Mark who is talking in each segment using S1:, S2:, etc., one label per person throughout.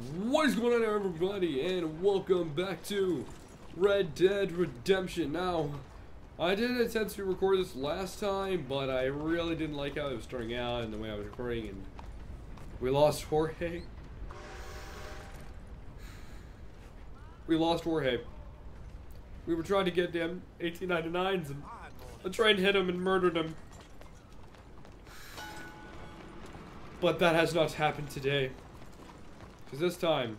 S1: What is going on everybody and welcome back to Red Dead Redemption. Now, I did attempt to record this last time, but I really didn't like how it was turning out and the way I was recording and we lost Jorge. We lost Jorge. We were trying to get them 1899s and I tried hit him and murdered him. But that has not happened today. Because this time,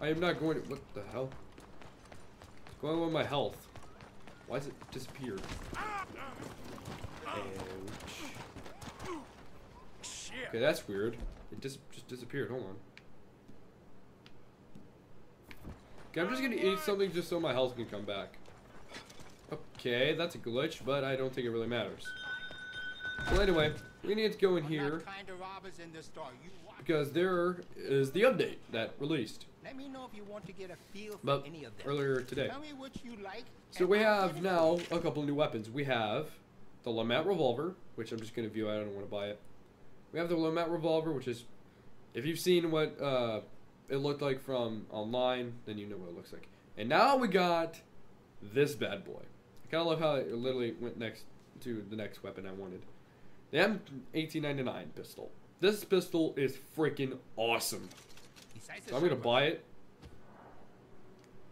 S1: I am not going to. What the hell? What's going on with my health? Why has it disappeared? Ouch. Okay, that's weird. It dis just disappeared. Hold on. Okay, I'm just gonna eat something just so my health can come back. Okay, that's a glitch, but I don't think it really matters. Well, anyway, we need to go in here because there is the update that released.
S2: Let me know if you want to get a feel for any of them.
S1: earlier today.
S2: Tell me what you like.
S1: So we have now a couple of new weapons. We have the LeMat revolver, which I'm just gonna view. I don't want to buy it. We have the LeMat revolver, which is, if you've seen what uh, it looked like from online, then you know what it looks like. And now we got this bad boy. I kind of love how it literally went next to the next weapon I wanted. The M1899 pistol. This pistol is freaking awesome. So I'm gonna buy it.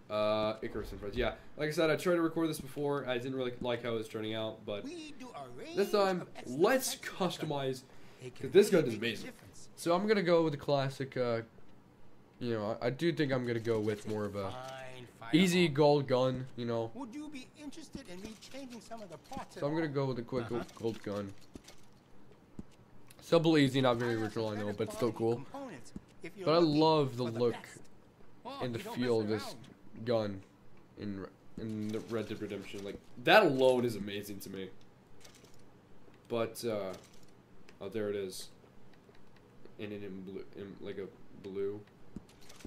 S1: Uh, Icarus and Friends. Yeah, like I said, I tried to record this before. I didn't really like how it was turning out, but
S2: we do a range
S1: this time, let's
S2: types of gun.
S1: customize.
S2: They can
S1: this gun is amazing. So I'm gonna go with the classic. Uh, you know, I, I do think I'm gonna go with more of a easy gold gun. You know,
S2: Would you be interested in me changing some of the parts?
S1: so I'm gonna go with a quick
S2: Uh-huh.
S1: gold, gold gun. Simple, easy, not very original. I know, but still cool. But I love the look and the feel of this gun in in the Red Dead Redemption. Like that alone is amazing to me. But uh, oh, there it is. And in blue, in like a blue.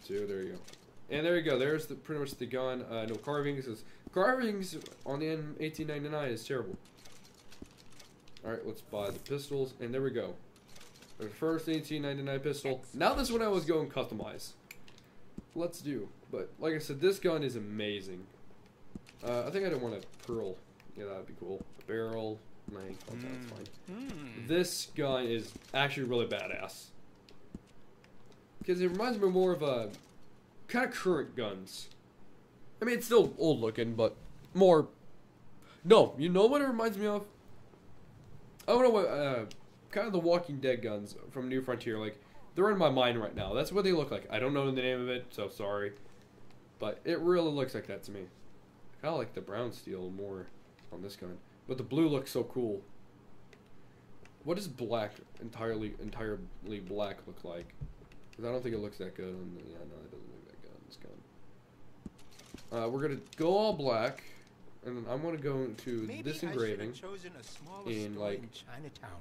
S1: too. there you go. And there you go. There's the pretty much the gun. Uh, no carvings. Is carvings on the M1899 is terrible. All right, let's buy the pistols, and there we go. The first 1899 pistol. Now this one I was going customize. Let's do. But like I said, this gun is amazing. Uh, I think I don't want a pearl. Yeah, that'd be cool. A barrel, that's fine.
S2: Hmm.
S1: This gun is actually really badass. Because it reminds me more of a kind of current guns. I mean, it's still old looking, but more. No, you know what it reminds me of? I don't know what. Uh, kind of the Walking Dead guns from New Frontier. Like, they're in my mind right now. That's what they look like. I don't know the name of it, so sorry. But it really looks like that to me. I kind of like the brown steel more on this gun. But the blue looks so cool. What does black entirely entirely black look like? Because I don't think it looks that good on the yeah no it doesn't look that good on this gun. Uh, we're gonna go all black, and I'm gonna go into
S2: Maybe
S1: this engraving. in, like-
S2: Chinatown.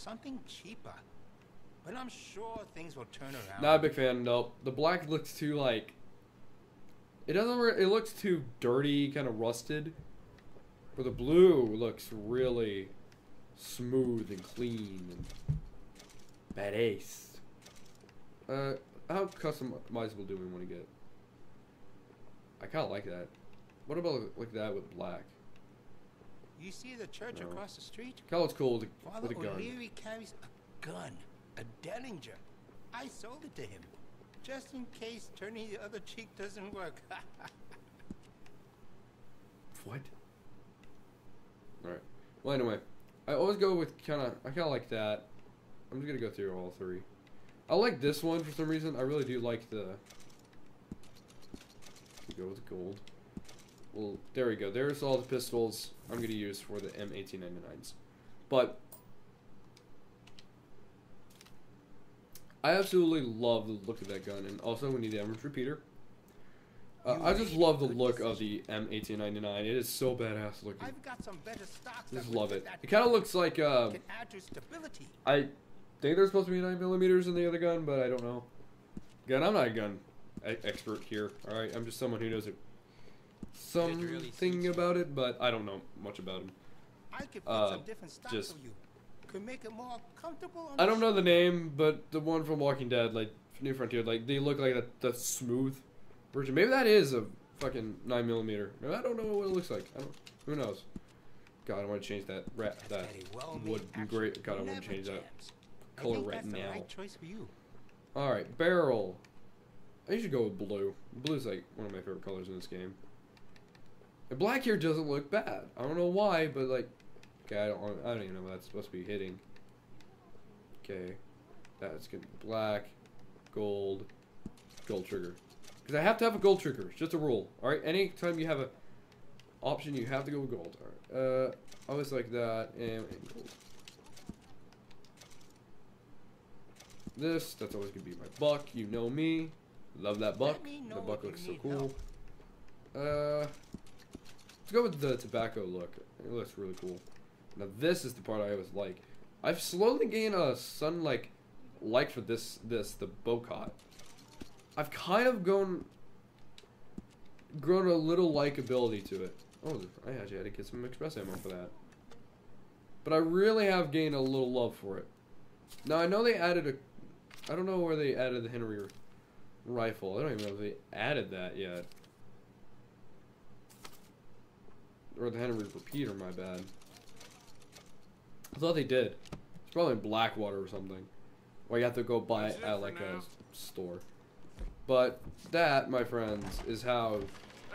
S2: Something cheaper. But I'm sure things will turn around.
S1: Not a big fan. No, the black looks too like. It doesn't. It looks too dirty, kind of rusted. But the blue looks really smooth and clean and badass. Uh, how customizable do we want to get? I kind of like that. What about like that with black?
S2: You see the church
S1: No.
S2: across the street?
S1: Looks cool with a,
S2: Father
S1: with a gun.
S2: O'Leary carries a gun, a Derringer. I sold it to him, just in case turning the other cheek doesn't work.
S1: What? Alright. Well, anyway. I always go with kind of... I kind of like that. I'm just going to go through all three. I like this one for some reason. I really do like the... Go with gold. Well, there we go. There's all the pistols I'm going to use for the M1899s. But... I absolutely love the look of that gun. And also, we need the Emerald Repeater. Uh, I just love the look of the M1899. It is so badass looking.
S2: I've got some better stocks.
S1: Just love it. It kind of looks like uh,
S2: Can add to stability.
S1: I think there's supposed to be nine millimeters in the other gun, but I don't know. Again, I'm not a gun expert here. All right, I'm just someone who knows it. Something about it, but I don't know much about him.
S2: I could put
S1: Uh,
S2: some different
S1: just-
S2: for you. Could make it more comfortable.
S1: I don't know the name, but the one from Walking Dead, like New Frontier, like they look like the, the smooth version. Maybe that is a fucking nine millimeter. I don't know what it looks like. I don't. Who knows? God, I want to change that. Rat, that
S2: well
S1: would be great. God, I want to change that color right now.
S2: right choice for you.
S1: All right, barrel. I usually go with blue. Blue's like one of my favorite colors in this game. And black here doesn't look bad. I don't know why, but like, okay, I don't. I don't even know what that's supposed to be hitting. Okay, that's gonna be black, gold, gold trigger. Because I have to have a gold trigger. It's just a rule. All right. Anytime you have a option, you have to go with gold. All right. Uh, always like that and, and gold. This, that's always gonna be my buck. You know me. Love that buck. The buck looks so cool.
S2: help.
S1: Uh, let's go with the tobacco look. It looks really cool. Now this is the part I always like. I've slowly gained a sun like like for this this the Bocote. I've kind of gone grown a little likability to it. Oh, I actually had to get some express ammo for that. But I really have gained a little love for it. Now I know they added a I don't know where they added the Henry rifle. I don't even know if they added that yet. Or the Henry repeater, my bad. I thought they did. It's probably in Blackwater or something. Or you have to go buy it at like
S3: now.
S1: a store. But that, my friends, is how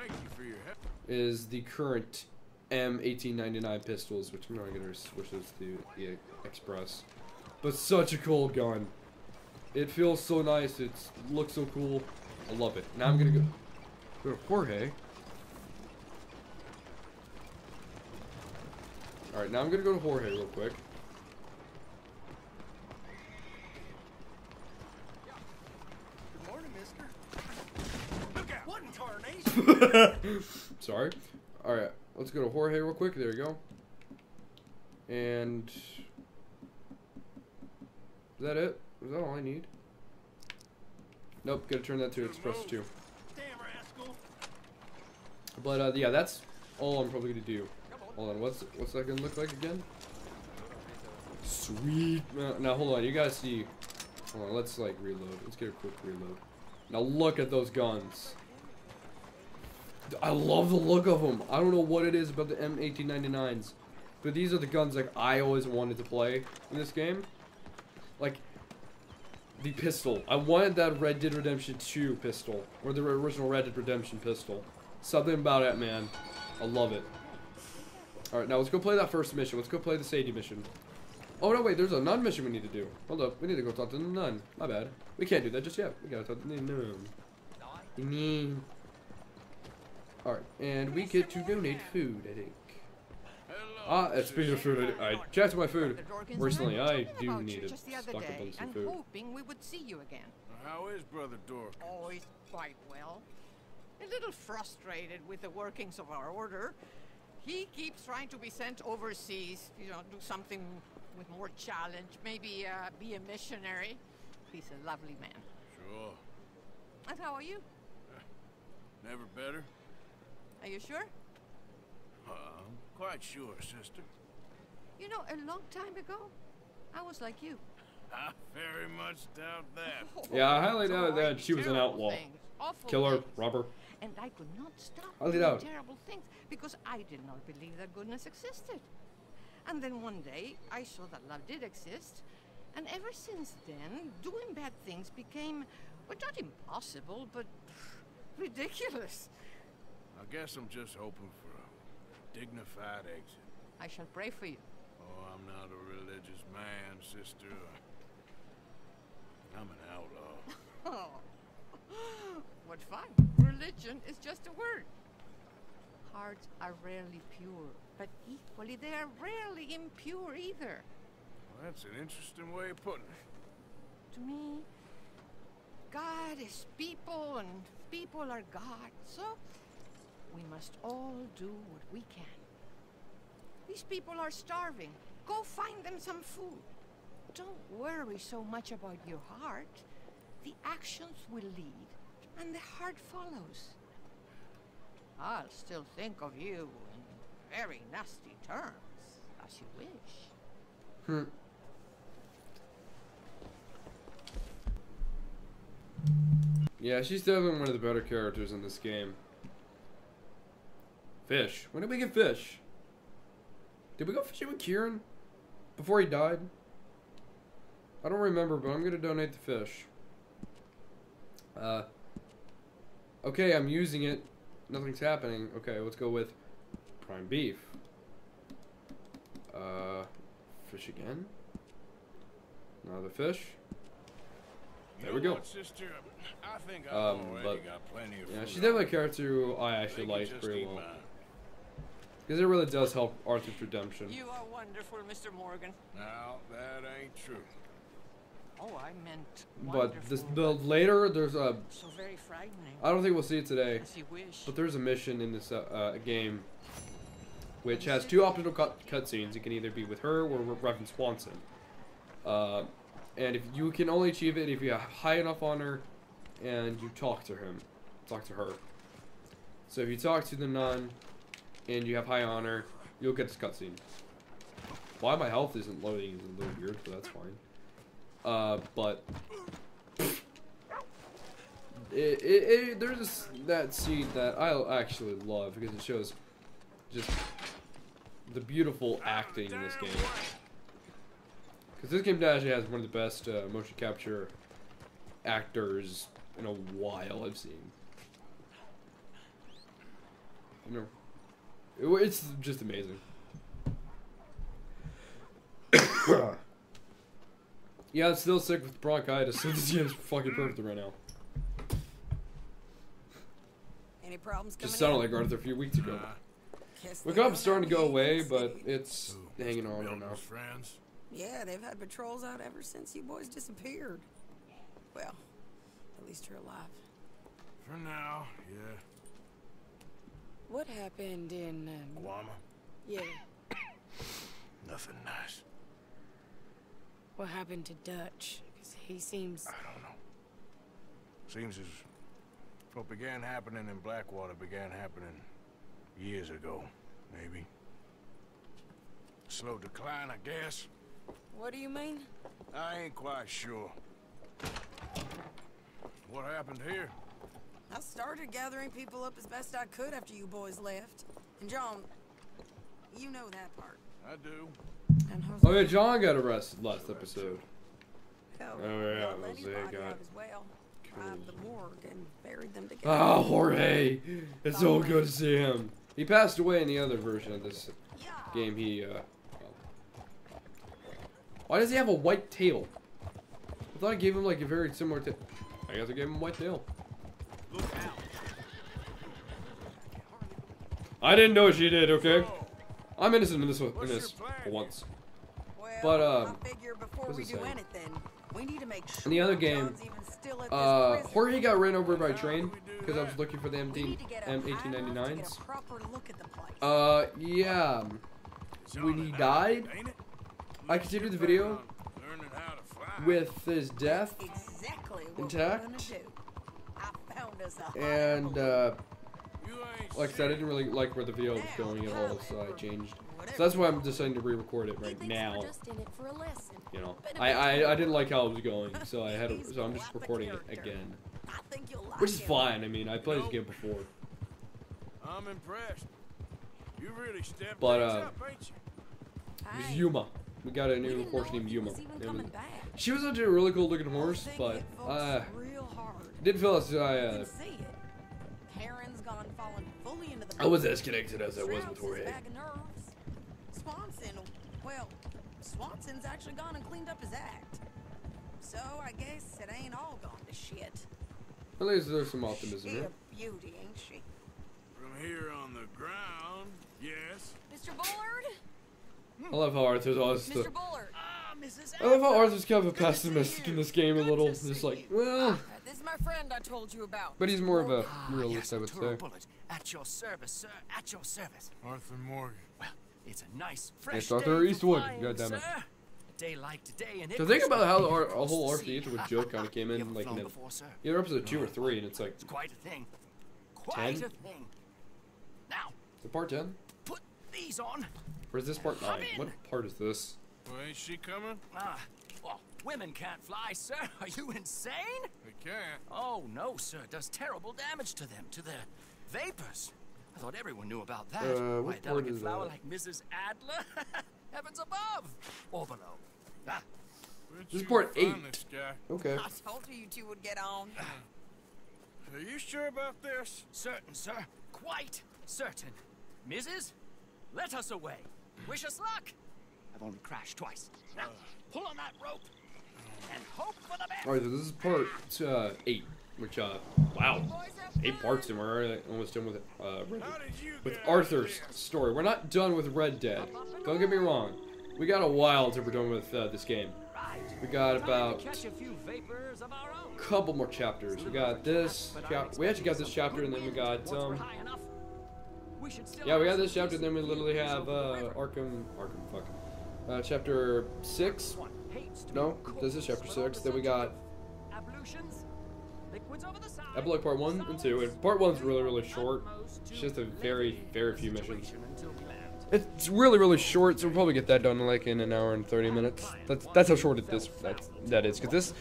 S3: you for your help.
S1: is the current M1899 pistols, which I'm not gonna switch this to the Express. But such a cool gun. It feels so nice. It looks so cool. I love it. Now I'm gonna go go to Jorge. All right, now I'm gonna go to Jorge real quick.
S2: Good morning, mister. Look out! What in tarnation?
S1: Sorry. All right, let's go to Jorge real quick. There you go. And is that it? Is that all I need? Nope. Gotta turn that to Express two.
S2: Damn rascal.
S1: But uh, yeah, that's all I'm probably gonna do. Hold on. What's what's that gonna look like again? Sweet. Now, now hold on. You guys see? Hold on. Let's like reload. Let's get a quick reload. Now look at those guns. I love the look of them. I don't know what it is about the M1899s, but these are the guns like I always wanted to play in this game. Like the pistol. I wanted that Red Dead Redemption 2 pistol or the original Red Dead Redemption pistol. Something about it, man. I love it. All right, now let's go play that first mission. Let's go play the Sadie mission. Oh no, wait. There's a nun mission we need to do. Hold up. We need to go talk to the nun. My bad. We can't do that just yet. We gotta talk to the nun. Nun. All right, and we get to donate food. I think. Ah, uh, speaking of food, I, I checked my food recently. I do need
S4: you
S1: to
S4: just
S1: stock up on some food.
S4: hoping we would see you again.
S3: How is Brother Dork?
S4: Oh, he's quite well. A little frustrated with the workings of our order. He keeps trying to be sent overseas, you know, do something with more challenge, maybe uh, be a missionary. He's a lovely man.
S3: Sure.
S4: And how are you?
S3: Never better?
S4: Are you sure?
S3: Uh, I'm quite sure, sister.
S4: You know, a long time ago, I was like you.
S3: I very much doubt that.
S1: Yeah, I highly doubt that she was an outlaw. Killer, robber.
S4: And I could not stop
S1: I'll
S4: doing
S1: out.
S4: terrible things because I did not believe that goodness existed. And then one day I saw that love did exist, and ever since then, doing bad things became, well, not impossible, but ridiculous.
S3: I guess I'm just hoping for a dignified exit.
S4: I shall pray for you.
S3: Oh, I'm not a religious man, sister. I'm an outlaw.
S4: Oh, what fun. Religion is just a word. Hearts are rarely pure, but equally they are rarely impure either.
S3: Well, that's an interesting way of putting it.
S4: To me, God is people and people are God. So we must all do what we can. These people are starving. Go find them some food. Don't worry so much about your heart. The actions will lead, and the heart follows. I'll still think of you in very nasty terms, as you wish.
S1: Hmm. Yeah, she's definitely one of the better characters in this game. Fish. When did we get fish? Did we go fishing with Kieran? Before he died? I don't remember, but I'm gonna donate the fish. Uh. Okay, I'm using it. Nothing's happening. Okay, let's go with prime beef. Uh, fish again. Another fish. There
S3: know
S1: we go.
S3: what, sister? I think I've
S1: Um, but-
S3: got plenty of
S1: Yeah, she's definitely a
S3: on
S1: character who I actually like pretty well. Because it really does help Arthur's redemption.
S4: You are wonderful, Mr. Morgan.
S3: Now, that ain't true.
S4: Oh, I meant
S1: But this build later, there's a.
S4: So very frightening.
S1: I don't think we'll see it today,
S4: As you wish.
S1: but there's a mission in this uh, uh, game which has two optional cut cutscenes. It can either be with her or with Reverend Swanson. Uh, and if you can only achieve it if you have high enough on her and you talk to him, talk to her. So if you talk to the nun and you have high honor, you'll get this cutscene. Why my health isn't loading is a little weird, but that's fine. Uh, but it, it, it, there's that scene that I actually love because it shows just the beautiful acting in this game. Because this game actually has one of the best uh, motion capture actors in a while I've seen. You know, it, it's just amazing. yeah, I'm still sick with bronchitis, so this game's fucking perfect right now.
S5: Any problems
S1: Just sounded
S5: in?
S1: like Arthur a few weeks ago.
S3: Nah,
S5: Guess
S1: My cup's starting to go away,
S5: in
S1: but it's
S3: who?
S1: hanging on right now.
S3: friends?
S5: Yeah, they've had patrols out ever since you boys disappeared. Well, at least you're alive.
S3: For now, yeah.
S5: What happened in, um,
S3: Guarma?
S5: yeah,
S3: Nothing nice.
S5: What happened to Dutch? Because he seems,
S3: I don't know. Seems as what began happening in Blackwater began happening years ago, maybe. Slow decline, I guess.
S5: what do you mean?
S3: I ain't quite sure. What happened here?
S5: I started gathering people up as best I could after you boys left. And John, you know that part.
S3: I do.
S5: And
S1: Oh yeah, John got arrested last episode.
S5: Hell,
S1: Oh, yeah,
S5: got
S1: Jose got
S5: out as well. Drive the morgue and buried them together.
S1: Ah, Jorge! It's so good to see him. He passed away in the other version of this game. He, uh. Why does he have a white tail? I thought I gave him like a very similar tail. I guess I gave him a white tail. I didn't know she did. Okay,
S3: So,
S1: I'm innocent in this one. In this for once.
S5: Well,
S1: But, um,
S5: I figure before
S1: what's it
S5: do
S1: say?
S5: anything, we need to make sure
S1: In the other game,
S5: John's even still at this
S1: Uh. Jorge got ran over by a train
S3: do we do
S1: because I was looking for the
S5: We
S1: MD,
S5: need to get up high enough to get
S1: M1899s.
S5: a proper look at the place.
S1: Uh, yeah.
S3: it's
S1: when he died,
S3: out, ain't it?
S1: I continued the video
S3: On learning how to fly.
S1: with his death
S5: exactly what
S1: intact.
S5: we're gonna do. I found us a hot
S1: and uh,
S3: You ain't
S1: like I said, I didn't really like where the video was going at all, so I changed. So that's why I'm deciding to re-record it right now.
S6: just in it for a lesson.
S1: You know, I, I I didn't like how it was going, so I had to, so I'm just recording it again,
S5: I think you'll like
S1: which is fine. I mean, I played this game before.
S3: I'm impressed. You really stepped
S1: But, uh,
S3: up, ain't you?
S1: It was Yuma. We got a new horse named Yuma.
S6: was even
S1: It
S6: coming
S1: was- She was actually a really cool looking horse, but uh,
S5: real hard.
S1: didn't feel as I uh,
S5: can see it. Karen's gone falling fully into the
S1: I was as connected as I was
S5: Strauss
S1: with Jorge.
S5: bag of nerves. Swanson, well, Swanson's actually gone and cleaned up his act. So I guess it ain't all gone to shit.
S1: At least there's some optimism
S5: She
S1: here.
S5: a beauty, ain't she?
S3: From here on the ground, yes.
S6: Mr. Bullard?
S1: I love how Arthur's always
S6: Mr.
S1: the.
S6: Bullard.
S5: Ah, Mrs.
S1: I love how Arthur's kind of a pessimist in this game a little. Just like, well,
S5: Uh, this is my friend I told you about.
S1: but he's more of a
S7: Ah,
S1: realist,
S7: yes,
S1: I would say.
S7: At your service, sir. At your service.
S3: Arthur Morgan.
S7: Well, it's a nice, fresh
S1: It's Arthur Eastwood,
S7: flying,
S1: goddammit.
S7: sir. A day like today, and it
S1: So think about how the,
S7: right
S1: ar- a whole
S7: the
S1: Arthur
S7: sea.
S1: Eastwood joke kind of came in, like
S7: flown
S1: in a,
S7: before,
S1: either episode two or three, and it's like,
S7: It's quite a thing. Quite
S1: Ten?
S7: a thing. Now,
S1: the part ten,
S7: put these on.
S1: or is this part
S7: Hop
S1: nine? What part is this?
S3: Well, ain't she coming?
S7: Ah, well, Women can't fly, sir. Are you insane?
S3: They can't.
S7: Oh, no, sir. It does terrible damage to them, to their vapors. I thought everyone knew about that.
S1: Uh,
S7: Why, a delicate flower
S1: that?
S7: like Mrs. Adler? Heavens above. Or below. Ah,
S3: Where'd
S1: This is part eight.
S3: This guy?
S1: Okay.
S5: I told you you two would get on.
S3: Are you sure about this?
S7: certain, sir. Quite certain. Mrs., let us away. Wish us luck. I've only crashed twice. Now, pull on that rope and hope for the best.
S1: Alright, so this is part uh, eight, which, uh, wow. Eight parts and we're almost done with, uh, Red Dead. with
S3: get out of
S1: Arthur's story. We're not done with Red Dead. Don't get me wrong. We got a while till we're done with uh, this game. We got about
S7: a few vapors of our own.
S1: couple more chapters. We got this chap. We actually got this chapter, and then we got um. Yeah, we got this chapter, and then we literally have uh Arkham. Arkham, fuck. Uh, chapter six. No, this is chapter six. Then we got epilogue part one and two. And part one's really really short. It's just a very very few missions. It's really really short, so we'll probably get that done like in an hour and thirty minutes. That's that's how short it is. That that is because this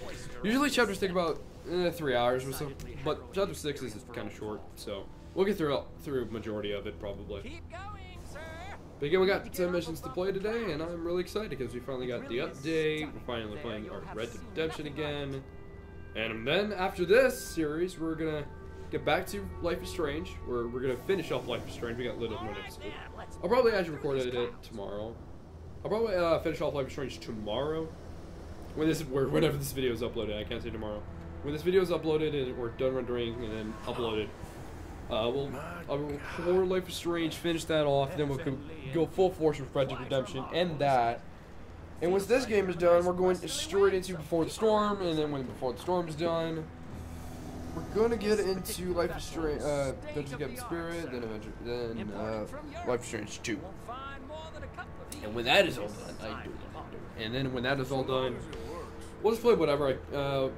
S1: usually chapters take about eh, three hours or so, but chapter six is kind of short, so we'll get through through majority of it probably. But again, we got 10 missions to play today, and I'm really excited because we finally got the update. We're finally playing our Red Dead Redemption again. And then after this series, we're gonna get back to Life is Strange. We're, we're gonna finish off Life is Strange. We got little one episode. I'll probably actually record it tomorrow. I'll probably uh, finish off Life is Strange tomorrow. When this where- whenever this video is uploaded, I can't say tomorrow. When this video is uploaded and we're done rendering and then uploaded, uh, we'll we'll record Life is Strange, finish that off, then we'll go, go full force with Red Dead Redemption, and that. And once this game is done, we're going straight into Before the Storm, and then when Before the Storm is done, we're gonna get into Life is Strange, uh, Dungeons of Captain Spirit, then Avenger, then uh, Life is Strange 2. And when that is all done, I do it. And then when that is all done, we'll just play whatever. I, uh,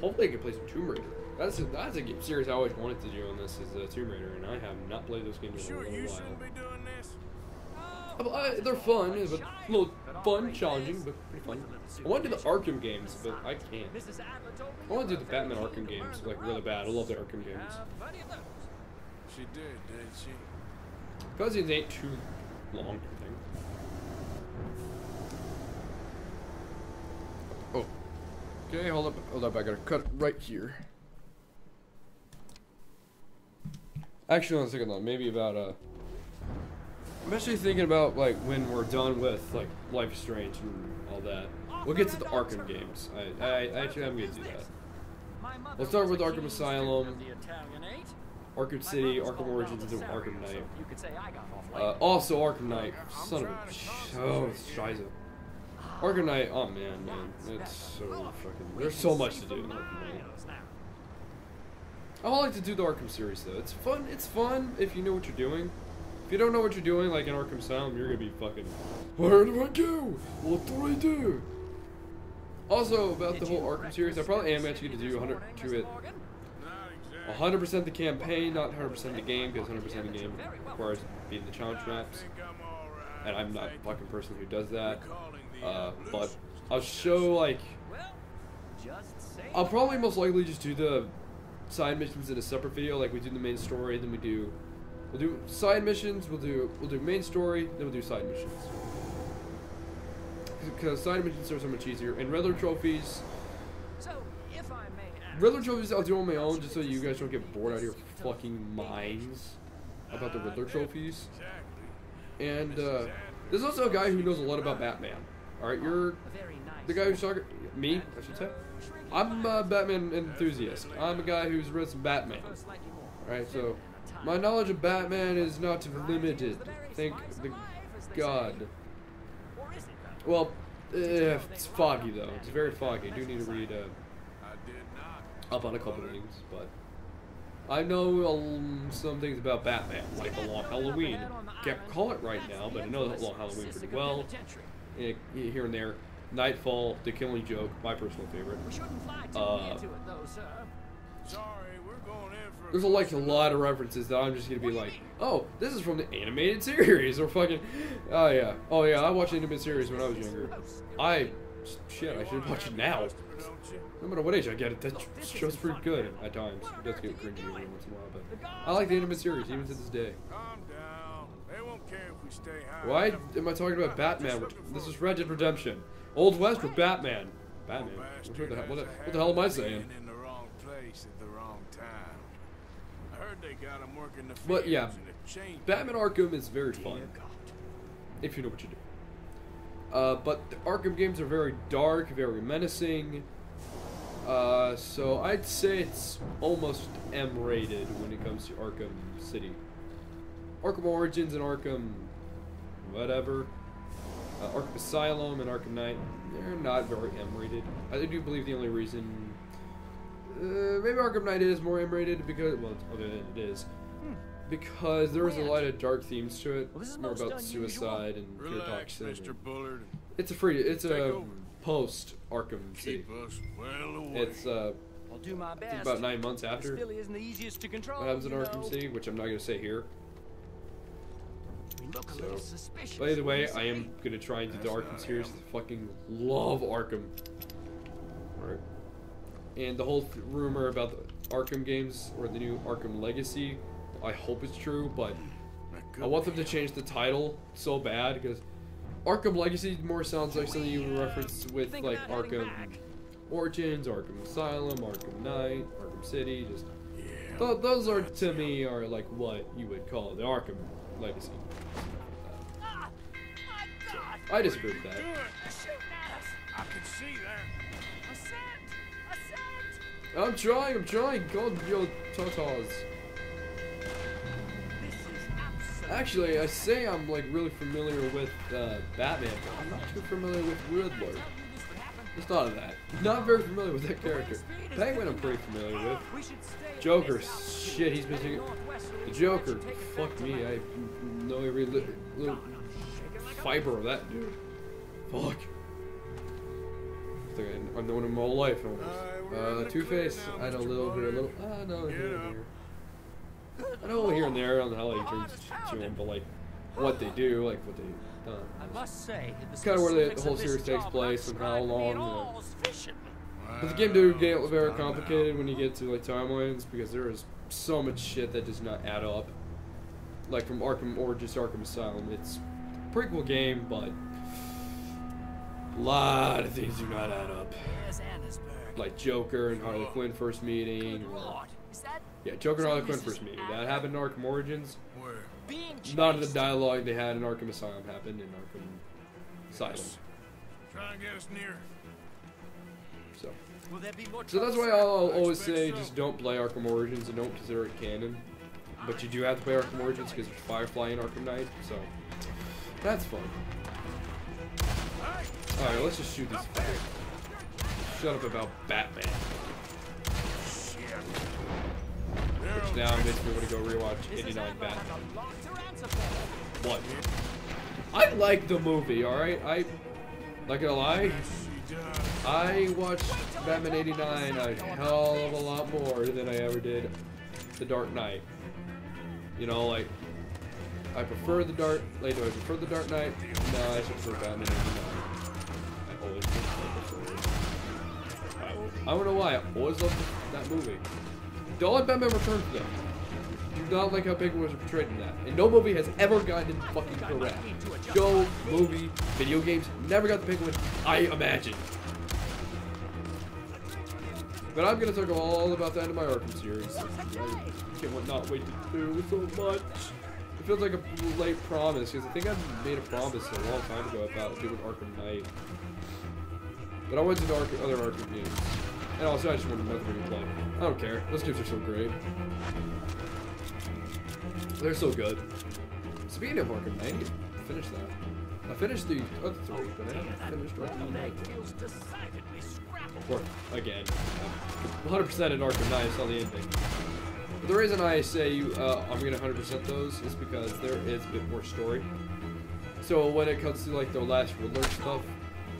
S1: hopefully, I can play some Tomb Raider. That's a, that's a game series I always wanted to do on this is uh, Tomb Raider, and I have not played those games in a
S3: you
S1: while.
S3: shouldn't be doing this.
S1: Uh, I- they're fun, but a little fun, challenging, but pretty fun. I want to do the Arkham games, but I can't. I want to do the Batman Arkham games, like really bad. I love the Arkham games.
S3: She did, did she?
S1: Because Cutscenes ain't too long, I think. Oh. Okay, hold up, hold up. I gotta cut right here. Actually, on a second thought, maybe about uh. I'm actually thinking about like when we're done with like Life is Strange and all that. We'll get to the Arkham games. I, I, I actually am gonna do that. Let's start with Arkham Asylum, Arkham City, Arkham Origins, and Arkham Knight. Uh, also Arkham Knight. Son of a sh- oh, Shiza. Arkham Knight. Oh man, man, it's so fucking. There's so much to do. I like to do the Arkham series though. It's fun. It's fun if you know what you're doing. If you don't know what you're doing, like in Arkham Asylum, you're gonna be fucking. Where do I go? What do I do? Also about the whole Arkham series, I probably am actually gonna do 100 to it. 100% the campaign, not 100% the game, because 100% the game requires beating the challenge maps,
S3: Think I'm alright.
S1: and I'm not a fucking person who does that. Uh, but. I'll show like I'll probably most likely just do the side missions in a separate video, like we do the main story, then we do we'll do side missions, we'll do we'll do main story, then we'll do side missions. Because side missions are so much easier, and Riddler trophies.
S7: So, if I may
S1: Riddler trophies I'll do on my own, just so you guys don't get bored out of your fucking minds about the Riddler trophies. And uh, there's also a guy who knows a lot about Batman. All right, you're the guy who's talking. Me, I should say. I'm a Batman enthusiast. I'm a guy who's read some Batman. All right, so my knowledge of Batman is not limited. Thank the God. Well, eh, it's foggy though. It's very foggy. I do need to read uh, up on a couple things, but I know um, some things about Batman, like the Long Halloween. Can't call it right now, but I know the Long Halloween pretty well. Eh, Here and there. Knightfall, The Killing Joke, my personal favorite.
S7: We shouldn't fly too
S1: Uh,
S7: near to it though, sir.
S3: Sorry, we're going in for.
S1: There's a, like a lot of references that I'm just gonna be like, oh, this is from the animated series, or fucking, oh yeah, oh yeah, I watched the animated series when I was younger. I Shit, I should watch it now. No matter what age I get it, that show's pretty good at times. It does get cringy every once in a while, but I like the animated series even to this day. Why am I talking about Batman? This is Red Dead Redemption. Old West with Batman. Batman. What the, hell, what, the, what the hell am I saying?
S3: Being in the wrong place at the wrong time. I heard they got 'em working the
S1: But yeah,
S3: fields and it changed
S1: Batman Arkham is very fun. If you know what you do. Uh, but the Arkham games are very dark, very menacing. Uh, so I'd say it's almost M rated when it comes to Arkham City. Arkham Origins and Arkham whatever. Uh, Arkham Asylum and Arkham Knight, they're not very M rated. I do believe the only reason. Uh, maybe Arkham Knight is more M rated because, well, other than it is. Because there is a lot of dark themes to it,
S7: Well,
S1: more about
S7: unusual.
S1: suicide and pure
S3: Relax,
S1: toxicity.
S3: Mr. Bullard.
S1: It's a free. It's
S3: Take
S1: a
S3: over.
S1: post Arkham City.
S3: Keep well.
S1: It's uh,
S7: I'll do my
S1: it's
S7: best.
S1: about nine months
S7: It
S1: after
S7: still isn't the easiest to control.
S1: what happens in
S7: you
S1: Arkham
S7: know.
S1: City, which I'm not gonna say here.
S7: We look a
S1: So,
S7: little suspicious.
S1: By the way, I am gonna try and do the
S3: That's
S1: Arkham
S3: not
S1: series. fucking love Arkham. Alright. And the whole th- rumor about the Arkham games or the new Arkham Legacy, I hope it's true, but I want them to change the title so bad because Arkham Legacy more sounds like something you would reference with like Arkham
S7: back.
S1: Origins, Arkham Asylum, Arkham Knight, Arkham City. Just th- those are to me are like what you would call the Arkham Legacy. I disagree with that.
S3: Do it.
S7: They're shooting at us!
S3: I can see that.
S7: Ascent! Ascent!
S1: I'm trying. I'm trying. God, yo, tatas.
S7: This is absolutely
S1: Actually, I say I'm like really familiar with uh, Batman, but I'm not too familiar with Riddler. Just thought of that. Not very familiar with that character. Penguin, I'm pretty familiar with.
S7: We should stay
S1: Joker, shit, he's been
S7: Heading
S1: taking.
S7: northwesterly
S1: The Joker,
S7: we can take
S1: fuck me. I know every li- little
S7: Shaking like a
S1: fiber of that dude. Fuck. I think I- I've known him all life almost.
S3: Alright, we're in
S1: Uh, Two Face, I know a little here, a little.
S3: Bullard.
S1: I know here and here. I know here and there on how he turns to him, but like what they do, like what they done.
S7: I must say, the
S1: kinda where the- whole series takes place and how long
S7: at
S1: the- But the game do get very complicated when you get to like timelines because there is so much shit that does not add up. Like from Arkham or just Arkham Asylum, it's a prequel game, but a lot of things do not add up. Like Joker and Harley Quinn first meeting. Or-
S7: that
S1: yeah, Joker and Harley Quinn first meeting. That happened in Arkham Origins. None of the dialogue they had in Arkham Asylum happened in Arkham Asylum.
S3: Trying to get us near.
S1: So.
S7: Will there be more
S1: So that's why I'll always say just don't play Arkham Origins and don't consider it canon. But you do have to play Arkham Origins because there's Firefly and Arkham Knight, so that's fun. Alright, let's just shoot these fuckers. Shut up about Batman. Which now makes me want to go rewatch
S7: This is
S1: 89
S7: Admiral
S1: Batman.
S7: has a lot to answer for.
S1: What? I like the movie, alright? I, not gonna lie, I watched Batman 89 a hell of a lot more than I ever did The Dark Knight. You know, like, I prefer the Dark, like, do I prefer the Dark Knight? No, I should prefer Batman 89. I always prefer I, I don't know why, I always loved that movie. Don't let Batman Returns though. Do not like how Penguin was portrayed in that. And no movie has ever gotten it fucking correct. Show, movie, video games, never got the Penguin, I imagine. But I'm gonna talk all about that in my Arkham series. I can't not wait to do so much. Feels like a late promise because I think I made a promise a long time ago about doing Arkham Knight. But I went to the Ark- other Arkham games. And also, I just wanted another to play. I don't care. Those games are so great. They're so good. Speaking of Arkham Knight, I finished that. I finished the other three, but I haven't finished Arkham Knight. Or, again, 100% in Arkham Knight, I saw the ending. The reason I say uh, I'm gonna 100% those is because there is a bit more story. So when it comes to like the last Riddler stuff,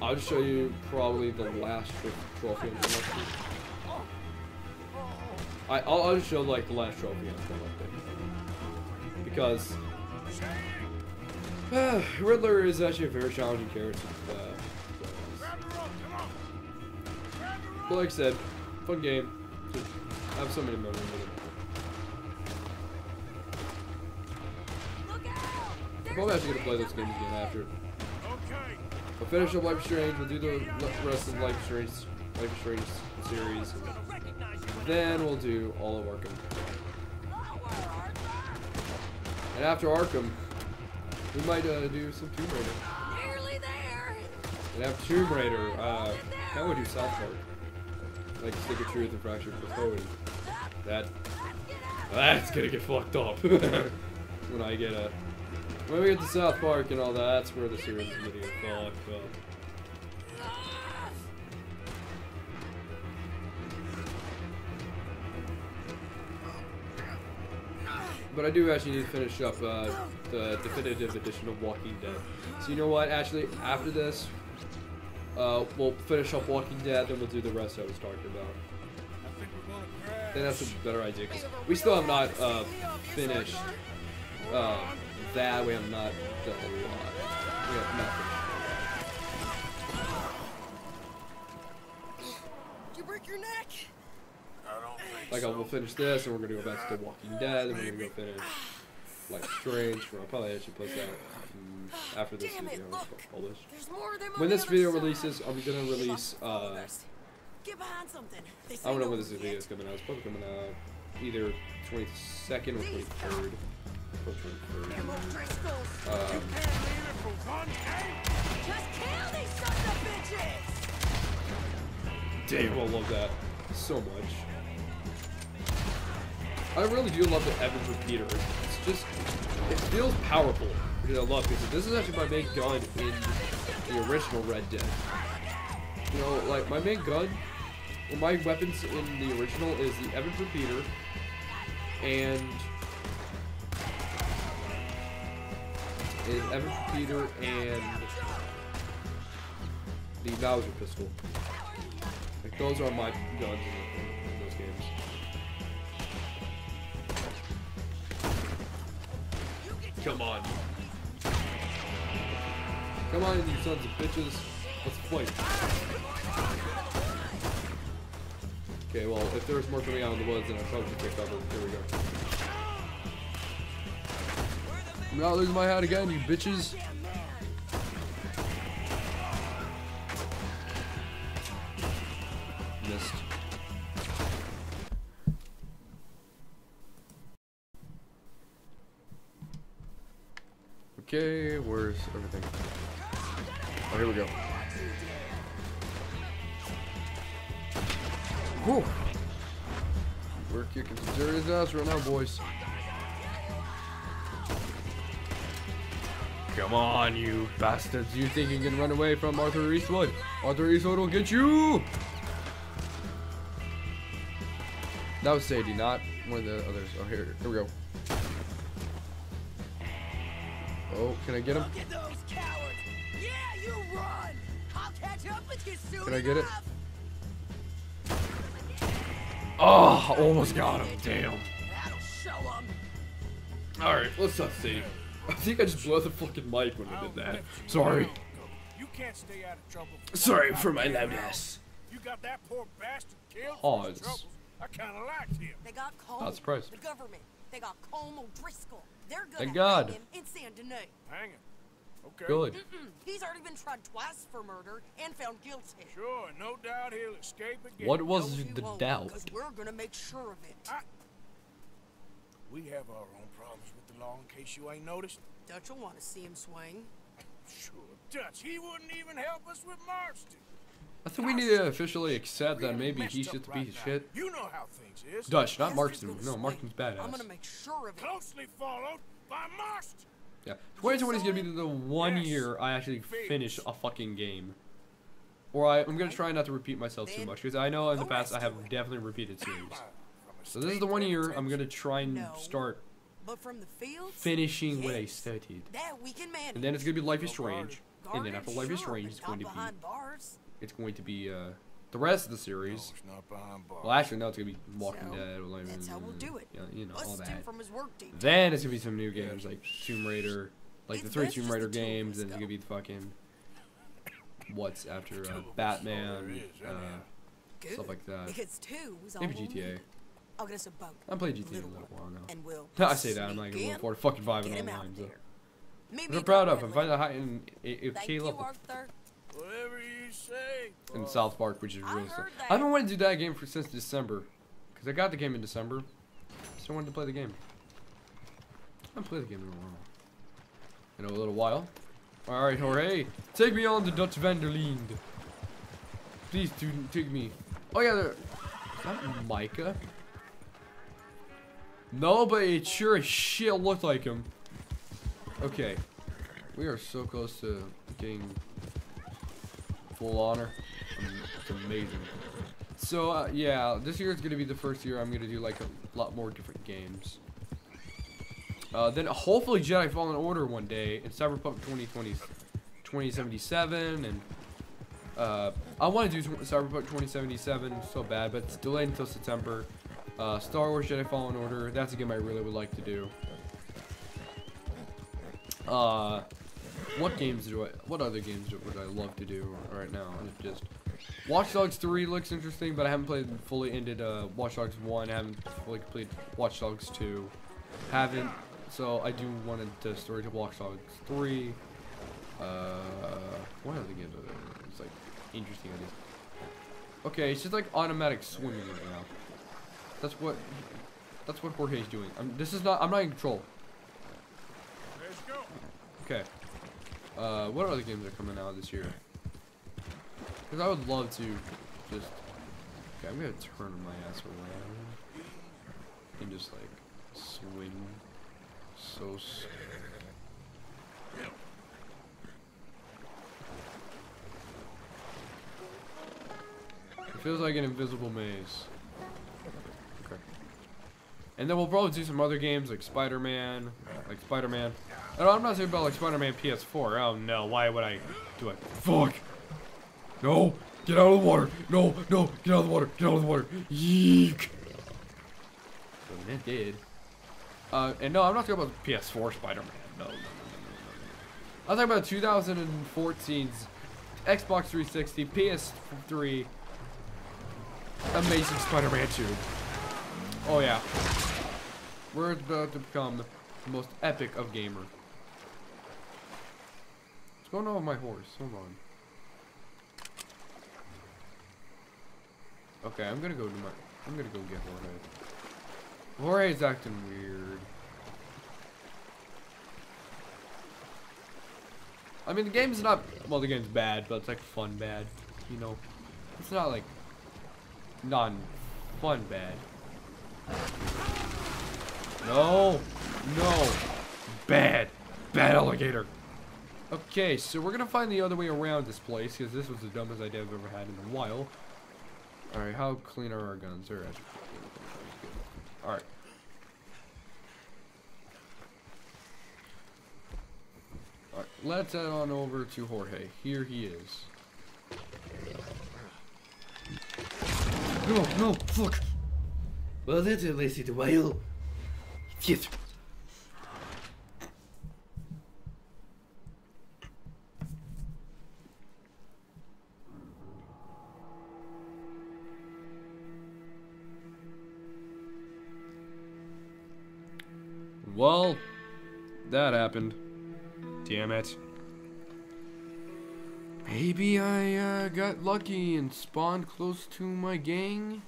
S1: I'll show you probably the last trophy I'm collecting. I, I'll, I'll just show like the last trophy I'm. Because uh, Riddler is actually a very challenging character. Uh, But like I said, fun game. Just have so many memories probably actually gonna play those games again after.
S3: Okay.
S1: We'll finish up Life Strange. We'll do the rest of Life Strange, Life Strange series. Then we'll do all of Arkham. And after Arkham, we might uh, do some Tomb Raider.
S6: Nearly there!
S1: And after Tomb Raider, uh, would do South Park. Like Stick of Truth and Fractured for Cody. That that's gonna get fucked up when I get a when we get to South Park and all that. That's where the series is gonna get fucked up. But I do actually need to finish up uh, the definitive edition of Walking Dead. So you know what? Actually, after this, uh, we'll finish up Walking Dead, then we'll do the rest I was talking about.
S3: I think we're gonna crash.
S1: I think that's a better idea because we still have not uh, finished uh, that. We have not done a lot. We have not finished.
S5: Did you break your neck?
S3: I don't think
S1: Like, uh, we'll finish this, and we're gonna go back to The Walking Dead, and we're gonna go finish Life is Strange. I'll probably actually post that mm, after this
S5: Damn
S1: video is
S5: look.
S1: published.
S5: More of them
S1: When this video
S5: side.
S1: releases, I'm gonna release. Uh.
S5: Get behind something.
S1: I don't know
S5: no
S1: when this video is coming out. It's probably coming out either 22nd or 23rd. Probably 23rd.
S5: Them O'Driscolls.
S3: Can't leave it for one day.
S5: Just kill these sons of bitches!
S1: Dave will love that so much. I really do love the Evans repeater. It's just, it feels powerful, which I love because this is actually my main gun in the original Red Dead. You know, like my main gun, well, my weapons in the original is the Evans repeater and is Evans repeater and the Mauser pistol. Like those are my guns in, in, in those games. Come on. Come on, you sons of bitches. Let's fight. Okay, well, if there's more coming out in the woods, then I probably should take cover. Here we go. I'm not losing my hat again, you bitches. Missed. Okay, where's everything? Oh, here we go. Whew. We're kicking some serious ass right now, boys. Come on, you bastards. You think you can run away from Arthur Eastwood? Arthur Eastwood will get you! That was Sadie, not one of the others. Oh, here, here we go. Oh, can I get him?
S5: Look at those! Yeah, you run! I'll catch up with you soon
S1: Can I get it?
S5: enough.
S1: Oh, almost got him. Damn.
S5: That'll show 'em.
S1: Alright, let's not see. I think I just blew the fucking mic when I did that. Sorry.
S3: You can't stay out of trouble. for
S1: Sorry for my
S3: goddamn
S1: loudness.
S3: hour. You got that poor bastard killed for his
S1: Pause.
S3: troubles. I kind of liked him.
S5: They got Colm.
S1: Not surprised.
S5: The government. They got Colm O'Driscoll. They're gonna
S1: Thank God.
S5: hang him in Saint Denis.
S3: Hang him. Okay.
S1: Good.
S5: Mm-mm. He's already been tried twice for murder and found guilty.
S3: Sure, no doubt he'll escape again.
S1: What was
S5: he
S1: the
S5: won't,
S1: doubt?
S5: 'cause we're gonna make sure of it.
S3: I- We have our own problems with the law in case you ain't noticed.
S5: Dutch will want to see him swing.
S3: Sure, Dutch, he wouldn't even help us with Marston.
S1: I think we need to officially accept that maybe he's just a piece of shit.
S3: You know how things is.
S1: Dutch, not Marston. No,
S5: Marston's
S1: Marston's
S5: I'm gonna make sure of it.
S3: Closely followed by Marston.
S1: Yeah. 2020 is gonna be the one
S3: Yes.
S1: year I actually finish a fucking game. Or I, I'm gonna try not to repeat myself too much because I know in the
S5: the
S1: past I have definitely repeated series. So this is the one year I'm gonna try and start
S5: But from the fields,
S1: finishing what I
S5: yes.
S1: started.
S5: that we can manage.
S1: And then it's gonna be Life is
S3: No guarded.
S1: Strange. And then after Life is
S5: sure,
S1: Strange,
S5: but
S1: it's going to be
S5: bars.
S1: it's going to be uh the rest of the series.
S3: it's not behind bars.
S1: Well, actually, no, it's gonna be Walking
S5: So,
S1: Dead. Or like,
S5: That's how we'll do it.
S1: Yeah, you know all that.
S5: from his work.
S1: Then it's gonna be some new games like Tomb Raider, like the three Tomb Raider
S5: the two of
S1: games,
S5: us
S1: and it's gonna be the fucking what's after uh,
S3: of us, all
S1: Batman, uh.
S5: Good.
S1: stuff like that.
S5: Because two was all
S1: Maybe
S5: we'll
S1: GTA.
S5: Need. I'll get us a boat.
S1: I played GTA a
S5: Little
S1: little while now.
S5: And we'll
S1: I say that I'm not
S5: sneak
S1: gonna
S5: in,
S1: look forward to fucking vibing
S5: get him out
S1: online. So.
S5: Maybe
S1: Which I'm proud of.
S5: couple
S1: I'm
S5: of
S1: high in a, a
S5: Thank
S1: level
S5: Arthur.
S3: Whatever you say.
S1: in. South Park, which is
S5: I
S1: really. Sick.
S5: heard
S1: I've been
S5: that.
S1: wanting to do that game for since December, because I got the game in December. Still wanted to play the game. I haven't played the game in a while. In a little while. All right, hooray. take me on to Dutch Van der Linde. Please do take me. Oh yeah, there. Is that Micah? No, but it sure as shit looked like him. Okay, we are so close to getting full honor. It's amazing. So uh, yeah, this year is gonna be the first year I'm gonna do like a lot more different games. Uh, then hopefully Jedi Fallen Order one day and Cyberpunk 2020, 2077 and uh, I want to do Cyberpunk 2077 so bad, but it's delayed until September. Uh, Star Wars Jedi Fallen Order, that's a game I really would like to do. Uh, what games do I? What other games do, would I love to do right now? Just Watch Dogs 3 looks interesting, but I haven't played fully ended uh, Watch Dogs 1. I haven't fully completed Watch Dogs 2. Haven't. So I do want to story to Watch Dogs 3. Uh, what other games are there? It's like interesting ideas. Okay, it's just like automatic swimming right now. That's what. That's what Jorge is doing. I'm, this is not. I'm not in control.
S3: Let's go.
S1: Okay. Uh, what other games are coming out this year? Because I would love to just. Okay, I'm gonna turn my ass around and just like swing so. It feels like an invisible maze. And then we'll probably do some other games like Spider-Man, like Spider-Man. No, I'm not saying about like Spider-Man PS4. Oh no, why would I do it? Fuck! No! Get out of the water! No, no, get out of the water! Get out of the water! Yeek! So it did. Uh, and no, I'm not talking about PS4 Spider-Man. No, no, no, no, no, no. I'm talking about 2014's Xbox 360, PS3, Amazing Spider-Man 2. Oh yeah. We're about to become the most epic of gamer. What's going on with my horse? Hold on. Okay, I'm gonna go to my. I'm gonna go get Jorge. Jorge's acting weird. I mean, the game's not. Well, the game's bad, but it's like fun bad. You know, it's not like non-fun bad. No, no, bad, bad alligator. Okay, so we're gonna find the other way around this place because this was the dumbest idea I've ever had in a while. All right, how clean are our guns? They're actually good. All right. All right, let's head on over to Jorge. Here he is. No, no, fuck.
S8: Well, that's at least it a while. Shit.
S1: Well, that happened. Damn it. Maybe I uh, got lucky and spawned close to my gang.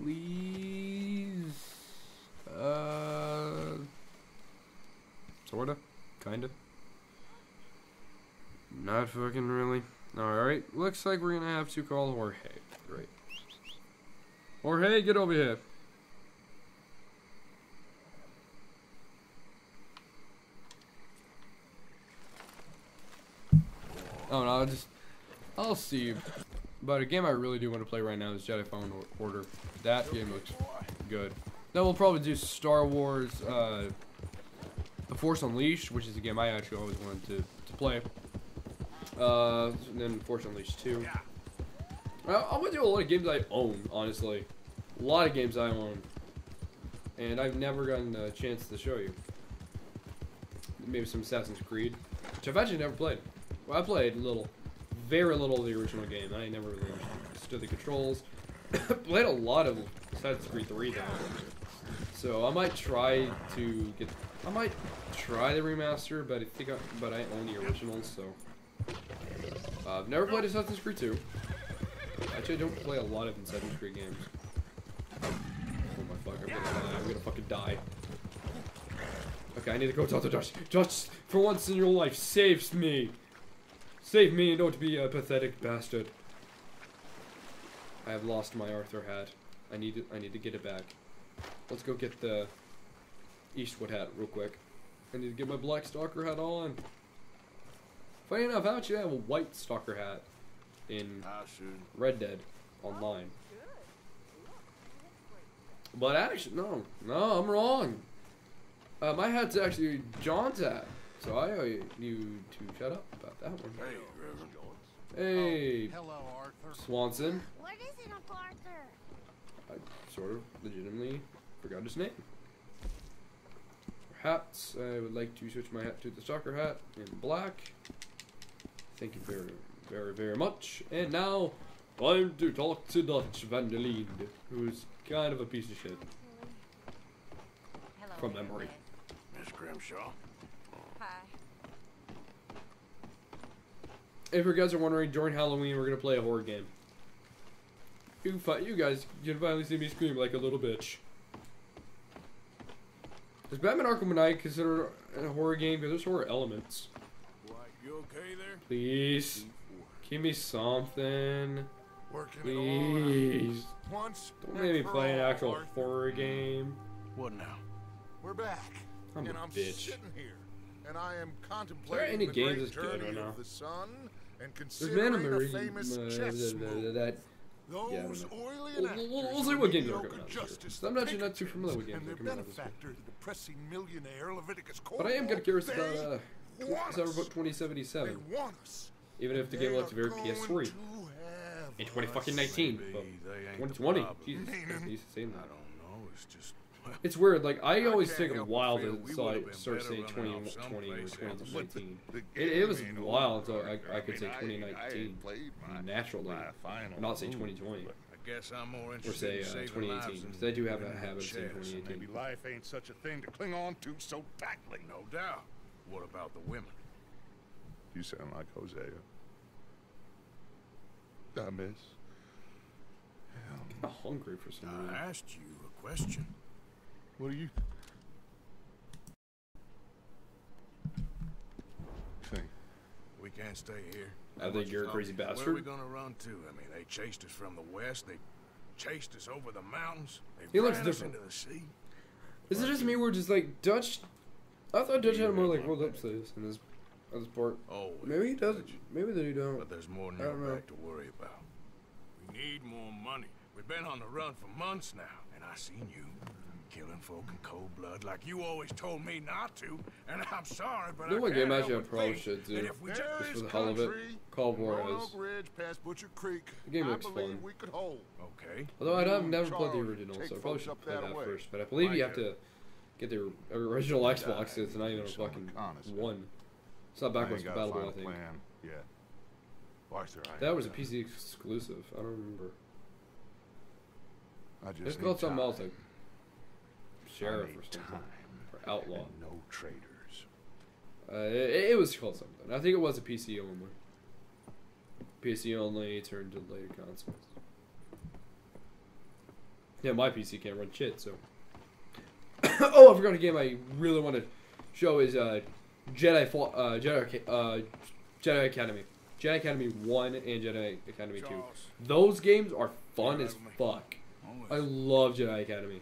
S1: Please. Uh. Sorta. Kinda. Not fucking really. Alright, looks like we're gonna have to call Jorge. Great. Jorge, get over here. Oh no, I'll just I'll see. But a game I really do want to play right now is Jedi Fallen Order. That game looks good. Then we'll probably do Star Wars, uh, Force Unleashed, which is a game I actually always wanted to, to play. Uh, and then Force Unleashed 2. I, I to do a lot of games I own, honestly. A lot of games I own. And I've never gotten a chance to show you. Maybe some Assassin's Creed, which I've actually never played. Well, I played a little, very little of the original game. I never really understood the controls. Played a lot of Assassin's Creed 3 though. So I might try to get. I might try the remaster, but I think I, but I own the originals, so. Uh, I've never played Assassin's Creed 2. Actually, I don't play a lot of Assassin's Creed games. Oh my fuck! I'm gonna die. I'm gonna fucking die. Okay, I need to go talk to Josh. Josh, for once in your life, saves me. Save me and don't be a pathetic bastard. I have lost my Arthur hat. I need to, I need to get it back. Let's go get the Eastwood hat real quick. I need to get my black stalker hat on. Funny enough, I actually have a white stalker hat in Red Dead online. But actually, no, no, I'm wrong. Uh, my hat's actually John's hat, so I owe you to shut up about that one.
S3: Hey, Reverend.
S1: Hey,
S2: Hello, Arthur.
S1: Swanson.
S6: What is it, Uncle Arthur?
S1: I sort of legitimately forgot his name. For hats, I would like to switch my hat to the stalker hat in black. Thank you very, very, very much. And now, time to talk to Dutch Van der Linde, who's kind of a piece of shit.
S6: Hello.
S1: From memory.
S3: Miss Grimshaw.
S5: Hi.
S1: If you guys are wondering, during Halloween we're gonna play a horror game. You, fi- you guys can finally see me scream like a little bitch. Is Batman Arkham Knight considered a horror game? Because there's horror elements.
S3: What, you okay there?
S1: Please, give me something.
S3: Working it.
S1: Please,
S3: Once
S1: don't
S3: and
S1: make me play an actual
S3: Arthur.
S1: horror game.
S3: What now?
S9: We're back.
S1: I'm
S9: and
S1: a
S9: I'm
S1: bitch.
S9: sitting here. And I am contemplating
S1: any
S9: the
S1: games
S9: great
S1: that's good
S9: journey
S1: right now?
S9: of the sun and
S1: There's Man of
S9: considering a
S1: Marie.
S9: famous
S1: uh,
S9: chess
S1: that-
S9: move.
S1: that-
S9: Those
S1: yeah, I don't know.
S9: oily
S1: We'll-
S9: enactors
S1: we'll- we'll
S9: of
S1: see what games are
S9: mediocre
S1: coming out this year.
S9: justice,
S1: So I'm
S9: the
S1: actually not too familiar with
S9: Pinkertons,
S1: games that
S9: and
S1: are
S9: their
S1: coming out this year.
S9: benefactor, the depressing millionaire Leviticus
S1: But I am kind of curious about uh,
S9: They
S1: Cyberpunk
S9: us.
S1: 2077.
S9: They.
S1: Even if the game looks very PS3. In 20 fucking 19.
S3: Maybe
S1: But
S3: they ain't the
S1: 2020. Jesus,
S9: Meaning?
S1: he's saying
S3: I
S1: that.
S3: don't know. It's just. Well,
S1: It's weird. Like I always
S3: can't
S1: take a while to
S3: we
S1: so
S3: would've
S1: I
S3: been
S1: start saying 2020 or
S3: off
S1: 2019. It, it was
S9: game
S1: a
S9: ain't
S1: while until I,
S9: Arthur.
S1: I could say 2019
S9: played my-
S1: naturally,
S9: final
S1: not say 2020.
S3: I guess I'm more
S1: Or say uh, 2018.
S3: lives
S1: Because I do have a habit of saying 2018.
S9: Maybe life ain't such a thing to cling on to so tightly.
S3: No doubt. What about the women?
S9: You sound like Hosea. I miss.
S1: I'm hungry for some reason.
S3: I asked you a question.
S9: What do you think?
S3: We can't stay here.
S1: I think you're a crazy
S3: on- Where are we gonna run to? I mean, they chased us from the west. They chased us over the mountains. They
S1: He looks
S3: ran
S1: different.
S3: into the sea.
S1: Is it just me We're just like Dutch? I thought Dutch had more like rolled up sleeves in this, on this part.
S3: Oh,
S1: Maybe he doesn't. Maybe they don't.
S3: But there's more
S1: I don't
S3: to worry about. We need more money. We've been on the run for months now, and I seen you killing folk in cold blood like you always told me not to. And I'm sorry, but
S1: You know
S3: I can't
S1: game
S3: help
S1: actually I
S3: but
S1: probably should do?
S3: if we just-
S1: for the hell of it. Call of War
S9: on
S1: is.
S9: Ridge past Butcher Creek.
S1: The game
S9: I
S1: looks
S9: believe
S1: fun.
S9: we could hold.
S3: Okay.
S1: Although I have never played the original, so I probably should play
S9: that
S1: that first. But I believe you
S3: Like
S1: have to get the original Xbox. It's not even a fucking one. It's not backwards
S9: I ain't got a
S1: compatible, I think.
S9: plan I
S1: That was a PC exclusive. I don't remember.
S9: I just
S1: It's called something else, like
S9: I
S1: Sheriff
S9: need
S1: or something.
S9: time
S1: Or Outlaw.
S9: and no traitors.
S1: Uh, it, it was called something. I think it was a PC only. PC only turned to later consoles. Yeah, my PC can't run shit, so. oh, I forgot a game I really want to show is uh, Jedi uh, Jedi uh, Jedi Academy, Jedi Academy One and Jedi Academy Two. Those games are fun as fuck. I love Jedi Academy.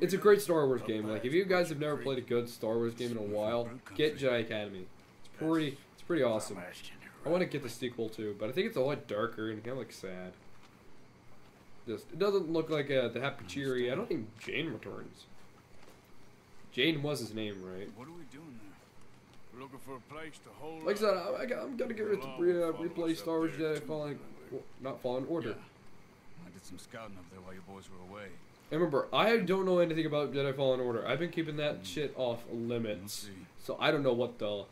S1: It's a great Star Wars game. Like if you guys have never played a good Star Wars game in a while, get. Jedi Academy. It's pretty. It's pretty awesome.
S3: I'm asking you
S1: I want to get the sequel too, but I think it's a lot darker and kind of like sad. Just it doesn't look like uh, the Happy Cheery. I don't think Jane returns. Jane was his name, right?
S7: What are we doing there?
S3: We're looking for a place to hold
S1: Like I said. I, I, I'm gonna get rid of re, uh, replay Star Wars Jedi Fallen, not Fallen Order.
S7: I did some scouting up there while you boys were away.
S1: Remember, I don't know anything about Jedi Fallen Order. I've been keeping that mm. shit off limits, so I don't know what the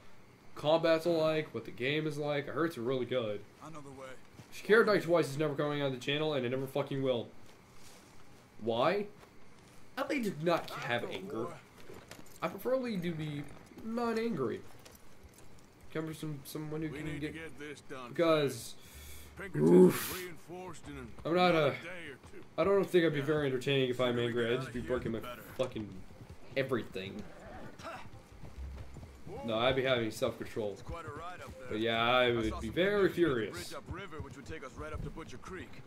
S1: combat's like, what the game is like. I heard it's really good.
S10: I know the way.
S1: Sekiro Died Twice is never coming on the channel, and it never fucking will. Why? I like to not have anger. I preferably to be not angry. Come from some someone who
S3: We
S1: can get
S3: get this done.
S1: because oof. I'm not
S3: another
S1: a.
S3: day or two.
S1: I don't think I'd be very entertaining if I'm angry. I'd just be breaking my fucking everything. No, I'd be having self-control.
S10: Quite a ride up there.
S1: But yeah, I would be very
S10: pictures of the
S1: furious.
S10: Bridge upriver, which would take us right up to Butcher Creek.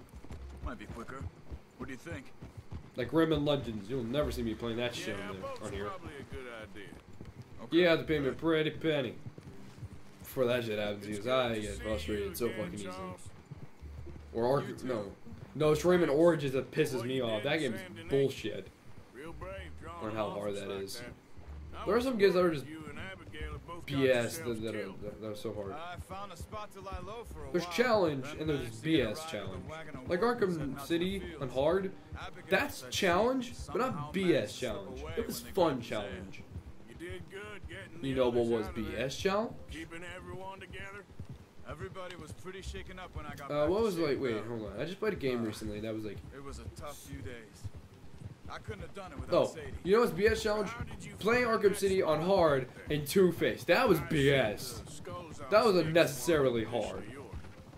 S10: Might be quicker. What do you think?
S1: Like Rayman Legends, you'll never see me playing that shit
S3: Yeah,
S1: on,
S3: boat's
S1: there, on here.
S3: probably a good idea.
S1: You have to pay me a pretty penny before that shit happens because I get frustrated so fucking easy. Or no, no, it's Rayman Origins that pisses me off. That game is bullshit.
S3: Real brave drawing
S1: On how hard
S3: that is.
S1: that
S3: like
S1: is.
S3: that. I
S1: There are some games that are just
S3: you and Abigail have both got
S1: BS that, that, are, that, are so hard.
S10: I found a spot to lie low for a
S1: There's challenge and there's
S10: managed to get a ride
S1: BS challenge. Like Arkham City on hard, that's challenge, but not BS challenge. It was fun challenge.
S3: You did good getting the
S1: You know what was
S3: out of there.
S1: BS challenge?
S3: Keeping everyone together.
S10: Everybody was pretty shaken up when I got
S1: Uh,
S10: back
S1: what was like? Wait,
S10: Belle.
S1: hold on. I just played a game recently that was like,
S10: It was a tough few days. I couldn't have done it without
S1: oh,
S10: Sadie.
S1: you know what's BS challenge? Playing Arkham City on hard and Two Face. That was BS. That was unnecessarily hard.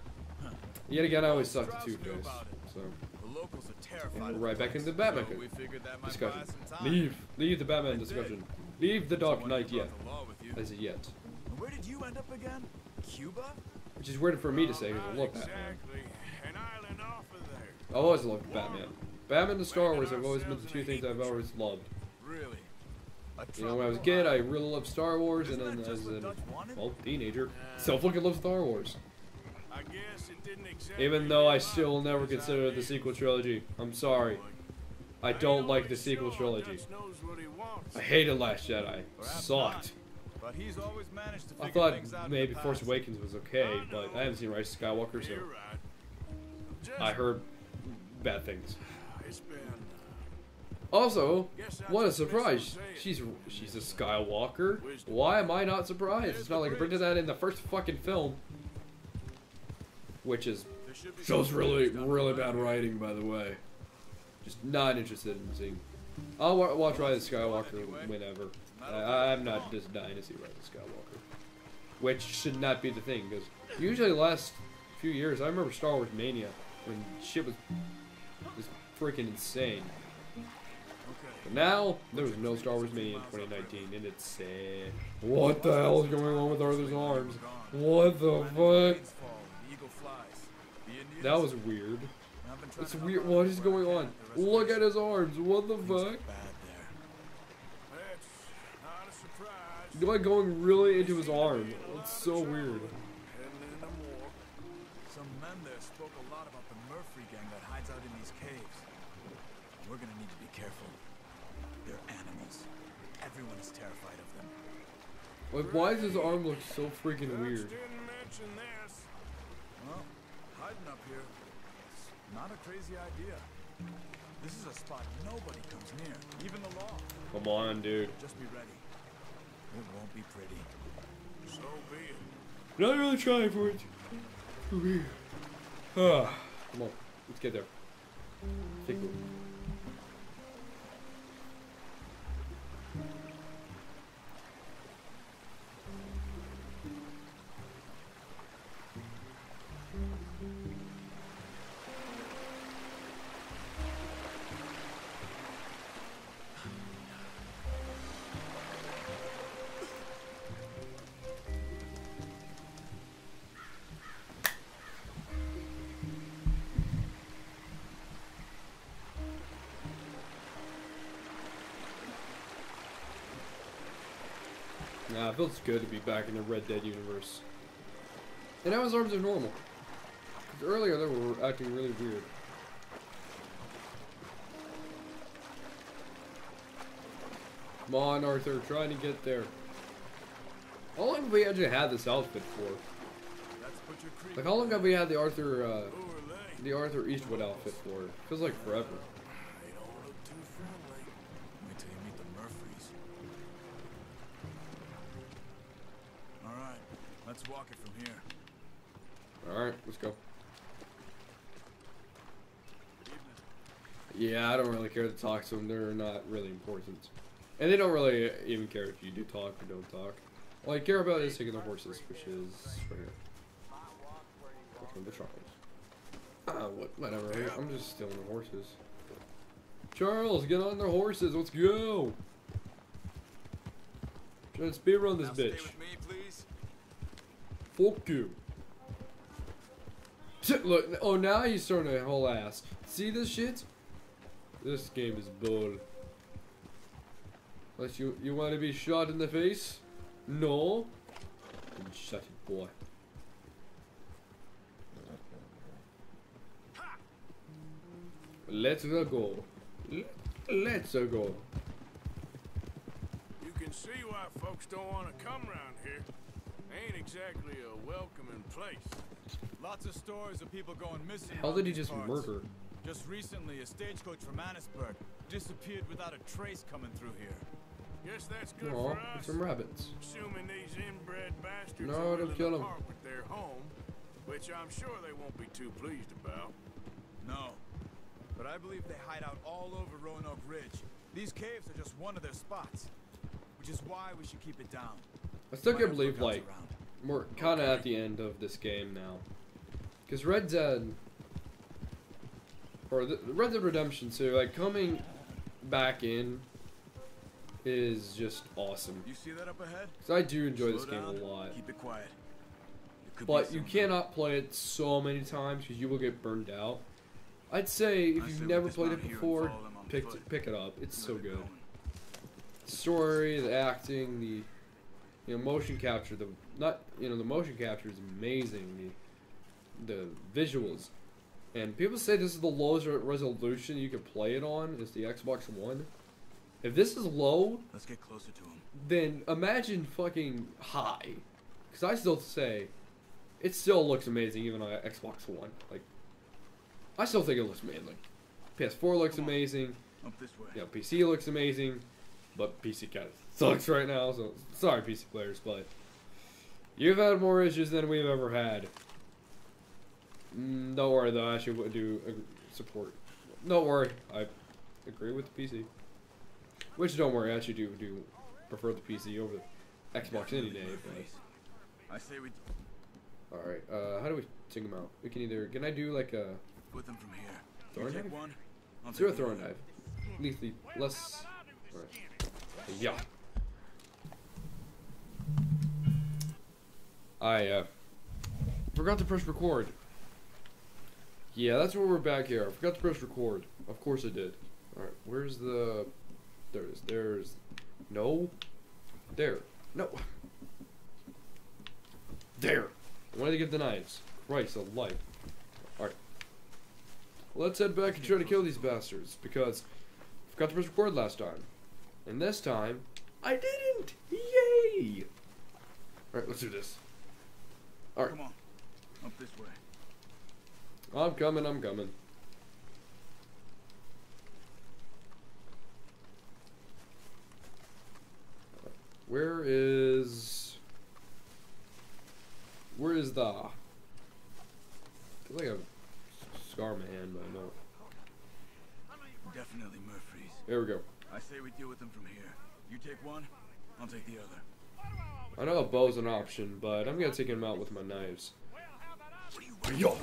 S1: Yet again, I always sucked at Two Face. So
S10: The
S1: and we're right back into
S10: place,
S1: Batman
S10: so we figured that might
S1: discussion.
S10: buy some time.
S1: Leave, leave the Batman discussion. Leave the Dark Knight yet,
S10: brought the law with you.
S1: as of yet.
S10: Where did you end up again? Cuba?
S1: Which is weird for me to say because I love Batman.
S3: Exactly. An island off of there.
S1: I always loved Batman. Batman and Star Wars have always been the two things I've always loved.
S10: Really?
S1: You know, when I was a kid, I really loved Star Wars, and then as a
S10: what Dutch wanted?
S1: well teenager, uh, still fucking love Star Wars.
S3: I guess it didn't exactly
S1: Even though I still never consider the sequel trilogy. I'm sorry. I don't like the sequel trilogy. I hated Last Jedi. Sucked.
S10: But he's always managed to
S1: I thought
S10: things out
S1: maybe Force. Awakens was okay, but I haven't seen Rise of Skywalker, so
S3: right.
S1: I heard bad things.
S3: It's been. Uh, also,
S1: what a surprise! She's she's a Skywalker. Why am I not surprised? It's not like I printed that in the first fucking film, which is
S10: There should be
S1: shows really really bad writing, by the way. Just not interested in seeing. I'll watch Rise of Skywalker whenever. I, I'm not just dying to see Rise of Skywalker, which should not be the thing because usually the last few years I remember Star Wars Mania when shit was was freaking insane. But now there was no Star Wars Mania in 2019, and it's sad. What the hell is going on with Arthur's arms? What the fuck?
S10: Rains fall, the eagle flies. The Indians
S1: That was weird. It's weird. What is going on? Look at his arms. What the fuck?
S10: bad there.
S3: That's not a surprise.
S1: Like going really into his arm. It's so weird.
S3: Heading into more.
S10: Some men there spoke a lot about the Murphy gang that hides out in these caves. We're gonna need to be careful. They're animals. Everyone is terrified of them.
S1: Like, why does his arm look so freaking weird?
S3: didn't mention this.
S10: Well, hiding up here, it's not a crazy idea. This is a spot nobody comes near, even the law.
S1: Come on, dude.
S10: Just be ready. It won't be pretty.
S3: So be it.
S1: Not really trying for it. Ah, Come on, let's get there. Take it feels good to be back in the Red Dead universe. And now his arms are normal. earlier they were acting really weird. Come on, Arthur, trying to get there. How long have we actually had this outfit for?
S10: That's Butcher Creek.
S1: Like, how long have we had the Arthur, uh,
S3: Who are they?
S1: the Arthur Eastwood outfit for? Feels like forever.
S3: They don't look too friendly.
S10: Wait till you meet the Murphys. All right, Let's walk it from here.
S1: All right, let's go. Yeah, I don't really care to talk to them. They're not really important. And they don't really even care if you do talk or don't talk. All I care about is taking the horses, which is right here. The Charles. Ah, what, whatever. I'm just stealing the horses. Charles, get on the horses. Let's go. Trying to speed run this bitch.
S10: Me, please.
S1: Fuck you. Look, oh, now he's starting to whole ass. See this shit? This game is bull. Unless you you want to be shot in the face? No. Then shut it, boy. Let's go. Let's go.
S3: You can see why folks don't want to come around here. Ain't exactly a welcoming place.
S10: Lots of stories of people going missing.
S1: How did he
S10: these
S1: just
S10: parts.
S1: murder?
S10: Just recently, a stagecoach from Annesburg disappeared without a trace coming through here.
S3: Guess that's good
S1: Aw,
S3: for us.
S1: some rabbits.
S3: Assuming these inbred bastards
S1: No,
S3: are
S1: don't
S3: willing
S1: kill
S3: to
S1: 'em.
S3: part with their home, which I'm sure they won't be too pleased about.
S10: No. But I believe they hide out all over Roanoke Ridge. These caves are just one of their spots. Which is why we should keep it down.
S1: I still can't believe, like,
S10: around.
S1: we're kind of at the end of this game now, because Red Dead uh, or the Red Dead Redemption 2, like coming back in, is just awesome.
S10: You see that up ahead?
S1: Because I do enjoy this game
S10: down,
S1: a lot,
S10: Keep it quiet. It
S1: but you
S10: uh,
S1: cannot play it so many times because you will get burned out. I'd say if you've never played it before,
S10: follow them on
S1: pick
S10: foot.
S1: pick it up. It's so good.
S10: going.
S1: story, the acting, the you know motion capture, the not you know the motion capture is amazing. The the visuals, and people say this is the lowest re- resolution you can play it on is the Xbox One. If this is low,
S10: Let's get closer to him.
S1: then imagine fucking high, because I still say it still looks amazing even on Xbox One. Like I still think it looks amazing. PS4 looks amazing.
S10: Up this way.
S1: Yeah, PC looks amazing, but PC kind of sucks right now. So sorry, PC players, but you've had more issues than we've ever had. Mm, don't worry though, I actually would do support. Don't worry, I agree with the PC. Which don't worry, I actually do do prefer the PC over the Xbox any day.
S10: Murphy's. I say we
S1: But all right, uh, how do we take them out? We can either can I do like a
S10: put them from here.
S1: Throwing knife?
S10: one. I'll
S1: zero
S10: take
S1: throwing knife? Lethally less. Alright. Yeah. I uh, forgot to press record. Yeah, that's where we're back here. I forgot to press record. Of course I did. Alright, where's the... There's, there's... No. There. No. There. I wanted to get the knives. Christ alive. Alright. Let's head back and try to kill these bastards, because I forgot to press record last time. And this time, I didn't! Yay! Alright, let's do this. Alright.
S10: Come on. Up this way.
S1: I'm coming, I'm coming. Where is... Where is the... I feel like I have a scar on my hand, but I don't.
S10: Definitely Murphy's.
S1: There we go.
S10: I say we deal with them from here. You take one, I'll take the other.
S1: I know a bow's an option, but I'm gonna take him out with my knives. Yo!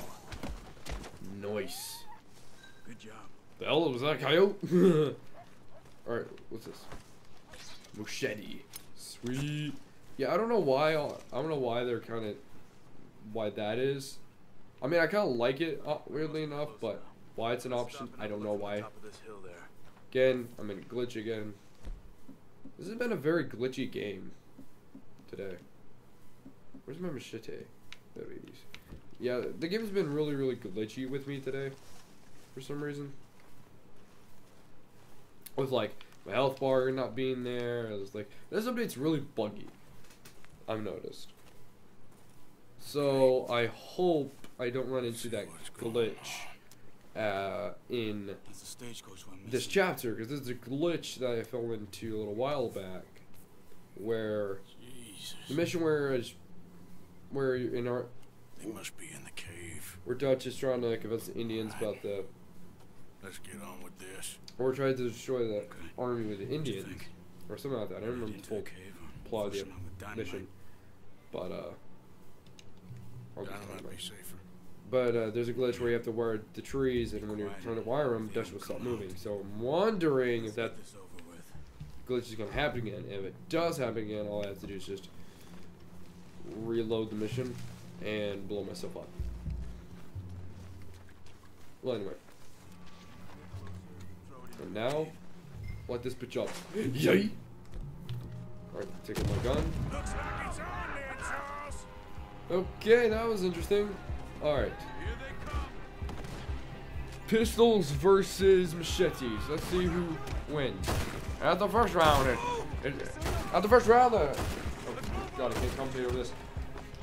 S1: Nice.
S10: Good job.
S1: The hell was that, coyote? Alright, what's this? Machete. Sweet. Yeah, I don't know why. I don't know why they're kind of why that is. I mean, I kind of like it, uh, weirdly enough, but why it's an option, I don't know why.
S10: Top of this hill there.
S1: Again, I'm in glitch again. This has been a very glitchy game today. Where's my machete? There it is. Yeah, the game's been really, really glitchy with me today, for some reason. With like my health bar not being there, I was like, this update's really buggy. I've noticed. So I hope I don't run into that glitch uh, in
S10: That's the stagecoach one.
S1: this chapter because this is a glitch that I fell into a little while back, where the mission where is where in our
S3: They must be in the cave.
S1: where Dutch is trying to convince the Indians about the
S3: Let's get on with this.
S1: or trying to destroy the army with the Indians or something like that. I don't remember the full plot of the
S10: flushing them with dynamite.
S1: mission, but uh, I'll
S3: Dynamite be safer.
S1: But uh, there's a glitch where you have to wire the trees, and when you're trying to wire them, Dutch will stop moving. So I'm wondering if that
S10: Get this over with.
S1: glitch is going to happen again. If it does happen again, all I have to do is just reload the mission and blow myself up. Well, anyway. And now, light this bitch up. Yay! Alright, take out my gun. Okay, that was interesting. Alright.
S3: Here come.
S1: Pistols versus machetes. Let's see who wins. At the first round, it, it, at the first round, uh, oh, God, I can't commentate over this.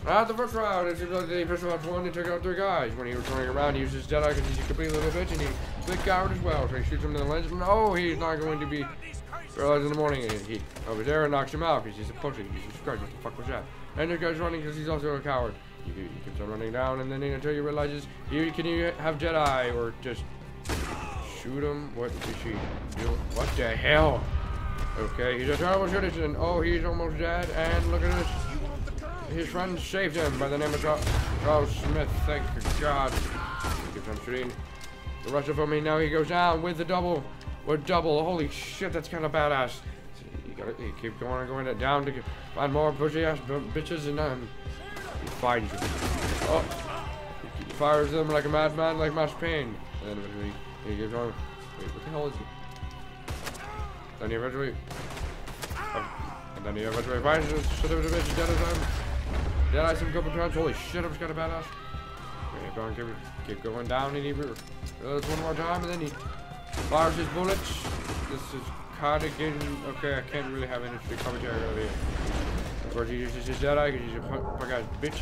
S1: At the first round, it seems like the first had one, he took out three guys. When he was running around, he used his Jedi because he's a complete little bitch, and he's a big coward as well. So he shoots him in the lens, oh, he's not going to be realized in the morning, and he over there and knocks him out because he's a pussy. Jesus Christ, what the fuck was that? And the guy's running because he's also a coward. He, he keeps on running down, and then until he realizes, you can you have Jedi or just shoot him? What did she do? What the hell? Okay, he's a terrible citizen. Oh, he's almost dead, and look at this. His friend saved him by the name of Charles, Smith. Thank God. On shooting. The rest of he now he goes down with the double. With double. Holy shit, that's kind of badass. You gotta you keep going and going down to find more pushy ass bitches and then he finds them. Oh, he fires them like a madman, like Max Payne. And then eventually he keeps on. Wait, what the hell is he? Then he eventually. oh, and then he eventually finds this shit of a bitch dead as him. Dead eyes him a couple times. Holy shit, I'm just got a badass. Keep going, keep, going down, and he does one more time, and then he fires his bullets. This is kind of getting okay. I can't really have any commentary over here. Of course, he uses his Jedi because he's a fuck ass bitch.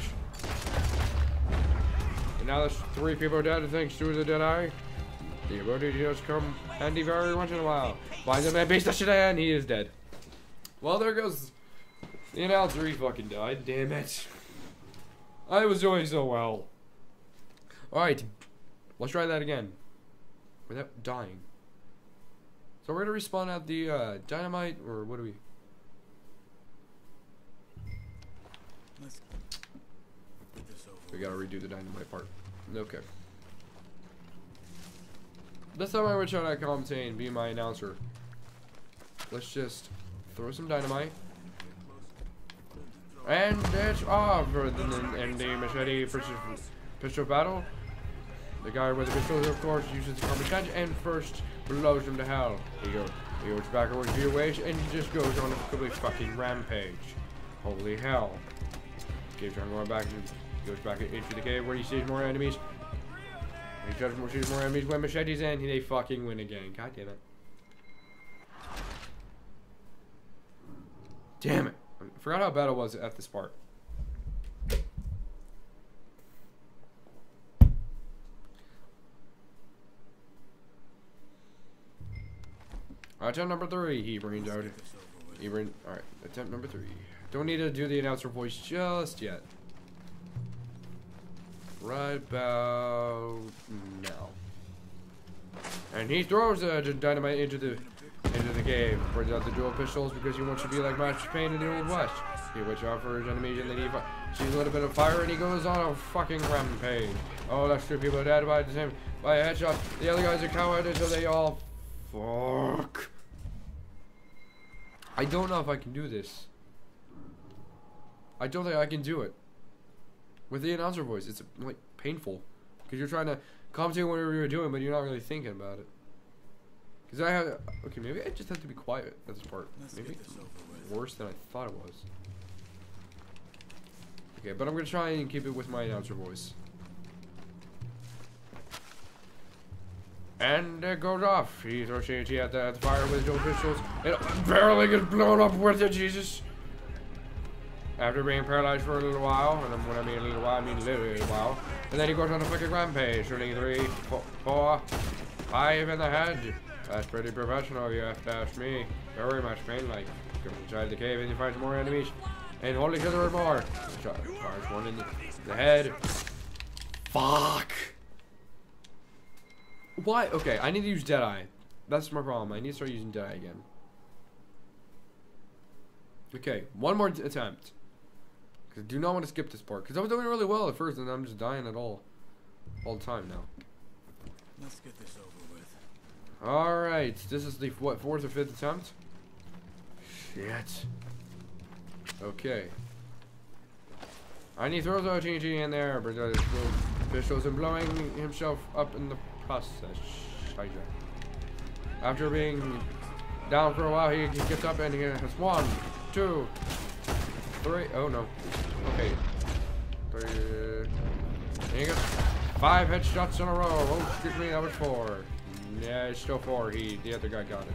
S1: And now there's three people dead thanks to the Jedi. The ability just come handy very once in a while. Finds him and beats the shit and he is dead. Well, there goes the announcer. He fucking died. Damn it. I was doing so well. Alright, let's try that again. Without dying. So we're gonna respawn at the uh, dynamite, or what do we?
S10: Let's get this over
S1: We gotta redo the dynamite part. Okay. This time I would try to commentate and be my announcer. Let's just throw some dynamite. And that's off! And the, and the machete pistol, pistol battle. The guy with the pistol, of course, uses the common sense and first blows him to hell. He goes, he goes backwards few ways and he just goes on a complete fucking rampage. Holy hell. Keeps on going back and goes back into the cave where he sees more enemies. He tries more sees more enemies when machetes in, he they fucking win again. God damn it. Damn it. I forgot how bad it was at this part. Attempt number three, he brings out. He bring. Alright, attempt number three. Don't need to do the announcer voice just yet. Right about now. And he throws the dynamite into the into the cave. Brings out the dual pistols because he wants to be like Master Payne in the Old West. He for his enemies and then he sees a little bit of fire and he goes on a fucking rampage. Oh, that's two people dead by the same by a headshot. The other guy's a coward, so they all fuck. I don't know if I can do this. I don't think I can do it. With the announcer voice, it's like painful. Because you're trying to commentate whatever you're doing, but you're not really thinking about it. Because I have. Okay, maybe I just have to be quiet at this part.
S10: Let's
S1: maybe it's
S10: this over with.
S1: worse than I thought it was. Okay, but I'm going to try and keep it with my announcer voice. And it goes off. He throws TNT at the, at the fire with dual pistols. It barely gets blown up with it, Jesus. After being paralyzed for a little while, and then when I mean a little while, I mean literally a little while. And then he goes on a fucking rampage, shooting three, four, four, five in the head. That's pretty professional, you have to ask me. Very much pain-like. Goes inside the cave and he finds more enemies. And because there were more. Charge one in the, the head. Fuck. Why? Okay, I need to use Deadeye. That's my problem. I need to start using Deadeye again. Okay, one more attempt. Because I do not want to skip this part. Because I was doing really well at first, and I'm just dying at all. All the time now.
S10: Let's get this over.
S1: Alright, this is the, what, fourth or fifth attempt? Shit. Okay. I need throws out TNT in there, but officials and blowing himself up in the process. After being down for a while, he, he gets up and he has one, two, three. Oh no. Okay. Three. And he gets five headshots in a row. Oh, excuse me, that was four. Yeah, it's still four. He, the other guy got it.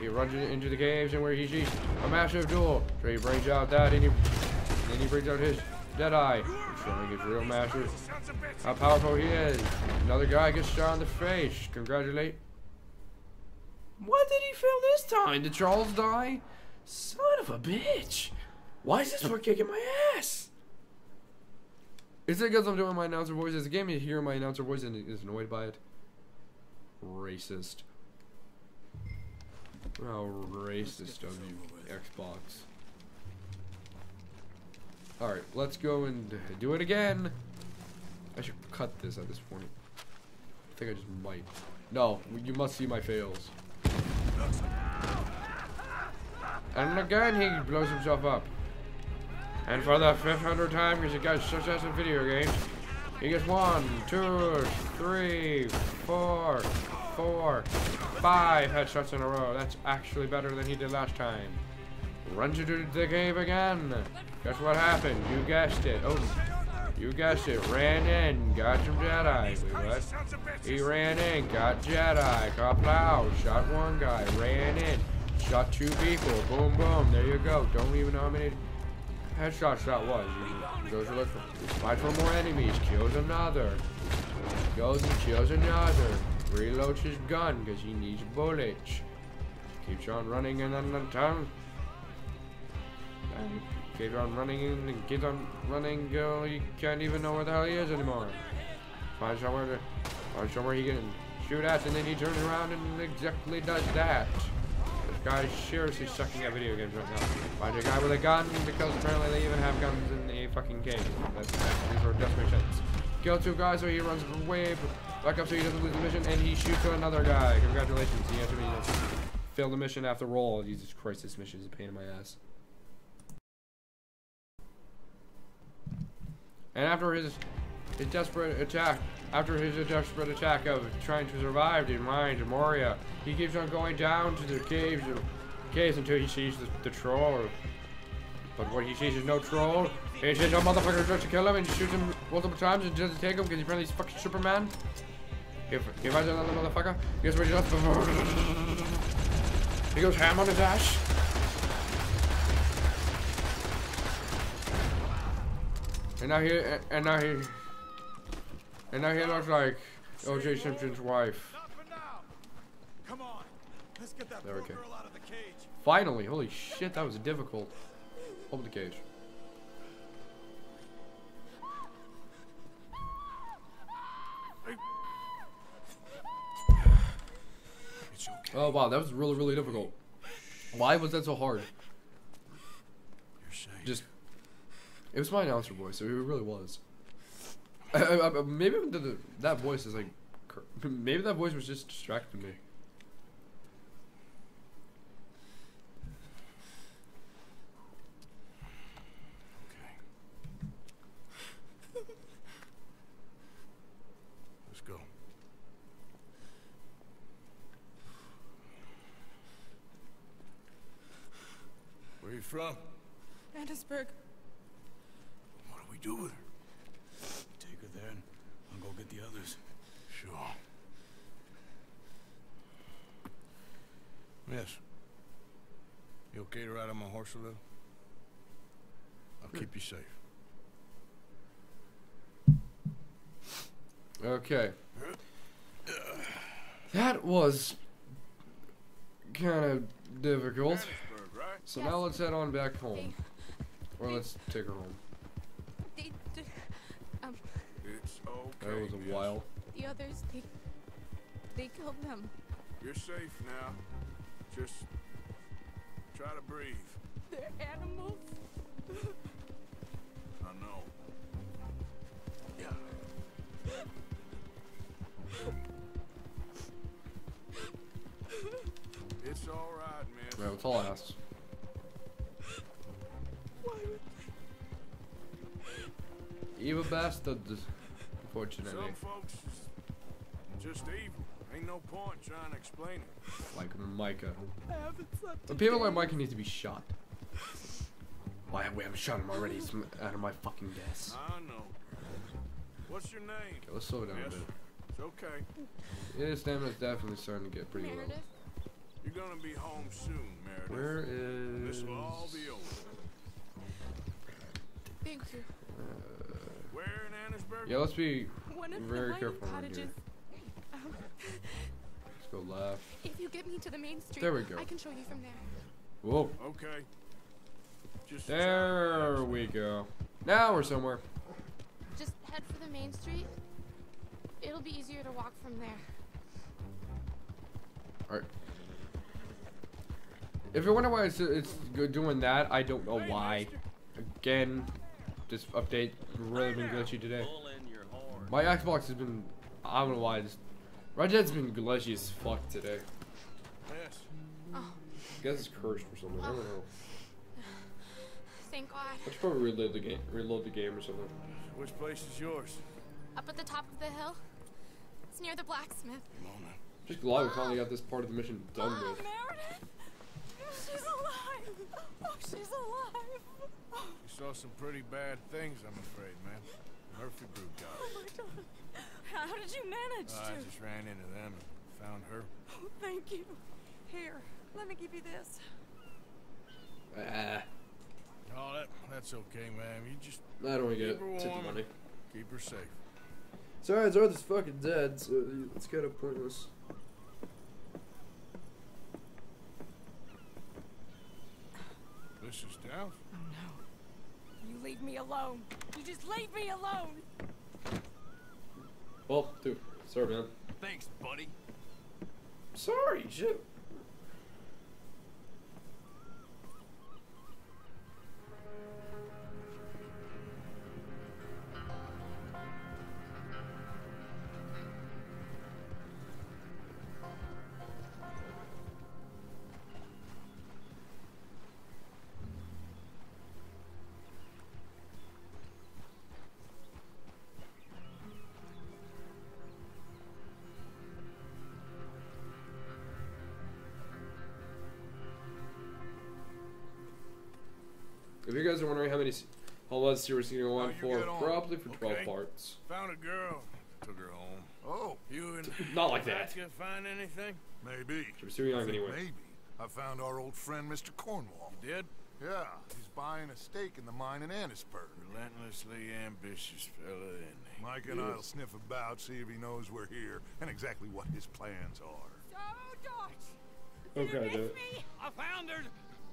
S1: He runs into the caves and where he sees a massive duel. So he brings out that and, he, and then he brings out his Deadeye. Showing his real master. How powerful he is. Another guy gets shot in the face. Congratulate. What did he fail this time? Did Charles die? Son of a bitch. Why is this for kicking my ass? Is it because I'm doing my announcer voice? Is the game hearing my announcer voice and is annoyed by it? Racist. How racist of you, Xbox. Alright, let's go and do it again. I should cut this at this point. I think I just might. No, you must see my fails. And again, he blows himself up. And for the 500th time, because he such success in video games, he gets one, two, three, four, four, five headshots in a row. That's actually better than he did last time. Runs into the cave again. Guess what happened? You guessed it. Oh, you guessed it. Ran in, got some Jedi. Wait, what? He ran in, got Jedi. Got plow. Shot one guy. Ran in. Shot two people. Boom, boom. There you go. Don't even know how many headshots that was. He goes to look for, fights for more enemies. Kills another. Goes and kills another. Reloads his gun because he needs bullets. Keeps on running and then the town. Keeps on running and keeps on running. Go, you can't even know where the hell he is anymore. Find somewhere to find somewhere he can shoot at, and then he turns around and exactly does that. This guy is seriously sucking at video games right now. Find a guy with a gun because apparently they even have guns in a fucking cave. That's these are make sense. Kill two guys so he runs away back up so he doesn't lose the mission, and he shoots another guy. Congratulations, he actually failed the mission after all. Jesus Christ, this mission is a pain in my ass. And after his his desperate attack, after his desperate attack of trying to survive the mines of Moria, he keeps on going down to the caves, caves until he sees the, the troll. But what he sees is no troll. He says, "No motherfucker tries to kill him," and shoots him multiple times and doesn't take him because apparently he's fucking Superman. If he finds another motherfucker, guess what he does? He goes ham on his ass. And now he, and now he, and now he looks like O.J. Simpson's wife.
S10: Come on. Let's get that
S1: There we go.
S10: girl out of the cage.
S1: Finally, holy shit, that was difficult. Open the cage.
S3: It's okay.
S1: Oh wow, that was really, really difficult. Why was that so hard?
S3: You're safe.
S1: Just, it was my announcer voice, so it really was. I, I, I- maybe the, the, that voice is like, maybe that voice was just distracting me.
S3: okay. Let's go. Where are you from?
S5: Annesburg.
S3: What do we do with her?
S10: Take her there and I'll go get the others.
S3: Sure. Yes. You okay to ride on my horse a little? I'll keep you safe.
S1: Okay. That was kind of difficult.
S3: Johannesburg, right?
S1: So now let's head on back home. Or let's take her home.
S11: They, d- um,
S3: It's okay.
S1: That was a
S3: miss.
S1: while.
S11: the others, they, they killed them.
S3: You're safe now. Just try to breathe.
S11: They're animals.
S3: I know. Yeah. It's all right, miss.
S1: Yeah, that's all I asked. Evil bastards. Unfortunately.
S3: Some folks just evil. Ain't no point trying to explain it.
S1: Like Micah.
S11: I haven't slept
S1: But people like Micah need to be shot. Why wait, I'm shot him already. It's out of my fucking guess.
S3: I know. What's your name?
S1: Okay, let's slow down a bit.
S3: It's okay.
S1: Yeah, his stamina's definitely starting to get pretty low.
S11: Meredith,
S3: You're gonna be home soon, Meredith.
S1: Where
S3: And
S1: is?
S3: This will all be over.
S11: thank you.
S3: Uh, Where in Annesburg?
S1: Yeah, let's be very careful around
S11: cottages.
S1: here.
S11: Um,
S1: Let's go left.
S11: if you get me to the main street,
S1: There we go.
S11: I can show you from there.
S1: Whoa.
S3: Okay. Just
S1: There we go. Now we're somewhere.
S11: Just head for the main street. It'll be easier to walk from there.
S1: Alright. If you're wondering why it's, it's go- doing that, I don't know why. Again, this update really been glitchy today. My Xbox has been, I don't know why, this, Red Dead's been glitchy as fuck today.
S3: Yes.
S11: Oh,
S1: I guess it's cursed or something, I don't know.
S11: thank God.
S1: I should probably reload the game, reload the game or something.
S3: Which place is yours?
S11: Up at the top of the hill. It's near the blacksmith.
S3: Mona.
S1: Just glad we finally got this part of the mission done
S11: oh,
S1: with.
S11: Meredith! She's alive! Oh, she's alive!
S3: You saw some pretty bad things, I'm afraid, man. Murphy group got
S11: oh my God. How did you manage
S3: I
S11: to?
S3: just ran into them and found her.
S11: Oh, thank you. Here, let me give you this.
S1: Ah,
S3: Oh, that, that's okay, man. You just
S1: I don't want to get
S3: Keep her
S1: the money.
S3: keep her safe.
S1: Sorry, it's Arthur's fucking dead, so it's kind of pointless.
S3: This is down.
S11: Oh no. You leave me alone. You just leave me alone.
S1: Well, dude, sorry, man.
S12: Thanks, buddy.
S1: Sorry, shit. Home series you're gonna want
S3: How'd you
S1: for,
S3: get on?
S1: probably for 12
S3: Okay.
S1: parts.
S3: Found a girl. Took her home.
S9: Oh,
S3: You and
S1: Not like that.
S3: Rebecca find anything?
S9: maybe.
S1: She was too young
S9: I
S1: anyway.
S9: Maybe. I found our old friend, Mr. Cornwall.
S3: You Did?
S9: Yeah, he's buying a stake in the mine in Annesburg.
S3: Relentlessly ambitious fella, isn't he?
S9: Mike and I'll sniff about, see if he knows we're here, and exactly what his plans are.
S13: So, Dutch,
S1: Okay,
S13: miss
S1: dude.
S13: me?
S12: I found her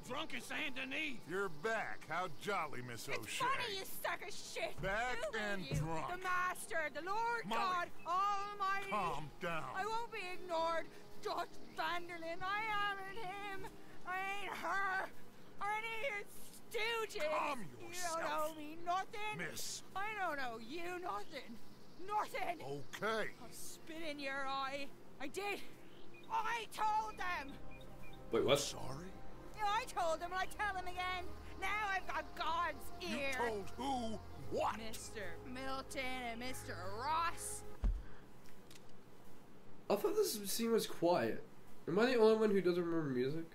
S12: drunk in Saint Denis.
S9: You're back. How jolly, Miss O'Shea.
S13: It's
S9: O'Shea.
S13: funny, you sack of shit.
S9: Back
S13: Who are
S9: and
S13: you?
S9: drunk.
S13: The Master, the Lord
S9: Molly.
S13: God Almighty.
S9: Calm down.
S13: I won't be ignored. Dutch Van der Linde, I am him. I ain't her. Or any of your stooges.
S9: Calm yourself.
S13: You don't know me nothing.
S9: Miss.
S13: I don't know you nothing. Nothing.
S9: Okay.
S13: I'll spit in your eye. I did. I told them.
S1: Wait, what?
S9: Sorry?
S13: Yeah, I told them and I tell them again. Now I've got God's ear.
S9: You
S13: ear.
S9: told who what?
S13: Mr. Milton and Mr. Ross.
S1: I thought this scene was quiet. Am I the only one who doesn't remember music?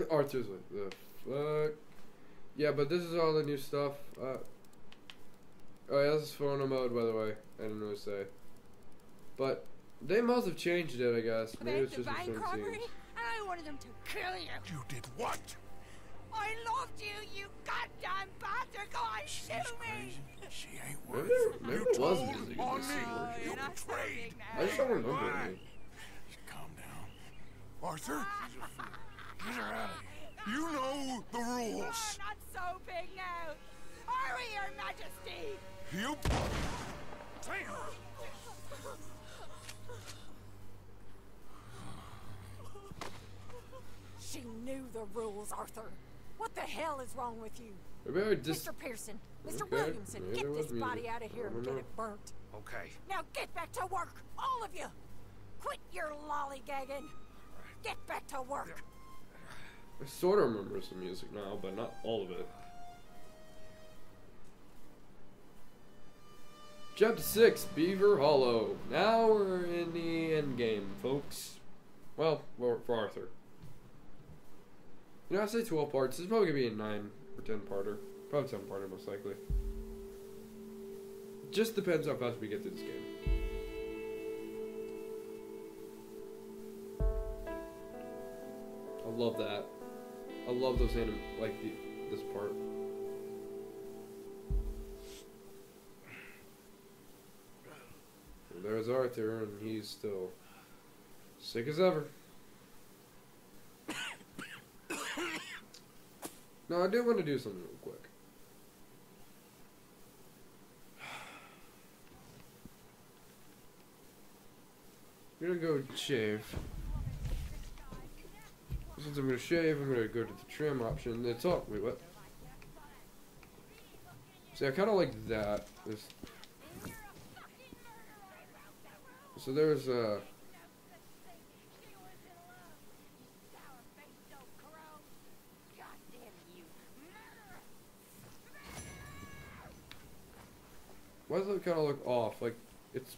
S1: Arthur's like, the fuck? Yeah, but this is all the new stuff. Uh, oh yeah, this is phono mode, by the way. I didn't really say. But they must have changed it, I guess. Maybe
S13: About
S1: it's
S13: the
S1: just in
S13: vine
S1: some
S13: crockery, and I wanted them to kill you.
S9: You did what?
S13: I loved you, you goddamn bastard. Go on, shoot me.
S3: She ain't worth it.
S1: maybe
S9: You
S1: there was
S9: told
S1: music in this
S13: Oh,
S9: You
S13: you're
S9: betrayed.
S13: sounding
S1: I just don't remember
S3: Why?
S1: any.
S3: Just calm down.
S9: Arthur?
S3: Get her out of here. You know the rules.
S13: not so big now. Are we, Your Majesty?
S3: You.
S13: She knew the rules, Arthur. What the hell is wrong with you?
S1: Maybe I just.
S13: Mr. Pearson, Mr.
S1: Okay,
S13: Williamson,
S1: maybe
S13: get this body out of here and
S1: don't
S13: get it burnt.
S3: Okay.
S13: Now get back to work, all of you. Quit your lollygagging. Get back to work.
S1: I sort of remember some music now, but not all of it. Chapter 6, Beaver Hollow. Now we're in the end game, folks. Well, for, for Arthur. You know, I say 12 parts. It's probably going to be a 9 or 10 parter. Probably 10 parter, most likely. Just depends how fast we get through this game. I love that. I love those anim like the, this part. There's Arthur, and he's still sick as ever. No, I do want to do something real quick. I'm gonna go shave. Since I'm gonna shave, I'm gonna go to the trim option. It's all wait what? See, I kind of like that. So there's uh. Why does it kind of look off? Like it's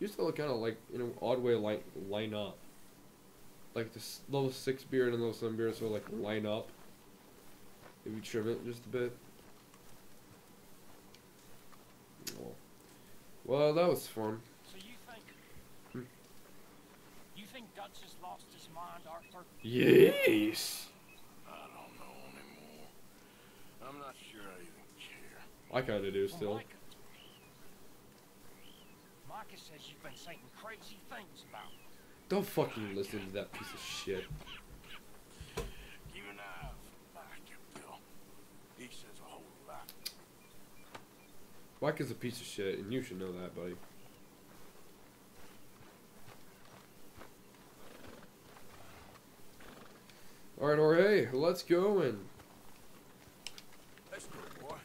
S1: used to look kind of like in an odd way like line up. Like this level six beard and level seven beard so like line up. Maybe trim it just a bit. Well, well that was fun.
S7: So you think...
S1: Hmm.
S7: You think Dutch has lost his mind, Arthur?
S1: Yes.
S3: I don't know anymore. I'm not sure I even care.
S1: I kind of do still.
S7: Micah, Says you've been saying crazy things about him.
S1: Don't fucking listen to that piece of shit.
S3: Keep an eye Bill. He says a whole lot.
S1: Mike is a piece of shit, and you should know that, buddy. Alright, Jorge, let's go and.
S3: Let's go, boy.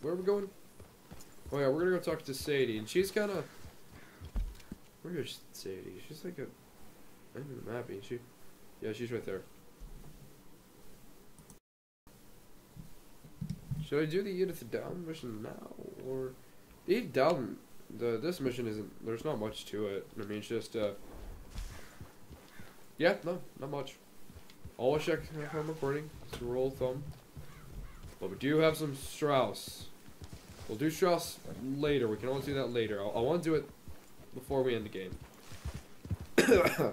S1: Where are we going? Oh, yeah, we're gonna go talk to Sadie, and she's kinda. Where is Sadie? She's like a. I'm in the map, she? Yeah, she's right there. Should I do the Edith Down mission now, or the Edith Down? The this mission isn't. There's not much to it. I mean, it's just. uh... Yeah, no, not much. Always check if I'm recording. It's a roll of thumb. But we do have some Strauss. We'll do Strauss later. We can always do that later. I, want to do it before we end the game.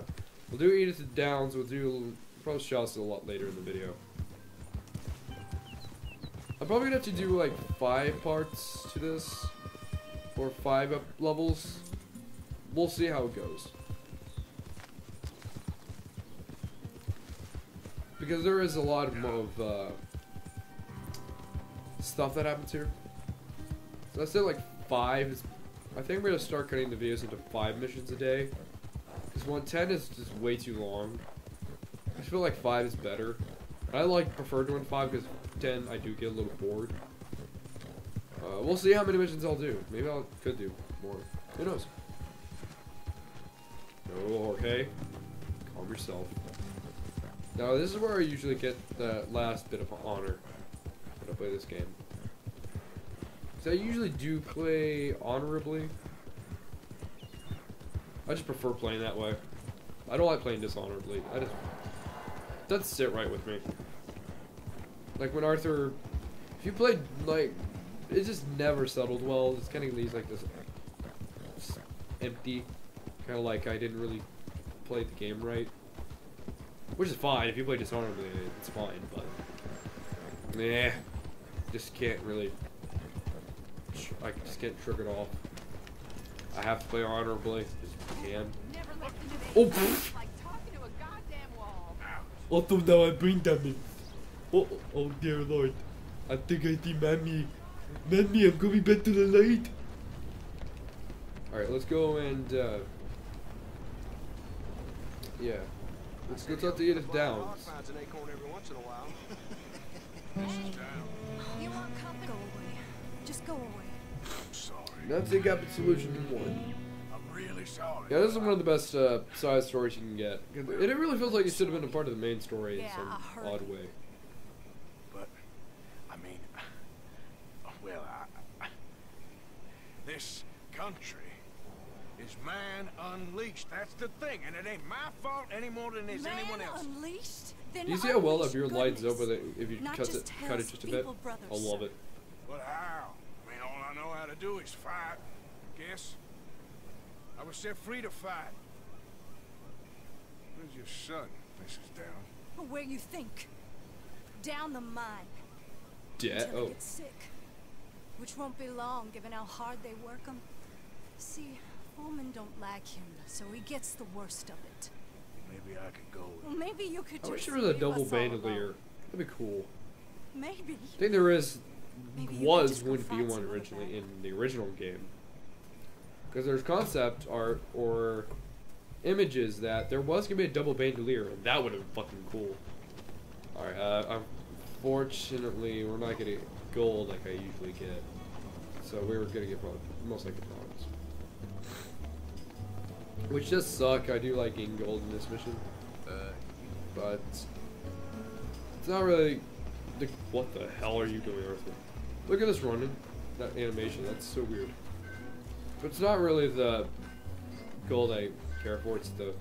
S1: we'll do Edith Downes. We'll do probably Strauss a lot later in the video. I'm probably gonna have to do like five parts to this, or five up levels. We'll see how it goes. Because there is a lot of, of uh, stuff that happens here. So I said like five. Is, I think we're gonna start cutting the videos into five missions a day. Because 110 is just way too long. I feel like five is better. I like prefer doing five because 10 I do get a little bored. Uh, we'll see how many missions I'll do. Maybe I could do more. Who knows? No, Jorge. Calm yourself. Now this is where I usually get the last bit of honor when I play this game. So I usually do play honorably. I just prefer playing that way. I don't like playing dishonorably. I just doesn't sit right with me. Like when Arthur, if you played like, it just never settled well. It's kind of leaves like this empty, kind of like I didn't really play the game right. Which is fine if you play dishonorably, it's fine. But nah, just can't really. Tr- I just can't trick it off. I have to play honorably. Just can.
S4: Never listen to
S1: Oh,
S4: this.
S1: pfft.
S4: like talking to a goddamn wall.
S8: Also now I'm brain damaged. Oh, oh, oh dear lord. I think I see Mammy. Mammy, I'm going back to the light.
S1: Alright, let's go and, uh... Yeah. Let's, let's have to eat it down.
S11: finds an acorn every once in a while.
S13: You want company? Go away. Just go away.
S1: Nothing got the solution in one.
S3: I'm really sorry.
S1: Yeah, this is one of the best uh, side stories you can get. It, it really feels like it should have been a part of the main story in
S13: Yeah,
S1: some odd way.
S3: But, I mean, well, I, I, this country is man unleashed. That's the thing, and it ain't my fault any more than it's
S13: Man
S3: anyone else.
S13: unleashed? Then
S1: Do you see how well that
S13: unleash
S1: beard lights up
S13: goodness.
S1: with it if you
S13: Not
S1: cut it,
S13: just
S1: cut it just a bit?
S13: people brothers,
S1: I love it.
S3: But how? I mean, all I know how to do is fight. I Guess. I was set free to fight. Where's your son, Mrs. Down?
S13: Where you think? Down the mine.
S1: Yeah.
S13: Until he
S1: Oh.
S13: gets sick. Which won't be long, given how hard they work him. See, Foreman don't like him, so he gets the worst of it.
S3: Maybe I could go.
S13: Well, maybe you could
S1: I
S13: just
S1: wish there was a double
S13: us all
S1: bandolier. That'd be cool.
S13: Maybe.
S1: I think there is
S13: Maybe you could
S1: was going to be one originally in the original game. Because there's concept art or images that there was gonna be a double bandolier, and that would have been fucking cool. All right. Uh, unfortunately, we're not getting gold like I usually get, so we were gonna get probably, most likely bronze. Which does suck. I do like getting gold in this mission, but it's not really. The, what the hell are you doing, Arthur? Look at this running. That animation. That's so weird. But it's not really the gold I care for. It's the.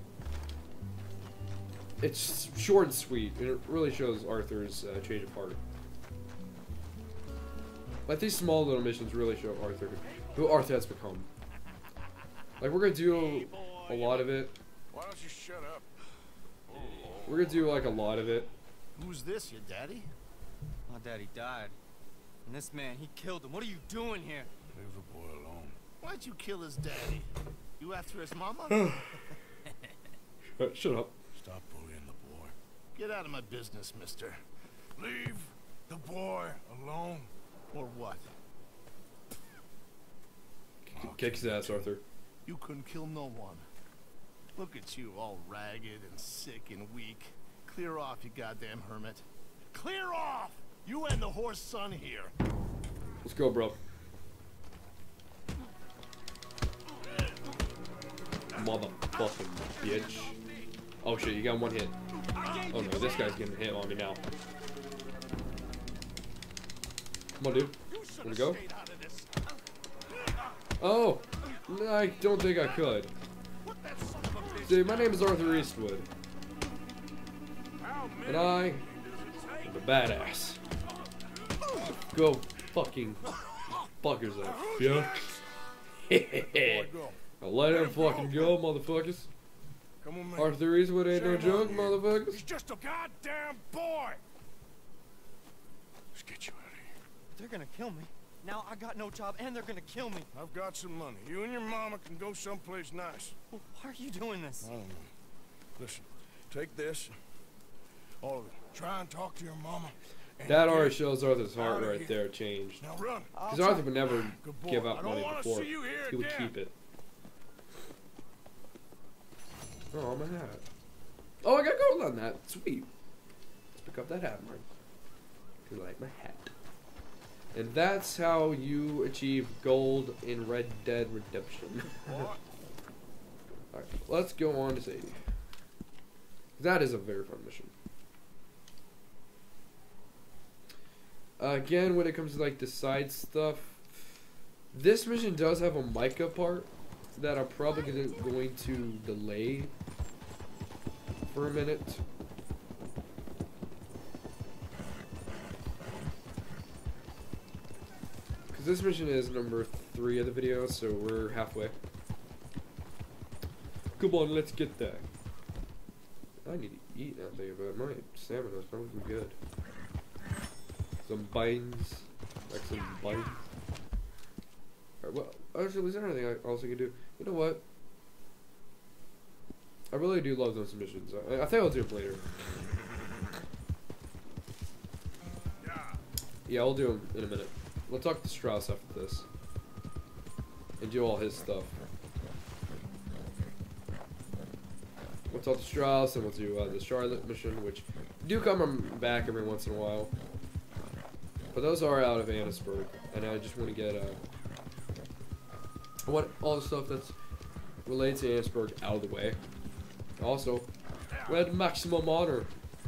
S1: It's short and sweet, and it really shows Arthur's uh, change of heart. Like these small little missions really show Arthur who Arthur has become. Like we're gonna do a lot of it.
S3: Why don't you shut up?
S1: We're gonna do like a lot of it.
S14: Who's this, your daddy?
S15: My daddy died. And this man, he killed him. What are you doing here?
S3: Leave the boy alone.
S14: Why'd you kill his daddy? You after his mama?
S1: Uh, shut up.
S3: Stop bullying the boy.
S14: Get out of my business, mister.
S3: Leave the boy alone.
S14: Or what?
S1: Kick his ass, Arthur.
S14: You couldn't kill no one. Look at you, all ragged and sick and weak. Clear off, you goddamn hermit. Clear off! You and the horse son here.
S1: Let's go, bro. Motherfucking bitch. Oh shit, you got one hit. Oh no, this guy's getting hit on me now. Come on, dude. Wanna go? Oh! I don't think I could. See, my name is Arthur Eastwood. And I am a badass. Go fucking fuck yourself. Yeah? I'll let him fucking go, motherfuckers.
S3: Come on, man.
S1: Arthur Eastwood ain't no
S3: Shame on
S1: joke,
S3: you.
S1: motherfuckers.
S3: He's just a goddamn boy. Let's get you out of here.
S15: They're gonna kill me. Now I got no job and they're gonna kill me.
S3: I've got some money. You and your mama can go someplace nice.
S15: Why are you doing this?
S3: I don't know. Listen, take this. All of it. Try and talk to your mama.
S1: That already shows Arthur's heart right
S3: here.
S1: there changed. Because Arthur would never give up money before.
S3: you
S1: He would
S3: again.
S1: keep it. Oh, my hat. Oh, I got gold on that. Sweet. Let's pick up that hat, Mark. Because I like my hat. And that's how you achieve gold in Red Dead Redemption. Alright, let's go on to Sadie. That is a very fun mission. Again, when it comes to like the side stuff, this mission does have a Micah part that I'm probably gonna, going to delay for a minute. Because this mission is number three of the video, so we're halfway. Come on, let's get that. I need to eat that day, but my stamina is probably good. Some binds. Like some binds. Well, actually, is there anything else I can do? You know what? I really do love those missions. I, I think I'll do them later. Yeah, I'll do them in a minute. We'll talk to Strauss after this. And do all his stuff. We'll talk to Strauss and we'll do uh, the Charlotte mission, which do come um, back every once in a while. But those are out of Annesburg, and I just want to get uh, all the stuff that's related to Annesburg out of the way. Also, we had maximum honor,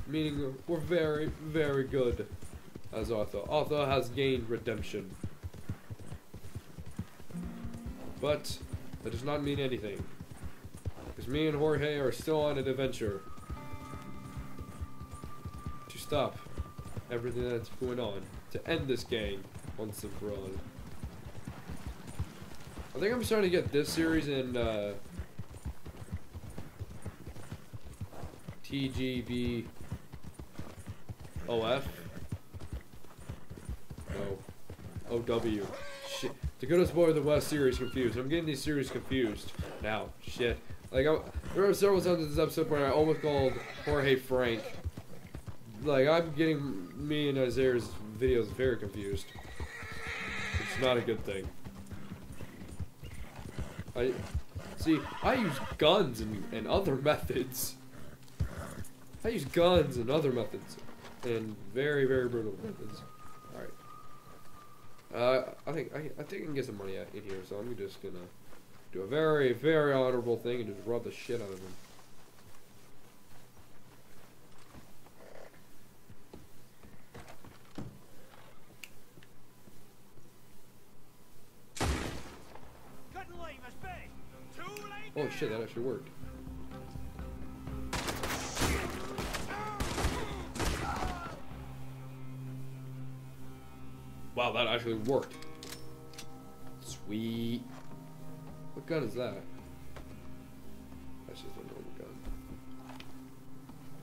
S1: meaning we're very, very good as Arthur. Arthur has gained redemption. But that does not mean anything. Because me and Jorge are still on an adventure to stop everything that's going on, to end this game once and for all. I think I'm starting to get this series in uh, TGB OF. No. OW. Shit. The Goodest Boy of the West series confused. I'm getting these series confused now. Shit. Like, I, there were several times in this episode where I almost called Jorge Frank. Like, I'm getting me and Isaiah's videos very confused. It's not a good thing. I see. I use guns and, and other methods. I use guns and other methods, and very very brutal methods. All right. Uh, I think I, I think I can get some money out in here, so I'm just gonna do a very very honorable thing and just rub the shit out of him. Oh shit, that actually worked. Wow, that actually worked. Sweet. What gun is that? That's just a normal gun.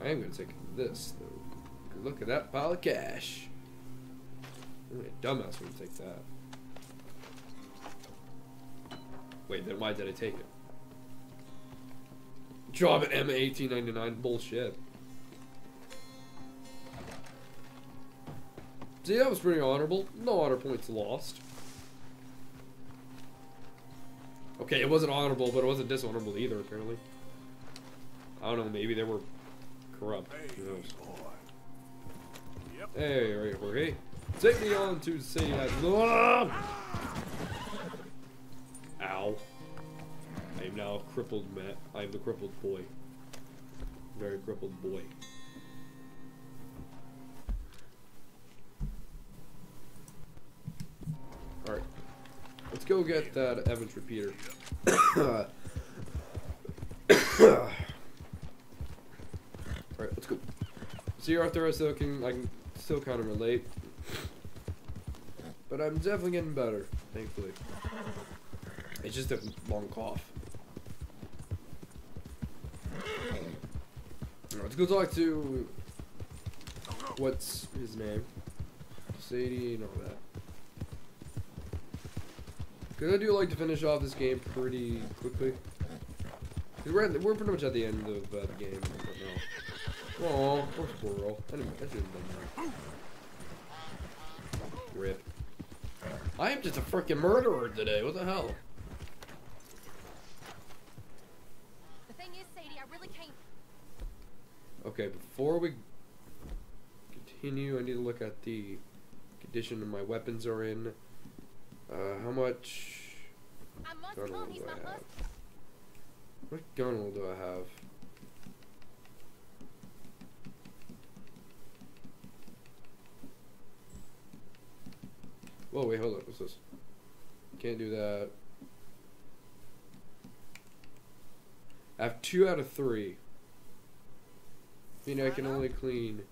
S1: I am gonna take this though. Look at that pile of cash. I'm a dumbass would take that. Wait, then why did I take it? Job at M1899 bullshit. See, that was pretty honorable. No honor points lost. Okay, it wasn't honorable, but it wasn't dishonorable either, apparently. I don't know, maybe they were corrupt. Knows? Hey, right, Jorge. Take me on to say that. Ah! Crippled man. I am the crippled boy. Very crippled boy. Alright. Let's go get that Evans repeater. Alright, let's go. See Arthur, I still can I can still kind of relate. But I'm definitely getting better, thankfully. It's just a long cough. Let's go talk to what's his name, Sadie and all that. Cause I do like to finish off this game pretty quickly. We're at, we're pretty much at the end of uh, the game right now. Poor squirrel. I have done that. Rip. I am just a freaking murderer today. What the hell?
S6: The thing is, Sadie, I really can't.
S1: Okay, before we continue, I need to look at the condition my weapons are in. Uh, how much
S6: I must
S1: gun
S6: come.
S1: do I have? What gun do I have? Whoa, wait, hold up. What's this? Can't do that. I have two out of three. Meaning I can only clean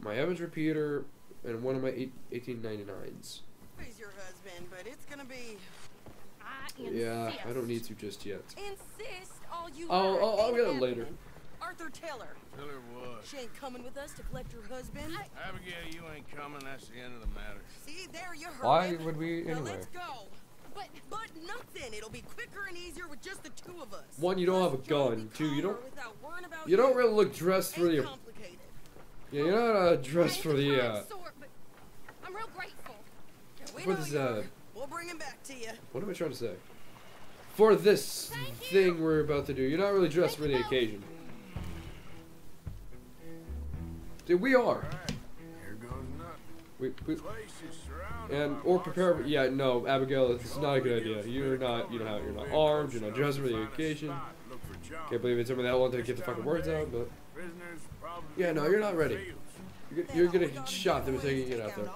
S1: my Evans repeater and one of my 1899s.
S5: He's your husband, but it's gonna be.
S6: I
S1: Yeah, I don't need to just yet.
S5: Insist all you
S1: I'll. I'll, I'll get it later.
S5: Arthur Taylor.
S3: Tell her what.
S5: She ain't coming with us to collect her husband.
S3: Abigail, you ain't coming. That's the end of the matter.
S5: See, there you heard
S1: Why
S5: him.
S1: would we
S5: Now
S1: anyway?
S5: let's go. But but nothing. It'll be quicker and easier with just the two of us.
S1: One, you don't have a gun. Two, you don't.
S5: Without worrying about
S1: You don't really look dressed for the. Yeah, you're not uh, dressed for the. Uh,
S5: Sort, but We
S1: for
S5: know
S1: this
S5: you
S1: uh,
S5: We'll bring him back to you.
S1: what am I trying to say? For this thing we're about to do, you're not really dressed for the occasion. Dude, we are.
S3: Here goes nothing.
S1: We, we
S3: Place is surrounded
S1: and or prepare. Yeah, no, Abigail, this is not a good idea. You're not, you know, you're not armed. You're not dressed for the occasion. Can't believe it's something that wanted to get the fucking words out, but yeah, no, you're not ready. You're, you're gonna get shot the second you get out there.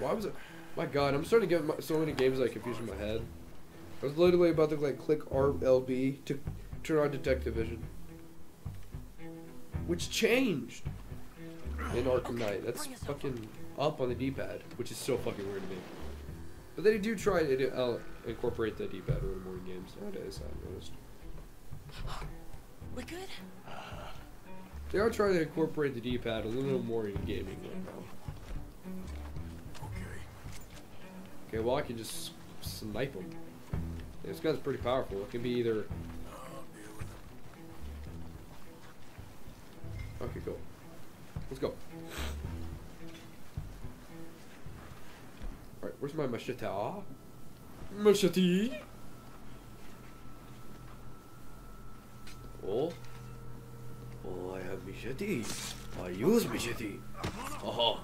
S1: Why was it? My God, I'm starting to get my, so many games like confused in my head. I was literally about to like click RLB to turn on Detective Vision, which changed in Arkham Knight. That's fucking up on the D-pad, which is so fucking weird to me. But they do try to uh, incorporate the D-pad in the morning games nowadays. I've noticed.
S5: We good?
S1: They are trying to incorporate the D-pad a little more in gaming right now. Okay, well I can just snipe them. Yeah, this gun's pretty powerful. It can be either. Okay, cool. Let's go. Alright, where's my machete? Machete? Oh. Oh, I have machete. I use machete. Aha.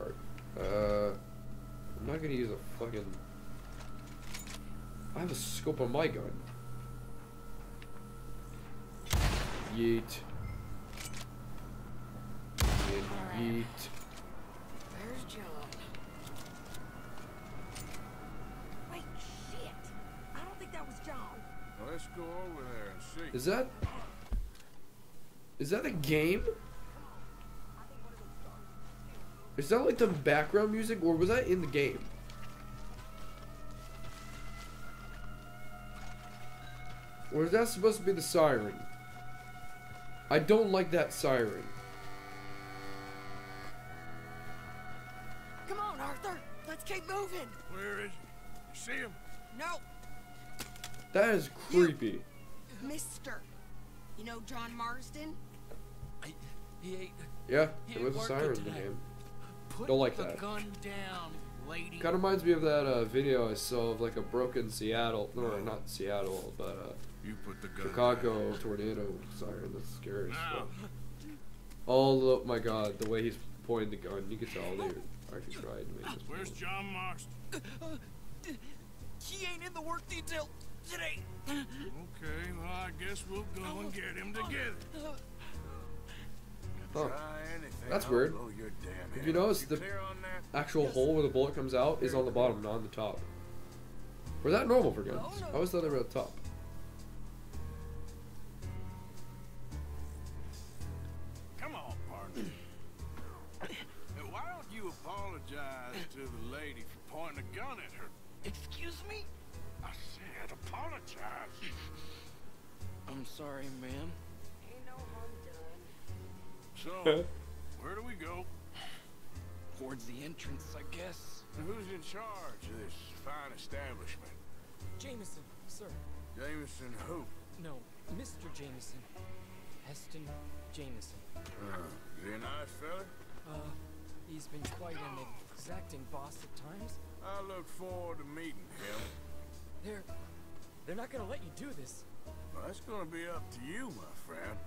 S1: Alright. Uh. I'm not gonna use a fucking. I have a scope on my gun. Yeet. Yeet.
S5: Where's John? Wait, shit. I don't think that was John.
S3: Let's go over there and see.
S1: Is that? Is that a game? Is that like the background music, or was that in the game? Or is that supposed to be the siren? I don't like that siren.
S5: Let's moving.
S3: Where is he? You see him?
S5: No,
S1: That is creepy.
S5: Mister. You know John Marston?
S10: He ain't.
S1: Yeah,
S10: he
S1: there was a siren in the
S10: today.
S1: game.
S10: Put
S1: Don't like
S10: the
S1: that.
S10: gun down, lady.
S1: Kind of reminds me of that uh, video I saw of like a broken Seattle, no, not Seattle, but uh,
S3: You put the gun
S1: Chicago tornado siren. That's scary. as. Oh the, my god, the way he's pointing the gun, you can tell they actually tried to make this.
S3: Where's John Marston?
S10: He ain't in the work detail today.
S3: Okay, well, I guess we'll go and get him together.
S1: Oh,
S3: Try
S1: that's weird.
S3: Oh, blow
S1: If you notice, the
S3: clear on that?
S1: actual hole where the bullet comes out is on the bottom, not on the top. Or is that normal for guns? Oh, I always thought they were at the top.
S10: Sorry, ma'am.
S5: Ain't no harm done.
S3: So, where do we go?
S10: Towards the entrance, I guess.
S3: And who's in charge of this fine establishment?
S16: Jameson, sir.
S3: Jameson who?
S16: No, Mr. Jameson. Heston Jameson.
S3: Uh, is he a nice fella?
S16: Uh, he's been quite an exacting boss at times.
S3: I look forward to meeting him.
S16: They're... they're not gonna let you do this.
S3: Well, that's gonna be up to you, my friend.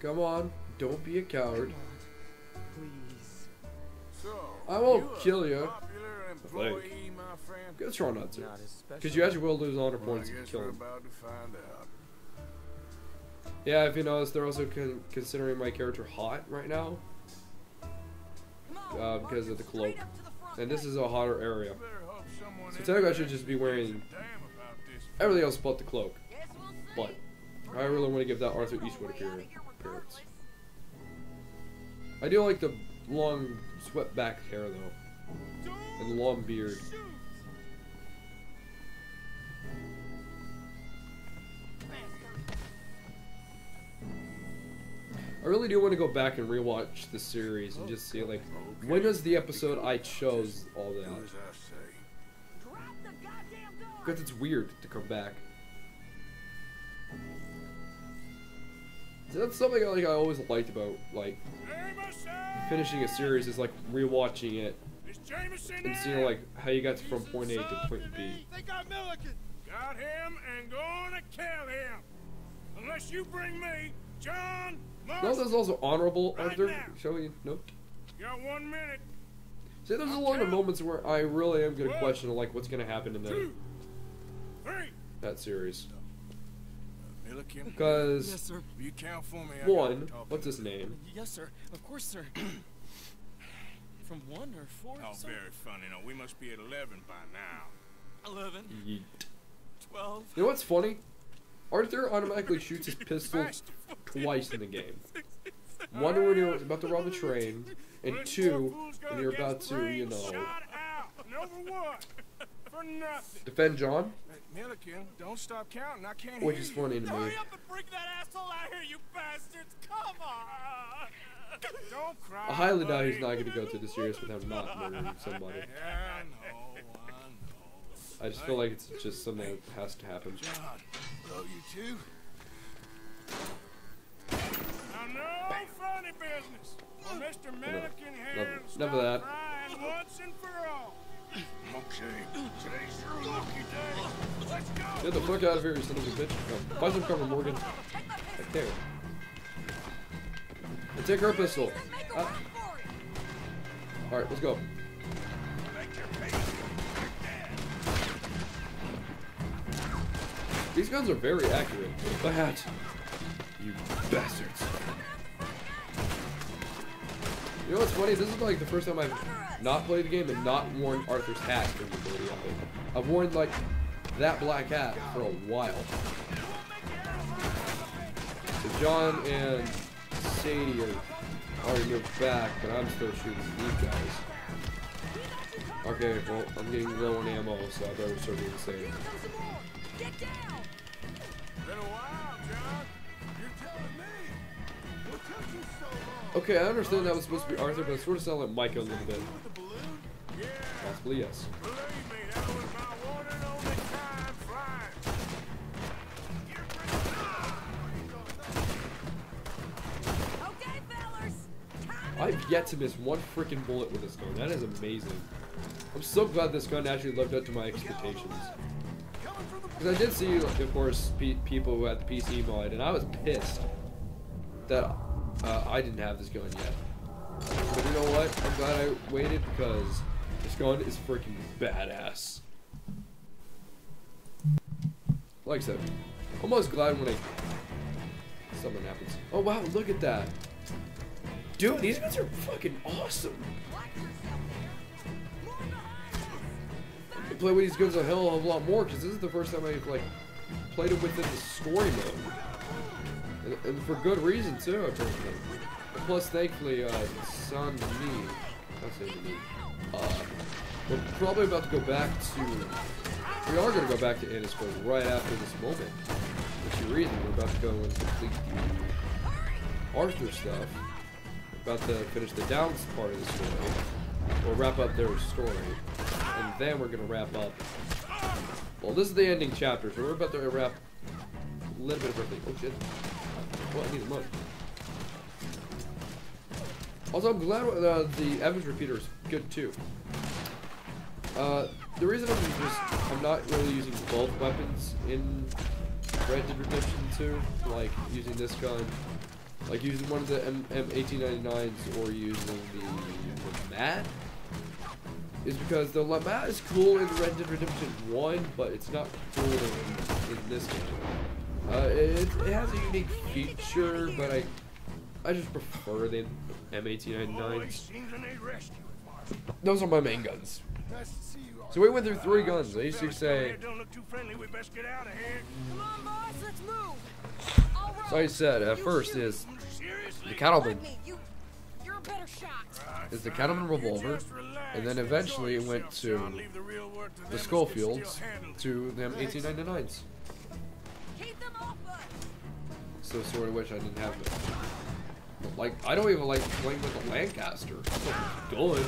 S1: Come on, don't be a coward.
S16: Please.
S3: So,
S1: I won't
S3: you
S1: kill you.
S3: Popular
S1: I
S3: employee, my
S1: try not to.
S16: Not as special.
S1: Because you actually will lose honor
S3: Well,
S1: points if you kill him.
S3: about to find out.
S1: Yeah, if you notice, they're also con considering my character hot right now. Uh, because of the cloak. And this is a hotter area. So technically I should just be wearing everything else but the cloak. But I really want to give that Arthur Eastwood appearance. I do like the long swept back hair though. And the long beard. I really do want to go back and rewatch the series and just see like when was the episode I chose all that. Because it's weird to come back. So that's something like I always liked about like finishing a series is like rewatching it and seeing like how you got from point A to point B.
S3: They got Milliken. Got him and gonna kill him. Unless you bring me, John.
S1: No, there's also honorable
S3: Right
S1: Arthur.
S3: now.
S1: Shall we? Nope.
S3: Got one minute.
S1: See, there's a lot of moments where I really am gonna question like what's gonna happen in the
S3: Three.
S1: that series.
S3: Uh,
S1: because
S16: Yes, sir.
S3: You count for me.
S1: One, what's his name?
S16: Yes, sir. Of course, sir. From one or four?
S3: Oh,
S16: sir?
S3: very funny. No, we must be at 11 by now.
S16: Eleven.
S1: Yeet.
S16: Twelve.
S1: You know what's funny? Arthur automatically shoots his pistol twice in the game. One when you're about to rob a train, and two when you're about to, you know,
S3: And over? For nothing.
S1: defend John,
S3: Milliken, don't stop counting. I can't
S1: which is funny to me.
S3: Hurry up and bring that asshole out here, you bastards. Come on. Don't cry.
S1: I highly doubt he's not going to go through the series with him not murdering somebody.
S3: Yeah, I know, I know.
S1: I just feel like it's just something that has to happen.
S3: John, hello, you two. Now, no funny business. Well, Mr. Milliken here
S1: enough- enough of that.
S3: crying once and for all. Okay, today's your lucky day. Let's go.
S1: Get the fuck out of here, you son of a bitch. Come, find some cover, Morgan. Right there. And take her pistol. Uh, Alright, let's go. These guns are very accurate. But you bastards. You know what's funny? This is like the first time I've not played the game and not worn Arthur's hat for the ability of it. I've worn like that black hat for a while. So John and Sadie are already moved back, but I'm still shooting these guys. Okay, well, I'm getting low on ammo, so I better start being safe.
S3: Been a
S1: Okay, I understand that was supposed to be Arthur, but it sort of sounded like Micah a little bit. Possibly, yes.
S3: Believe me, that was my one and only time flying.
S1: I've yet to miss one freaking bullet with this gun. That is amazing. I'm so glad this gun actually lived up to my expectations. Because I did see, like, of course, pe people who had the PC mod, and I was pissed that uh, I didn't have this gun yet. But you know what? I'm glad I waited because this gun is freaking badass. Like I said, almost glad when I something happens. Oh wow, look at that. Dude, these guns are fucking awesome. Can play with these guns a hell of a lot more because this is the first time I've like played it within the story mode, and, and for good reason too. Plus, thankfully, uh, San Denis, not San uh, we're probably about to go back to. We are going to go back to Annisford right after this moment. Which the reason we're about to go and complete the Arthur stuff. About to finish the Downes part of the story. We'll wrap up their story. And then we're going to wrap up. Well, this is the ending chapter, so we're about to wrap a little bit of everything. Oh shit. Well, I need the money. Also, I'm glad uh, the Evans repeater is good too. Uh, the reason I'm just I'm not really using both weapons in Red Dead Redemption 2, like using this gun, like using one of the M M1899s or using the, MAD, is because the LeMat is cool in Red Dead Redemption 1, but it's not cool in, in this game. Uh, it, it has a unique feature, but I I just prefer the M1899s.
S3: Seems I need rescue.
S1: Those are my main guns. So we went through three guns. I used to say, so I said at first is the cattleman
S5: You, you're a better shot.
S1: is the cattleman revolver, and then eventually it went to the Schofields to the M1899s.
S5: Keep them off us.
S1: So sort of wish I didn't have it. Like I don't even like playing with the Lancaster. It's good,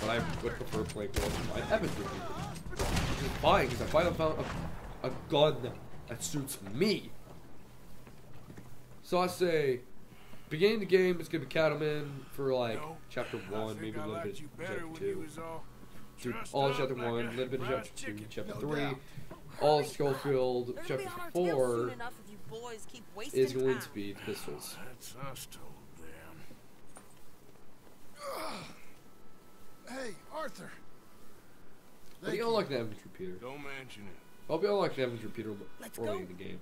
S1: but I would prefer playing with my Evans repeater. is fine because I finally found a, a gun that suits me. So I say, beginning of the game is gonna be Cattleman for like chapter one, maybe a little bit of chapter two. Do all of chapter one, a little bit of chapter two, chapter three, all of Schofield, chapter four is going to be pistols.
S3: That's us told them. Hey, Arthur.
S1: But you unlock the Evans Repeater.
S3: Don't mention it.
S1: I'll be unlocked the Evans Repeater
S5: Let's
S1: early in the game,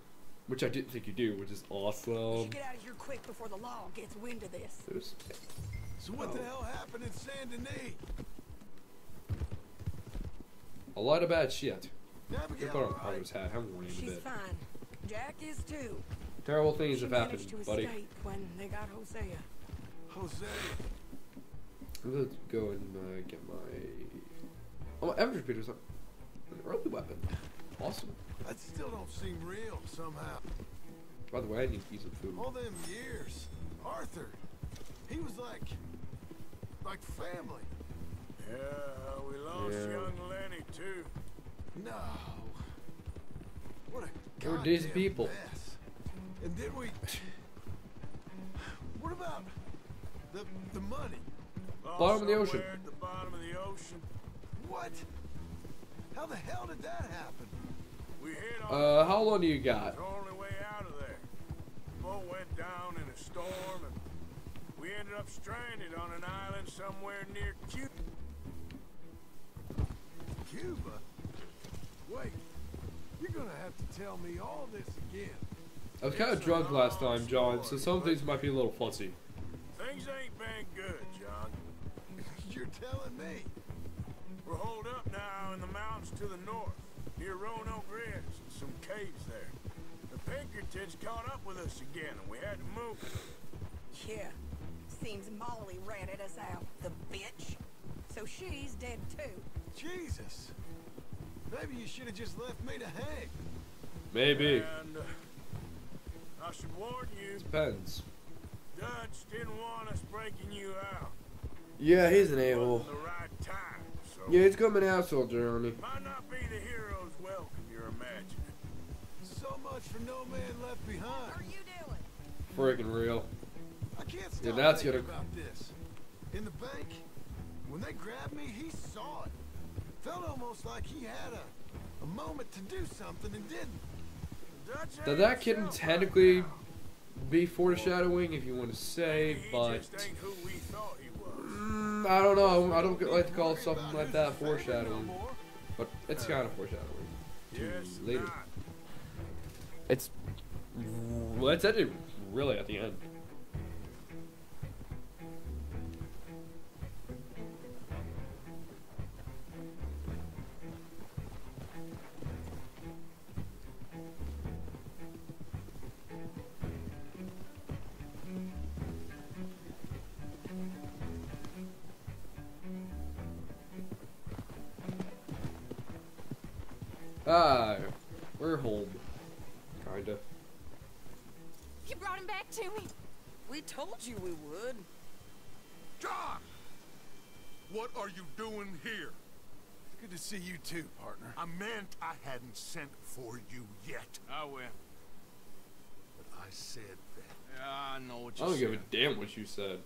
S1: which I didn't think you do, which is awesome.
S5: Get out of here quick before the law gets wind of this.
S1: There's
S3: So what the hell happened in Saint Denis?
S1: a lot of bad shit. Look
S3: Abigail,
S1: on Carter's hat. I haven't worn it a
S5: She's
S1: bit.
S5: fine. Jack is too.
S1: Terrible things
S5: she
S1: have happened,
S5: to
S1: buddy.
S5: when they got Hosea.
S3: Jose.
S1: I'm gonna go and uh, get my. Oh, my Evans Repeater's an early weapon. Awesome.
S3: That still don't seem real somehow.
S1: By the way, I need to eat some food.
S3: All them years, Arthur, he was like, like family. Yeah, we lost
S1: Yeah.
S3: young Lenny too. No. What a
S1: They were decent people.
S3: mess. And then we. What about the the money?
S1: Bottom of the ocean.
S3: At the bottom of the ocean. What? How the hell did that happen? We hit on
S1: Uh, how long do you got?
S3: the only way out of there. Boat went down in a storm, and we ended up stranded on an island somewhere near Cuba. Cuba? Wait, you're gonna have to tell me all this again.
S1: I was kind of drunk last time, John, so some things might be a little fuzzy.
S3: Things ain't been good, John. You're telling me. We're holed up now in the mountains to the north, near Roanoke Ridge, and some caves there. The Pinkertons caught up with us again, and we had to move.
S5: Yeah. Seems Molly ratted us out, the bitch. So she's dead too.
S3: Jesus. Maybe you should have just left me to hang.
S1: Maybe.
S3: And uh, I should warn you,
S1: Depends.
S3: Dutch didn't want us breaking you out.
S1: Yeah, he's an a-hole.
S3: Right so
S1: Yeah, he's coming asshole, Johnny.
S3: might not be the hero's So much for no man left behind.
S5: What are you doing?
S1: Freaking real.
S3: I can't
S1: Yeah, that's gonna-
S3: about this. In the bank, when they grabbed me, he saw it. Felt almost like he had a, a moment to do something and didn't. Dutch
S1: Now that can technically be foreshadowing if you want to say, but
S3: ain't who we thought he was.
S1: mm, I don't know. I don't like to call something like that foreshadowing, but it's kind of foreshadowing to
S3: Yes,
S1: later. It's well, it's ended really at the end. Ah, we're home.
S6: To me.
S5: We told you we would.
S9: John! What are you doing here?
S3: Good to see you too, partner.
S9: I meant I hadn't sent for you yet.
S10: I will.
S9: But I said that.
S10: Yeah, I know what you
S1: I
S10: you
S1: don't give a
S10: said.
S1: damn what you said.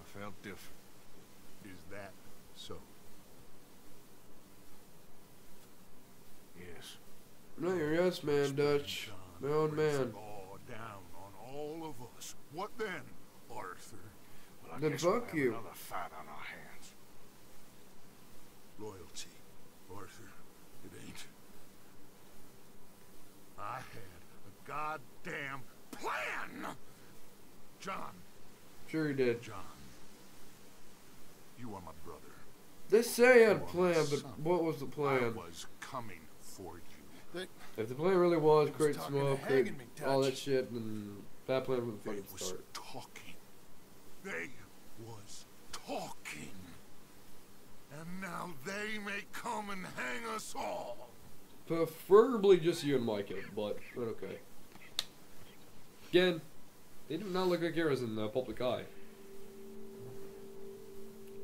S9: I felt different. Is that so? Yes.
S1: No, you're a yes man, Dutch. My own man.
S9: All down on all of us. What then, Arthur? Well, I
S1: Then
S9: guess we'll
S1: fuck
S9: have
S1: you.
S9: Another fight on our hands. Loyalty, Arthur. It ain't. I had a goddamn plan. John.
S1: Sure he did.
S9: John. You are my brother.
S1: They say I had a plan, but what was the plan?
S9: I
S1: plan?
S9: was coming for you.
S1: If the plan really was create
S3: talking
S1: smoke,
S3: to
S1: create all that shit, then plan would
S9: They
S1: fucking
S9: was
S1: start.
S9: talking. They was talking. And now they may come and hang us all.
S1: Preferably just you and Micah, but okay. Again, they do not look like heroes in the public eye.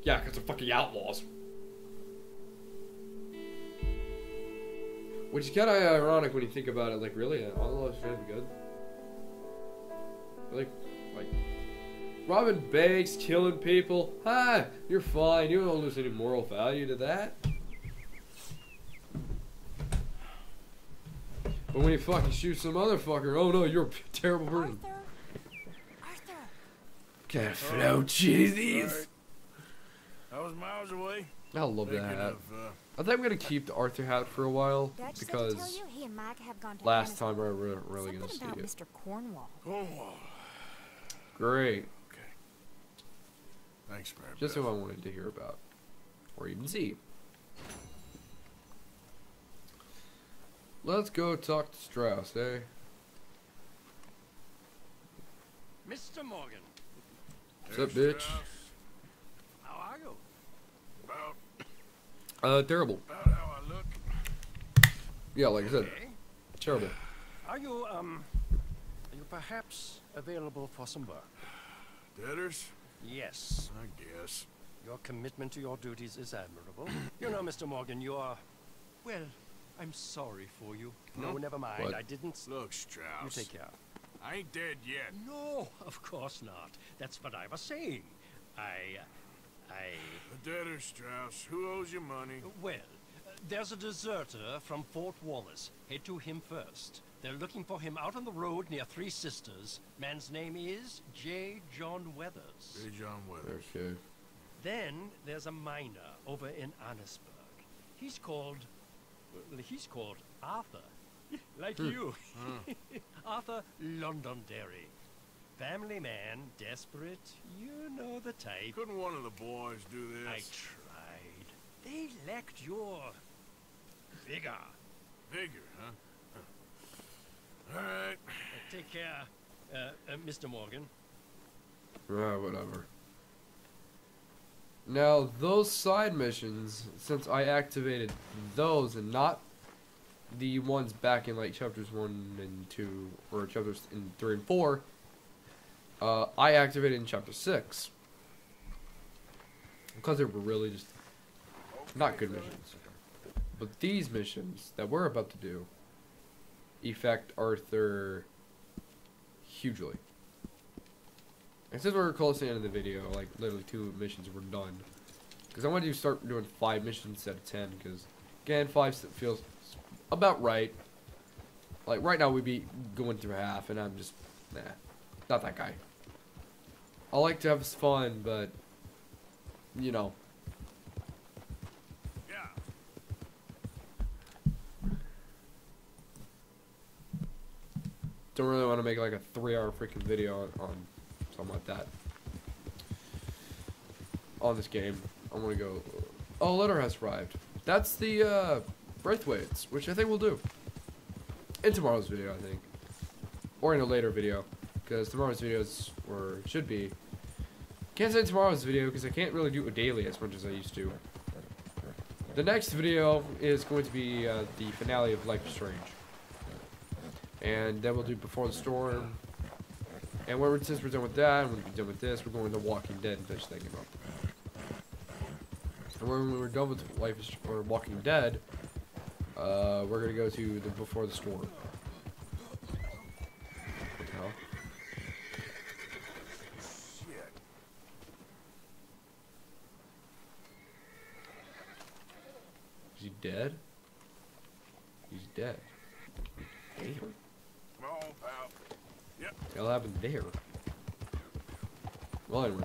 S1: Yeah, because they're fucking outlaws. Which is kind of ironic when you think about it. Like, really, all those should be good. Like, like, robbing banks, killing people. Hi, you're fine. You don't lose any moral value to that. But when you fucking shoot some motherfucker, oh no, you're a terrible person. Can't float cheesies.
S3: I was miles away.
S1: I love that
S3: Thinking
S1: hat.
S3: of, uh,
S1: I think I'm gonna keep the Arthur hat for a while
S17: Dutch said to tell
S1: because
S17: you he and Mike have gone to
S1: last time we're re- really gonna see
S17: Something about
S1: it.
S17: Mr. Cornwall.
S3: Cornwall.
S1: Great. Okay.
S3: Thanks, Mary
S1: Just
S3: Beth.
S1: who I wanted to hear about, or even see. Let's go talk to Strauss, eh?
S18: Mr. Morgan.
S1: What's up, bitch?
S18: How are you?
S3: About,
S1: Uh, terrible.
S3: about how I look.
S1: Yeah, like I said, terrible.
S18: Are you, um, are you perhaps available for some work?
S3: Debtors?
S18: Yes.
S3: I guess.
S18: Your commitment to your duties is admirable. you know, Mr. Morgan, you are, well, I'm sorry for you. No, never mind.
S3: What?
S18: I didn't.
S3: Look, Strauss.
S18: You take care.
S3: I ain't dead yet.
S18: No, of course not. That's what I was saying. I, I.
S3: The debtor, Strauss. Who owes you money?
S18: Well, uh, there's a deserter from Fort Wallace. Head to him first. They're looking for him out on the road near Three Sisters. Man's name is J. John Weathers.
S3: J. John Weathers.
S1: Okay.
S18: Then there's a miner over in Annesburg. He's called. Well, he's called Arthur. like
S3: Hmm.
S18: you. Arthur Londonderry. Family man, desperate. You know the type.
S3: Couldn't one of the boys do this?
S18: I tried. They lacked your. vigor.
S3: Vigor, huh? All right.
S18: Take care, uh, uh, Mr. Morgan.
S1: Ah, whatever. Now, those side missions, since I activated those and not the ones back in like chapters 1 and 2, or chapters in 3 and 4, uh, I activated in chapter 6. Because they were really just not good missions. But these missions that we're about to do affect Arthur hugely. And since we're close to the end of the video, like literally two missions were done. Because I wanted to start doing five missions instead of ten. Because again, five feels about right. Like right now we'd be going through half, and I'm just nah, not that guy. I like to have fun, but you know.
S3: Yeah.
S1: Don't really want to make like a three-hour freaking video on, on something like that. On this game, I want to go. Oh, letter has arrived. That's the uh, Braithwaites, which I think we'll do in tomorrow's video. I think, or in a later video, because tomorrow's videos or should be. Can't say tomorrow's video because I can't really do it daily as much as I used to. The next video is going to be uh, the finale of Life is Strange. And then we'll do Before the Storm. And when we're, since we're done with that, and we'll be done with this, we're going to Walking Dead and finish that game up. And when we're done with Life is or Walking Dead, uh, we're gonna go to the Before the Storm. What the hell?
S3: Shit.
S1: Is he dead? He's dead. Damn.
S3: Yep.
S1: What happened there? Well, anyway.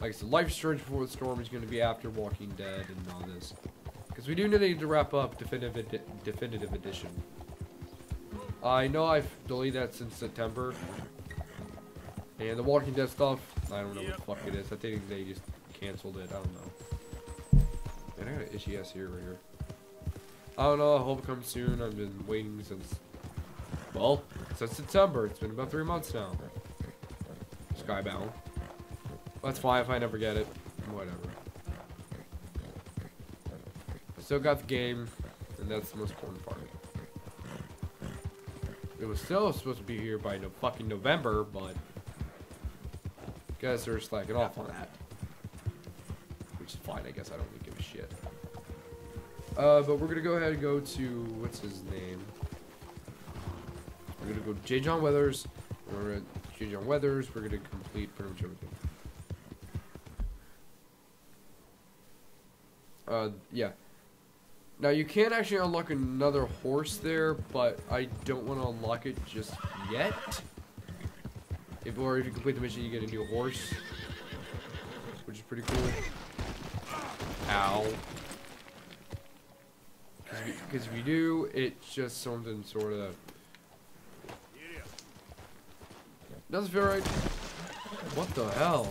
S1: Like I said, Life Strange Before the Storm is going to be after Walking Dead and all this. Because we do need to wrap up Definitive, Definitive Edition. I know I've delayed that since September. And the Walking Dead stuff, I don't know what the fuck it is. I think they just canceled it. I don't know. And I got an itchy here right here. I don't know. I hope it comes soon. I've been waiting since, well, since September. It's been about three months now. Skybound. That's fine if I never get it. Whatever. Still got the game, and that's the most important part. It was still supposed to be here by no fucking November, but guys are slacking off on that. Which is fine, I guess I don't really give a shit. Uh, but we're gonna go ahead and go to what's his name? We're gonna go J. John Weathers. We're gonna J. John Weathers. We're gonna complete pretty much everything. Uh, yeah. Now you can actually unlock another horse there, but I don't want to unlock it just yet. If or if you complete the mission, you get a new horse, which is pretty cool. Ow. Because if you do, it's just something sort of. Doesn't feel right. What the hell?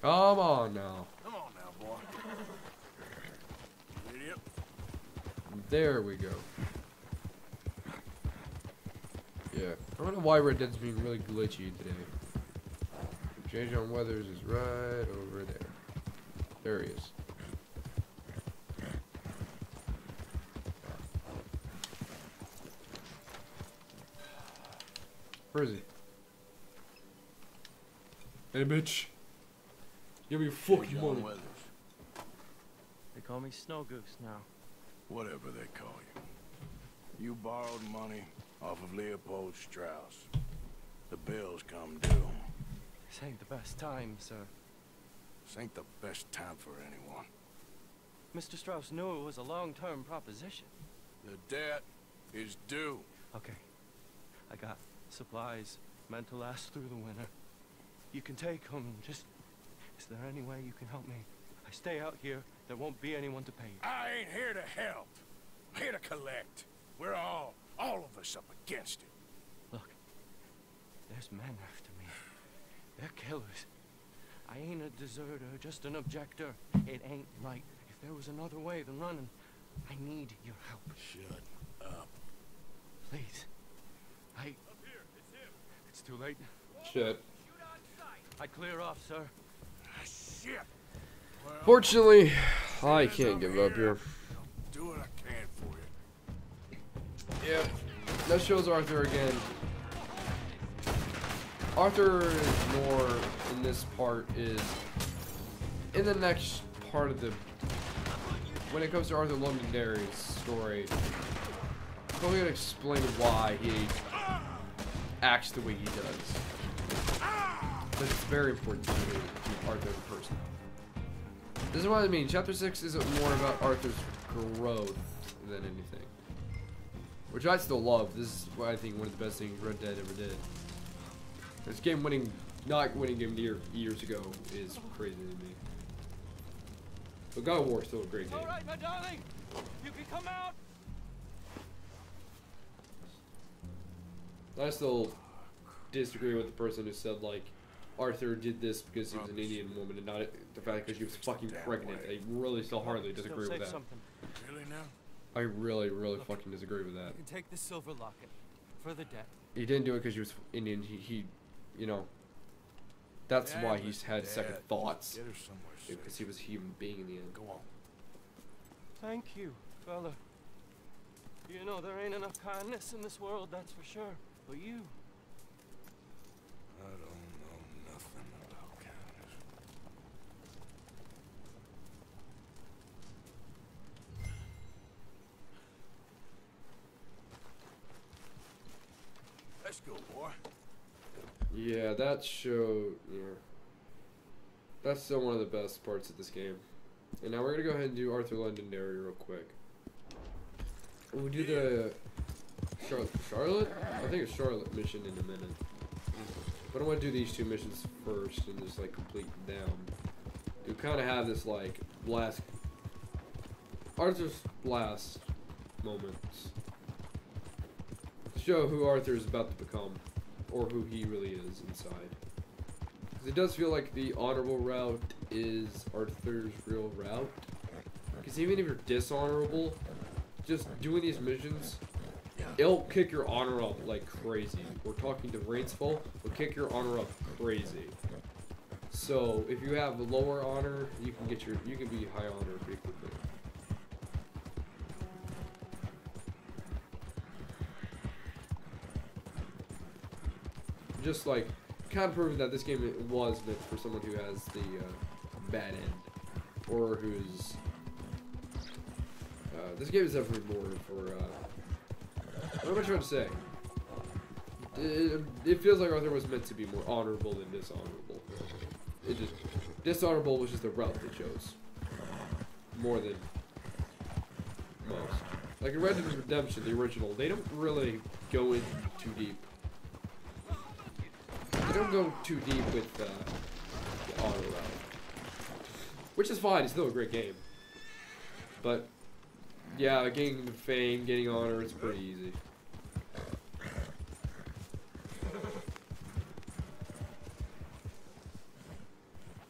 S1: Come on now.
S3: Come on now, boy. Idiot.
S1: There we go. Yeah. I don't know why Red Dead's being really glitchy today. Change on Weathers is right over there. There he is. Where is he? Hey, bitch. Give me your fucking
S3: John
S1: money.
S3: Weathers.
S18: They call me Snow Goose now.
S3: Whatever they call you. You borrowed money off of Leopold Strauss. The bills come due.
S18: This ain't the best time, sir.
S3: This ain't the best time for anyone.
S18: Mr. Strauss knew it was a long-term proposition.
S3: The debt is due.
S18: Okay. I got supplies meant to last through the winter. You can take them. Just, is there any way you can help me? I stay out here. There won't be anyone to pay you.
S3: I ain't here to help. I'm here to collect. We're all, all of us up against it.
S18: Look, there's men after me. They're killers. I ain't a deserter, just an objector. It ain't right. If there was another way than running, I need your help.
S3: Shut up.
S18: Please. I... It's too late.
S1: Shit.
S18: I clear off, sir.
S3: Ah, shit.
S1: Fortunately, I can't give up here.
S3: Do what I can for you.
S1: Yep. That shows Arthur again. Arthur is more in this part is in the next part of the when it comes to Arthur Londonderry's story. I'm going to explain why he acts the way he does. But it's very important to to Arthur the person. This is what I mean. Chapter 6 isn't more about Arthur's growth than anything. Which I still love. This is what I think one of the best things Red Dead ever did. This game winning, not winning game year, years ago is crazy to me. But God of War is still a great game.
S18: All right, my darling. You can come out.
S1: I still disagree with the person who said like Arthur did this because he was an Indian woman and not the fact that she was fucking pregnant. I really still hardly disagree with that.
S3: Really now?
S1: I really, really fucking disagree with that.
S18: You can take the silver locket for the debt.
S1: He didn't do it because he was Indian. He, he, you know, that's
S3: Dad
S1: why
S3: was
S1: he's had second thoughts.
S3: Get her somewhere safe.
S1: Because he was a human being in the end.
S3: Go on.
S18: Thank you, fella. You know, there ain't enough kindness in this world, that's for sure. But you,
S3: I don't know nothing about kindness. Let's go, boy.
S1: Yeah, that show. Yeah, that's still one of the best parts of this game. And now we're gonna go ahead and do Arthur Londonderry real quick. We'll do the Charlotte. Charlotte? I think it's Charlotte mission in a minute. But I want to do these two missions first and just like complete them. You kind of have this like last Arthur's last moments. Show who Arthur is about to become, or who he really is inside. Because it does feel like the honorable route is Arthur's real route. Because even if you're dishonorable, just doing these missions, it'll kick your honor up like crazy. We're talking to Rains Fall, will kick your honor up crazy. So if you have a lower honor, you can get your you can be high honor pretty quickly. Just like kind of proving that this game was meant for someone who has the uh, bad end. or who's. Uh, this game is definitely more for. Uh, what am I trying to say? It, it feels like Arthur was meant to be more honorable than dishonorable. It just dishonorable was just the route they chose, more than most. Like in Red Dead Redemption, the original, they don't really go in too deep. They don't go too deep with uh, the auto route, which is fine. It's still a great game, but yeah, getting fame, getting honor, it's pretty easy.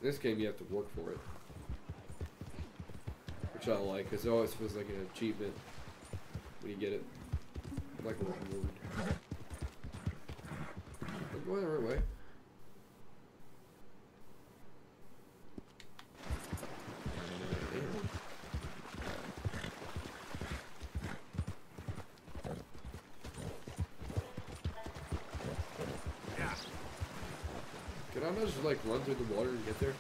S1: This game, you have to work for it. Which I like, because it always feels like an achievement when you get it. Like a reward. I'm going the right way. Like run through the water and get there?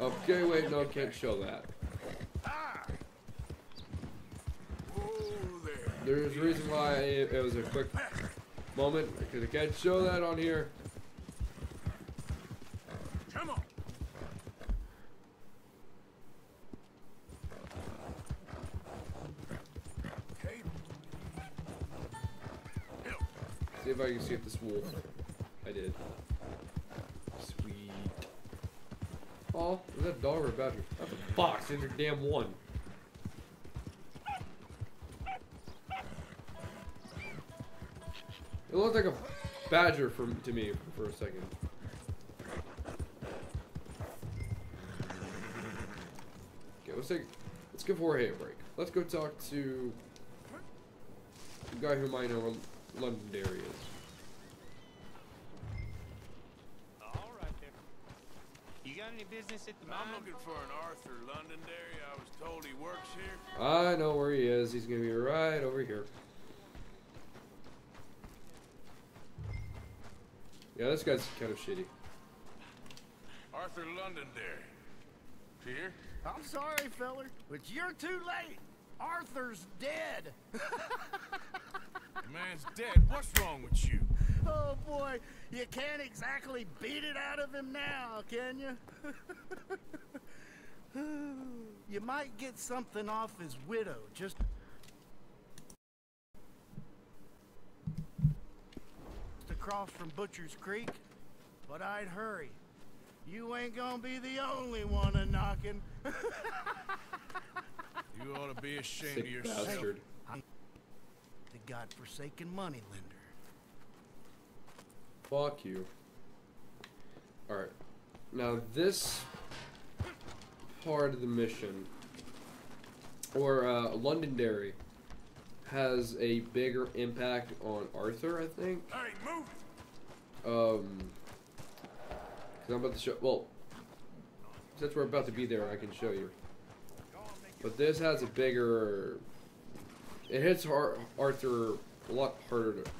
S1: Okay, wait, no, can't show that. There's a reason why it, it was a quick moment, because I can't show that on here.
S9: Come on. Okay.
S1: I can see if this wolf. I did. Sweet. Oh, is that a dog or a badger? That's a fox in your damn one. It looked like a badger from to me for a second. Okay, let's take let's give Jorge a break. Let's go talk to the guy who might know Londonderry is.
S3: I'm looking for an Arthur Londonderry. I was told he works here.
S1: I know where he is. He's gonna be right over here. Yeah, this guy's kind of shitty.
S3: Arthur Londonderry. Here?
S14: I'm sorry, feller, but you're too late. Arthur's dead.
S3: The man's dead. What's wrong with you?
S14: Oh boy, you can't exactly beat it out of him now, can you? you might get something off his widow, just across from Butcher's Creek, but I'd hurry. You ain't gonna be the only one a knocking.
S3: You ought to be ashamed
S1: Sick
S3: of yourself.
S1: bastard.
S14: I'm the godforsaken moneylender.
S1: Fuck you. Alright. Now this part of the mission, or uh, Londonderry, has a bigger impact on Arthur, I think.
S3: Hey, move
S1: Um, cause I'm about to show. Well, since we're about to be there, I can show you. But this has a bigger. It hits Ar- Arthur a lot harder, to,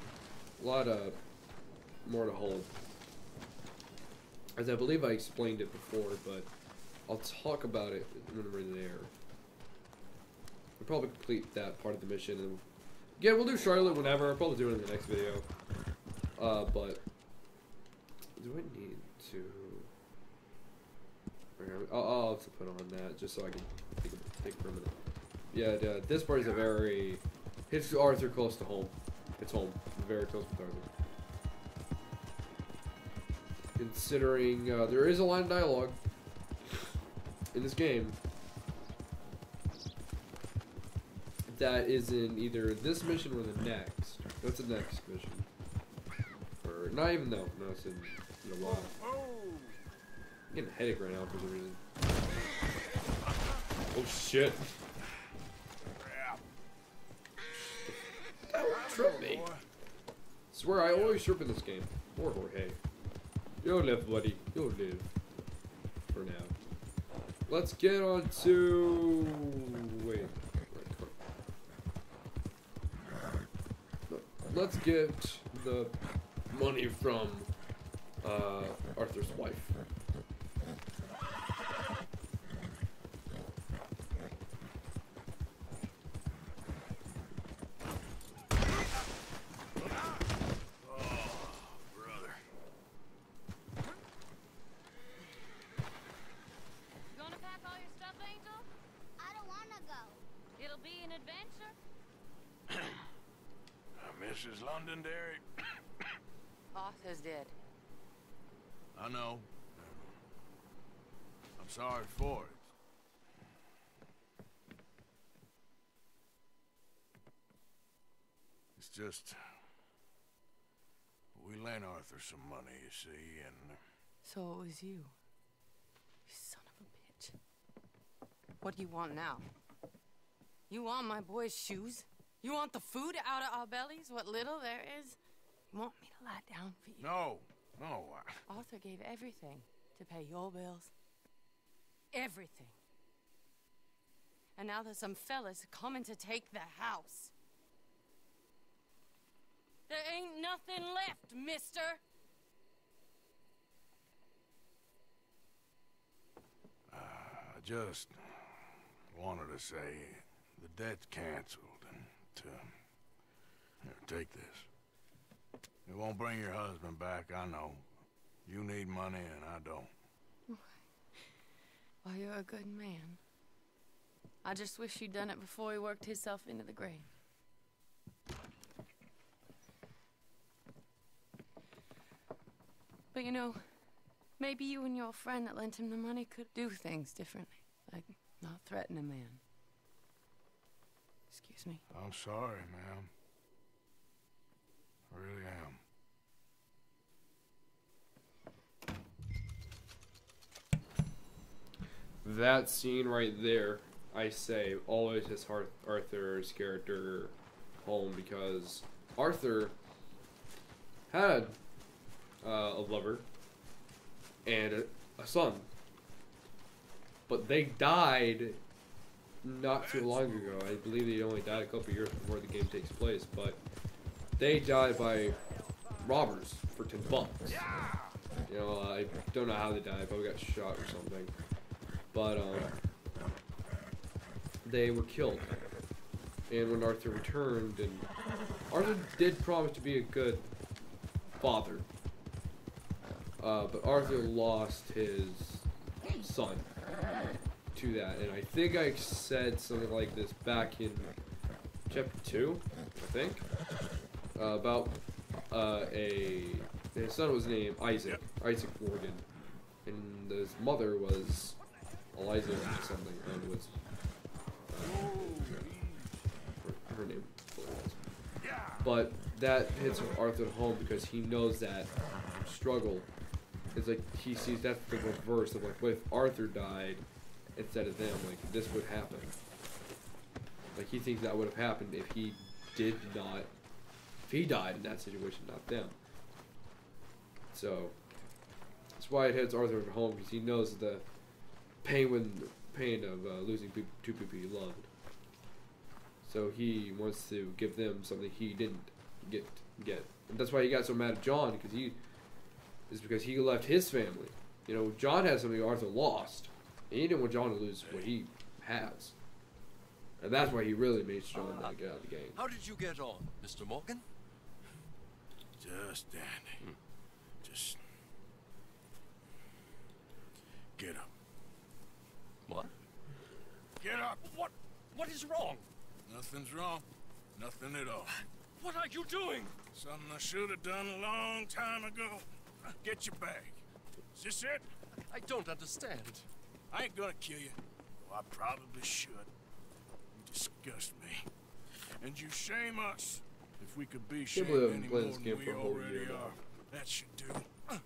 S1: a lot uh, more to hold. As I believe I explained it before, but I'll talk about it when we're there. We'll probably complete that part of the mission, and yeah, we'll do Charlotte whenever. I'll probably do it in the next video. Uh, but do I need to? I'll, I'll have to put on that just so I can take take for a minute. Yeah, the, this part is a very hits Arthur close to home. It's home, very close with Arthur. Considering uh, there is a line of dialogue in this game that is in either this mission or the next. What's the next mission? Or not even though. No, it's in, a while. I'm getting a headache right now for some reason. Oh shit. That would trip me. Swear I always trip in this game. Or Jorge. You'll live, buddy. You'll live. For now. let's get on to wait. Let's get the money from uh, Arthur's wife.
S3: Brother.
S6: You gonna pack all your stuff, Angel? I don't wanna go. It'll be an adventure.
S3: Uh, Mrs. Londonderry.
S13: Arthur's dead.
S3: I know. I'm sorry for it. It's just. We lent Arthur some money, you see, and.
S13: So it was you. You son of a bitch. What do you want now? You want my boy's shoes? You want the food out of our bellies? What little there is? You want me to lie down for you?
S3: No, no. I...
S13: Arthur gave everything to pay your bills. Everything. And now there's some fellas coming to take the house. There ain't nothing left, mister.
S3: I just wanted to say the debt's canceled to. Here, take this. It won't bring your husband back, I know. You need money and I don't.
S13: Well, you're a good man. I just wish you'd done it before he worked himself into the grave. But you know, maybe you and your friend that lent him the money could do things differently. Like not threaten a man. Excuse me.
S3: I'm sorry, ma'am. I really am.
S1: That scene right there, I say, always has Arthur's character home because Arthur had uh, a lover and a, a son, but they died not too long ago. I believe they only died a couple years before the game takes place, but they died by robbers for ten bucks. You know, I don't know how they died. Probably got shot or something. But um, they were killed. And when Arthur returned, and Arthur did promise to be a good father, uh, but Arthur lost his son to that. And I think I said something like this back in chapter two, I think, uh, about uh, a his son was named Isaac, Isaac Morgan, and his mother was Eliza or something, and was uh, her, name. But that hits Arthur home because he knows that struggle. It's like he sees that's the reverse of like, what if Arthur died instead of them? Like this would happen. Like he thinks that would have happened if he did not, if he died in that situation, not them. So that's why it hits Arthur home because he knows the pain when pain of uh, losing two people he loved. So he wants to give them something he didn't get get, and that's why he got so mad at John because he is because he left his family. You know, John has something Arthur lost, and he didn't want John to lose what he has, and that's why he really made John not get out of the game.
S18: How did you get on, Mr. Morgan?
S3: Just dandy. Hmm. Just get up.
S18: What?
S3: Get up.
S18: What? What is wrong?
S3: Nothing's wrong. Nothing at all.
S18: What are you doing?
S3: Something I should have done a long time ago. Get your bag. Is this it?
S18: I don't understand.
S3: I ain't gonna kill you. Well, I probably should. You disgust me. And you shame us. If we could be
S1: Can't
S3: shamed
S1: believe
S3: any more than
S1: game
S3: we
S1: for a whole
S3: already
S1: year
S3: are. That should do.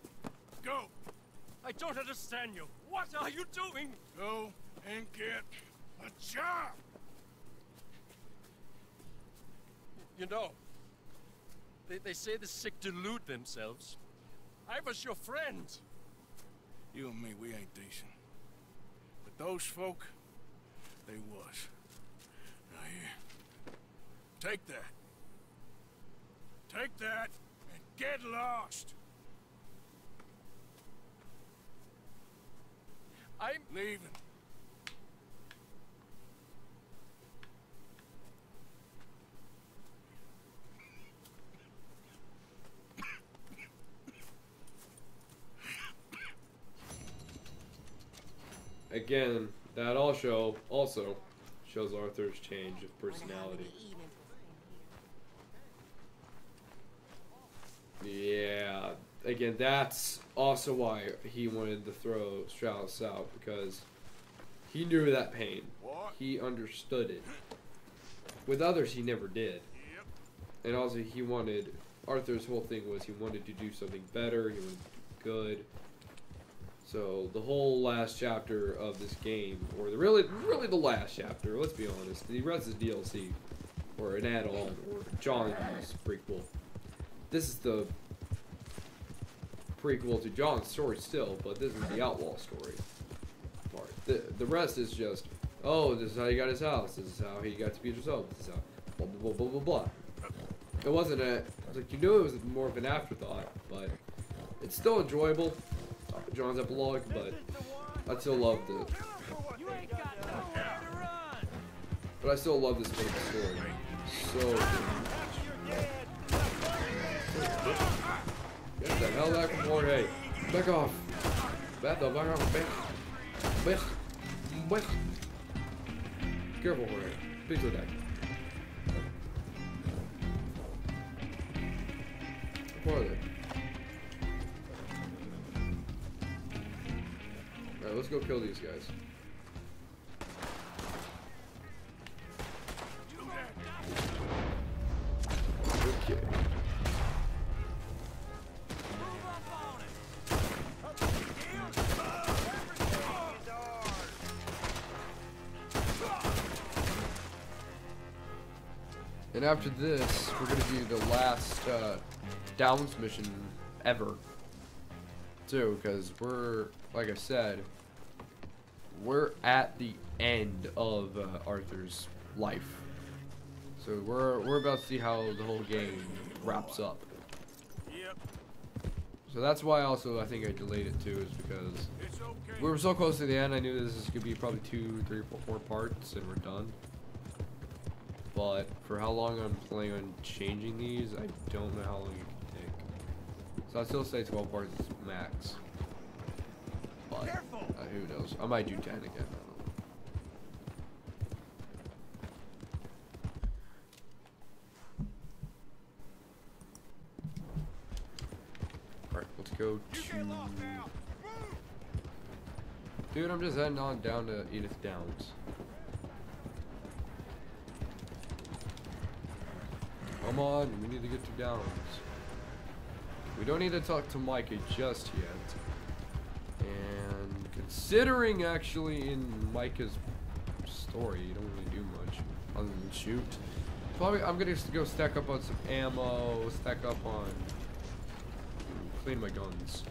S3: Go.
S18: I don't understand you. What are you doing?
S3: Go and get a job.
S18: You know, they, they say the sick delude themselves. I was your friend.
S3: You and me, we ain't decent.
S9: Those folk, they was. Now here, take that. Take that and get lost.
S19: I'm
S9: leaving.
S1: Again, that also also shows Arthur's change of personality. Yeah, again, that's also why he wanted to throw Strauss out because he knew that pain. He understood it. With others, he never did. And also, he wanted Arthur's whole thing was he wanted to do something better. He wanted to do good. So the whole last chapter of this game, or the really, really the last chapter. Let's be honest. The rest is DLC, or an add-on, or John's prequel. This is the prequel to John's story still, but this is the outlaw story part. The the rest is just, oh, this is how he got his house. This is how he got to be himself. This is how blah blah blah blah blah. blah. It wasn't a like you knew it was more of an afterthought, but it's still enjoyable. John's epilogue, but I still love the. But I still love this bit of the story. So. Get the hell back from Jorge. Back off. Back the back off. Back. Back. Back. Careful, Jorge. Please attack. Where are they? Let's go kill these guys. Okay. And after this, we're gonna do the last uh, Downes mission ever, too, because we're, like I said, we're at the end of uh, Arthur's life. So we're we're about to see how the whole game wraps up.
S9: Yep.
S1: So that's why also I think I delayed it too, is because we were so close to the end. I knew this is gonna be probably two, three, four, four parts, and we're done. But for how long I'm planning on changing these, I don't know how long it can take. So I still say 12 parts max. But uh, who knows? I might do 10 again. I don't know. Alright, let's go to... Dude, I'm just heading on down to Edith Downes. Come on, we need to get to Downes. We don't need to talk to Micah just yet. And considering actually in Micah's story, you don't really do much other than shoot. Probably I'm gonna go stack up on some ammo, stack up on clean my guns.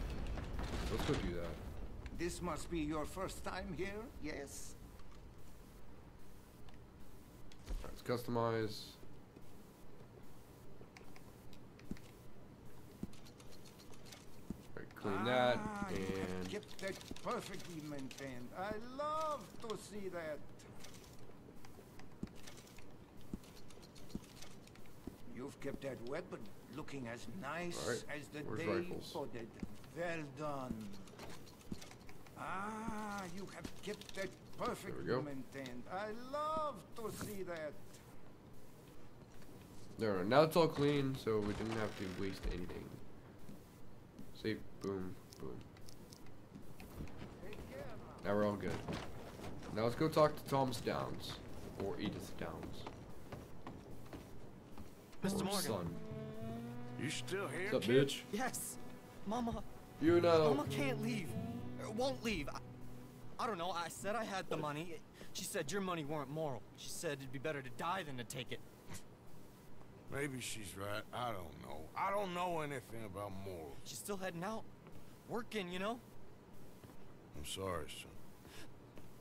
S1: Let's go do that.
S2: This must be your first time here, yes?
S1: Let's customize. Alright, clean that
S2: Ah,
S1: and
S2: kept that perfectly maintained. I love to see that. You've kept that weapon looking as nice
S1: Alright,
S2: as the
S1: where's
S2: day
S1: rifles?
S2: put it. Well done. Ah, you have kept that perfectly maintained. I love to see that.
S1: there. Now it's all clean, so we didn't have to waste anything. See, boom, boom. Now we're all good. Now let's go talk to Thomas Downes or Edith Downes.
S15: Mr.
S1: Or
S15: Morgan.
S1: Son.
S9: You still here,
S1: What's up,
S9: kid?
S1: bitch?
S15: Yes, Mama.
S1: You know.
S15: Mama can't leave. Uh, Won't leave. I, I don't know. I said I had the money. She said your money weren't moral. She said it'd be better to die than to take it.
S9: Maybe she's right. I don't know. I don't know anything about morals.
S15: She's still heading out, working. You know.
S9: I'm sorry, son.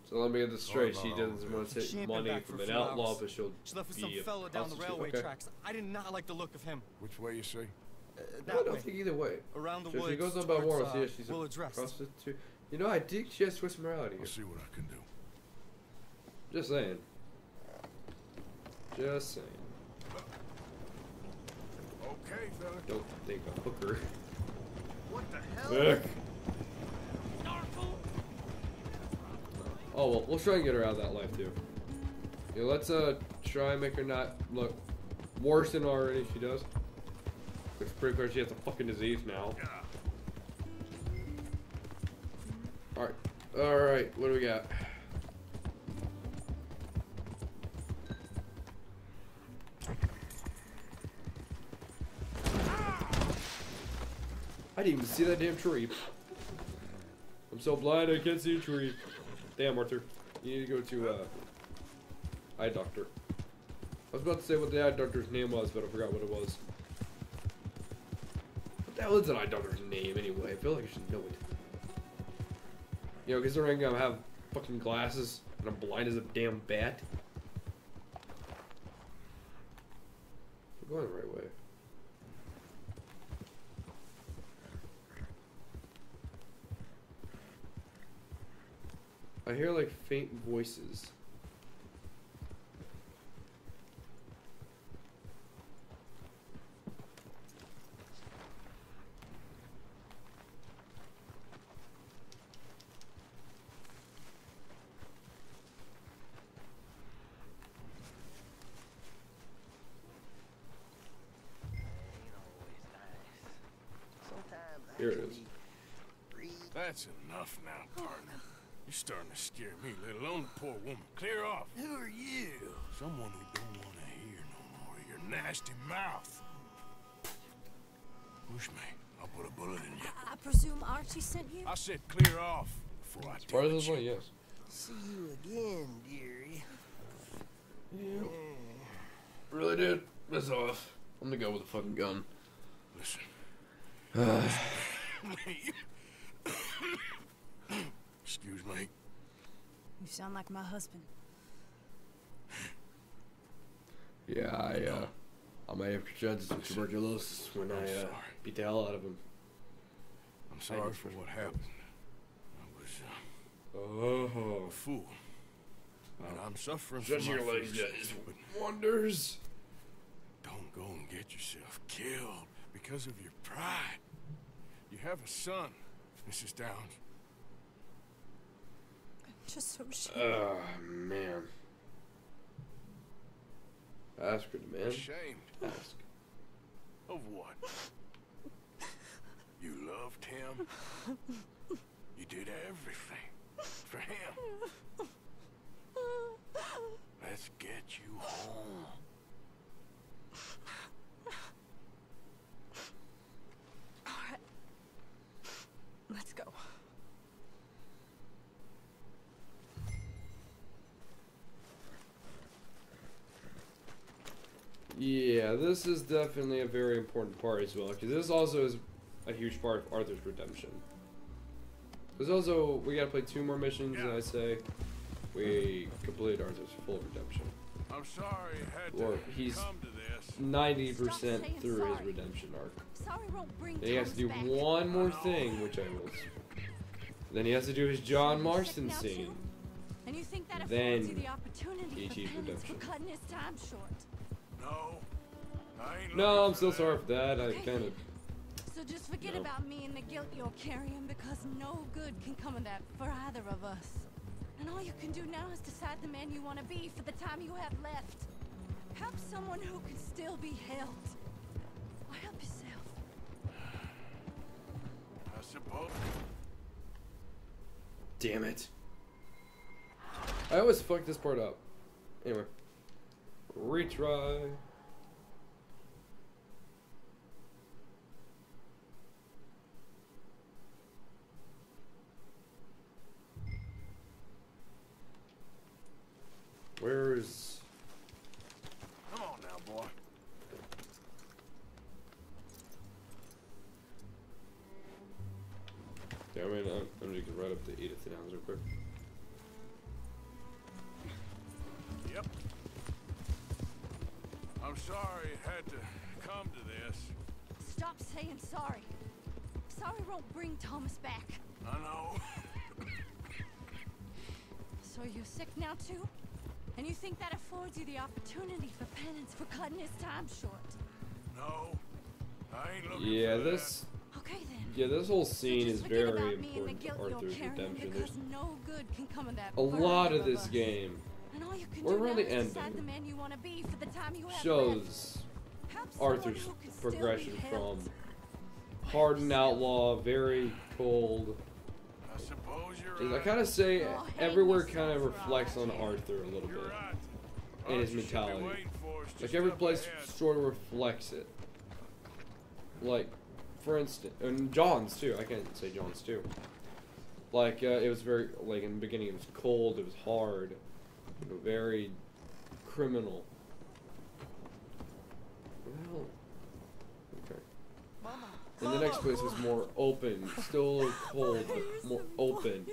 S1: So let me get this straight. She doesn't want to take money from an
S15: few
S1: outlaw,
S15: hours.
S1: but she'll
S15: She left with
S1: be
S15: some
S1: a
S15: fella down the railway
S1: okay.
S15: tracks. I did not like the look of him.
S3: Which way you say?
S15: Uh,
S1: I don't
S15: way.
S1: think either way.
S15: Around the
S1: so
S15: woods.
S1: she goes on about
S15: towards,
S1: more.
S15: uh,
S1: see if she's a
S15: Willard's
S1: prostitute. You know, I think she has twisted morality.
S3: I'll see what I can do.
S1: Just saying. Just saying.
S3: Okay, fella.
S1: Don't think a hooker.
S14: What the hell?
S1: Heck. Oh well, we'll try and get her out of that life too. Yeah, let's uh try and make her not look worse than already she does. It's pretty clear she has a fucking disease now. Alright. Alright, what do we got? I didn't even see that damn tree. I'm so blind I can't see a tree. Damn, Arthur. You need to go to, uh, eye doctor. I was about to say what the eye doctor's name was, but I forgot what it was. What the hell is an eye doctor's name anyway? I feel like I should know it. You know, considering I have fucking glasses and I'm blind as a damn bat. We're going the right way. I hear like faint voices. Here it is.
S3: That's enough now, partner. You're starting to scare me, let alone the poor woman. Clear off.
S2: Who are you?
S3: Someone who don't want to hear no more of your nasty mouth. Push me. I'll put a bullet in you.
S13: I presume Archie sent you?
S3: I said clear off before I
S1: As far as this
S3: with
S1: one, yes.
S2: See you again, dearie. Yeah.
S1: Really dude? Piss off. I'm gonna go with a fucking gun.
S3: Listen.
S1: Uh,
S3: Excuse me.
S13: You sound like my husband.
S1: yeah, I uh, I might have contracted some tuberculosis when I uh, beat the hell out of him.
S3: I'm sorry for what happened. I was uh,
S1: Oh,
S3: a fool. And I'm suffering
S1: Stretching
S3: from my
S1: your legs
S3: fears,
S1: does wonders.
S3: Don't go and get yourself killed because of your pride. You have a son, Mrs. Downes.
S13: Just so she.
S1: Oh man. Ask her, to man.
S3: Ashamed.
S1: Ask.
S3: Of what? You loved him. You did everything for him. Let's get you home.
S13: All right. Let's go.
S1: Yeah, this is definitely a very important part as well, because this also is a huge part of Arthur's redemption. There's also we gotta play two more missions, and I say we complete Arthur's full redemption.
S3: I'm sorry it had
S1: Or he's
S3: come to this.
S1: ninety percent
S13: saying
S1: through his redemption arc.
S13: Sorry won't bring
S1: And he has to do
S13: back.
S1: one more thing, which I will. Then he has to do his John Marston scene.
S13: And you think that
S1: Then
S13: affords you the opportunity
S1: he
S13: for
S1: achieves
S13: penance for
S1: redemption.
S13: cutting his time short?
S3: No. I ain't
S1: no, I'm
S3: for
S1: still sorry for that. I
S13: Okay.
S1: kind of.
S13: So just forget
S1: No.
S13: about me and the guilt you're carrying because no good can come of that for either of us. And all you can do now is decide the man you want to be for the time you have left. Help someone who can still be helped. Or help yourself.
S3: I suppose.
S1: Damn it. I always fuck this part up. Anyway. Retry.
S3: Sorry it had to come to this.
S13: Stop saying sorry. Sorry won't bring Thomas back.
S3: I know.
S13: So you're sick now too? And you think that affords you the opportunity for penance for cutting his time short?
S3: No. I ain't looking
S1: Yeah,
S3: for
S1: this.
S13: Okay then.
S1: Yeah, this whole scene is very
S13: about me the
S1: important to
S13: guilt you're
S1: Arthur's redemption.
S13: because
S1: There's
S13: no good can come of that.
S1: a lot of this game
S13: And all you can
S1: We're
S13: do
S1: around
S13: now
S1: the
S13: is decide
S1: ending.
S13: the man you want
S1: shows Arthur's progression from hardened outlaw, very cold.
S3: I
S1: I kind of say everywhere kind of reflects on Arthur a little bit and his mentality. Like every place sort of reflects it. Like, for instance, and John's too. I can't say John's too. Like uh, it was very like in the beginning it was cold, it was hard, very criminal. Well, okay. And the next place was more open, still a little cold, but more open,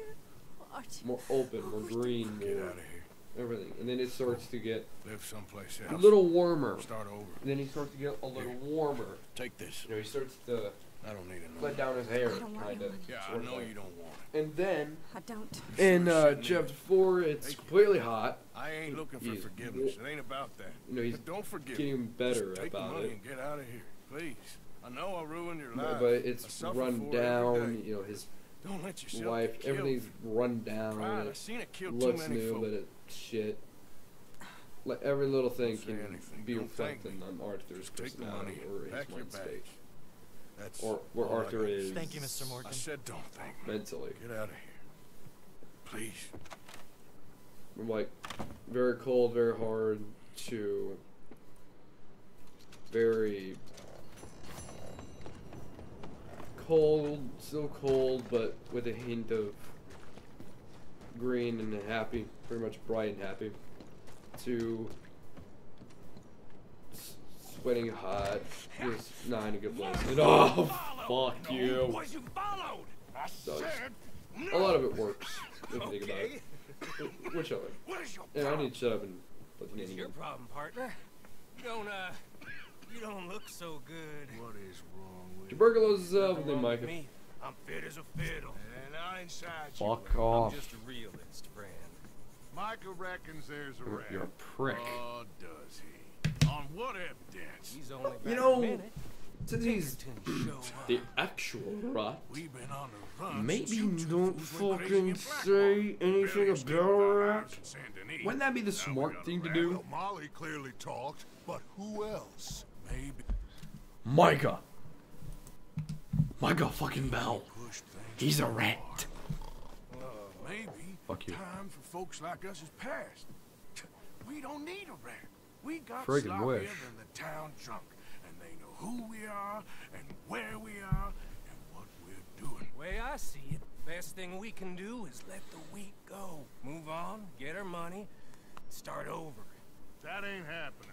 S1: more open, more green, more
S3: out of here.
S1: everything. And then it starts to get
S3: Live someplace
S1: a little warmer.
S3: Start over.
S1: And then he starts to get a little warmer.
S3: Take this.
S1: You know, he starts to
S3: I don't need it.
S1: let down his hair,
S13: I don't want
S1: kind
S13: your
S1: of.
S3: Yeah, I know you don't want it.
S1: And then
S13: I don't.
S1: in uh,
S3: shouldn't
S1: chapter four, it's completely hot.
S3: It. I ain't looking for forgiveness. It ain't about that.
S1: You know, he's
S3: But don't forget.
S1: getting better
S3: Just take
S1: about
S3: the money
S1: it.
S3: and get out of here, please. I know I ruined your
S1: But,
S3: life.
S1: but it's run
S3: it
S1: down. You know, his
S3: Don't let
S1: wife, everything's run down.
S3: Pride, I
S1: It
S3: seen it kill too
S1: looks
S3: many
S1: new,
S3: folk.
S1: but it's shit. Like every little thing can
S3: anything.
S1: be
S3: Don't thank
S1: reflected on Arthur's
S3: Take the
S1: personality
S3: money.
S1: or his
S3: Pack your
S1: mind
S3: bags.
S1: state,
S3: That's
S1: or where Arthur is.
S20: Thank you, Mr. Morgan.
S3: I said don't thank me.
S1: mentally.
S3: Get out of here. Please.
S1: From like very cold, very hard to very cold, still cold, but with a hint of green and happy, pretty much bright and happy, to s- sweating hot, just not in a good place. And, oh, fuck you.
S3: Boys, you followed. I
S1: Does.
S3: said
S1: A lot of it works if you think about it. Which of it?
S3: What is your
S1: And I need to shut up and let the
S20: What's your
S1: name
S20: problem, partner? You don't, uh, you don't look so good.
S3: What is wrong with
S1: Tuberculosis is up,
S20: Nothing
S1: and then
S20: wrong with
S1: Micah.
S20: me. I'm fit as a fiddle.
S3: And not inside you.
S1: Fuck off.
S20: I'm just a realist, Fran.
S3: Micah reckons there's a
S1: You're-
S3: rat.
S1: you're a prick.
S3: Oh, does he? On what evidence?
S20: He's only
S1: You
S20: back
S1: know,
S20: a minute.
S1: Since he's
S20: Pinkerton show up.
S1: the actual rat,
S3: We've been on the run
S1: maybe
S3: since you
S1: you
S3: two
S1: don't
S3: fools went crazy
S1: fucking say anything about a
S3: without
S1: rat.
S3: lives in Saint Denis.
S1: Wouldn't that be the smart thing to do?
S3: Well, Molly clearly talked, but who else? Maybe
S1: Micah. Micah fucking Bell. He's a rat.
S3: far. Uh, maybe
S1: Fuck you.
S3: time for folks like us is past. We don't need a rat. We got
S1: Friggin'
S3: sloppier
S1: wish.
S3: than the town drunk, and they know who we are and where we are and what we're doing.
S20: Way I see it, best thing we can do is let the week go. Move on, get our money, start over.
S3: That ain't happening.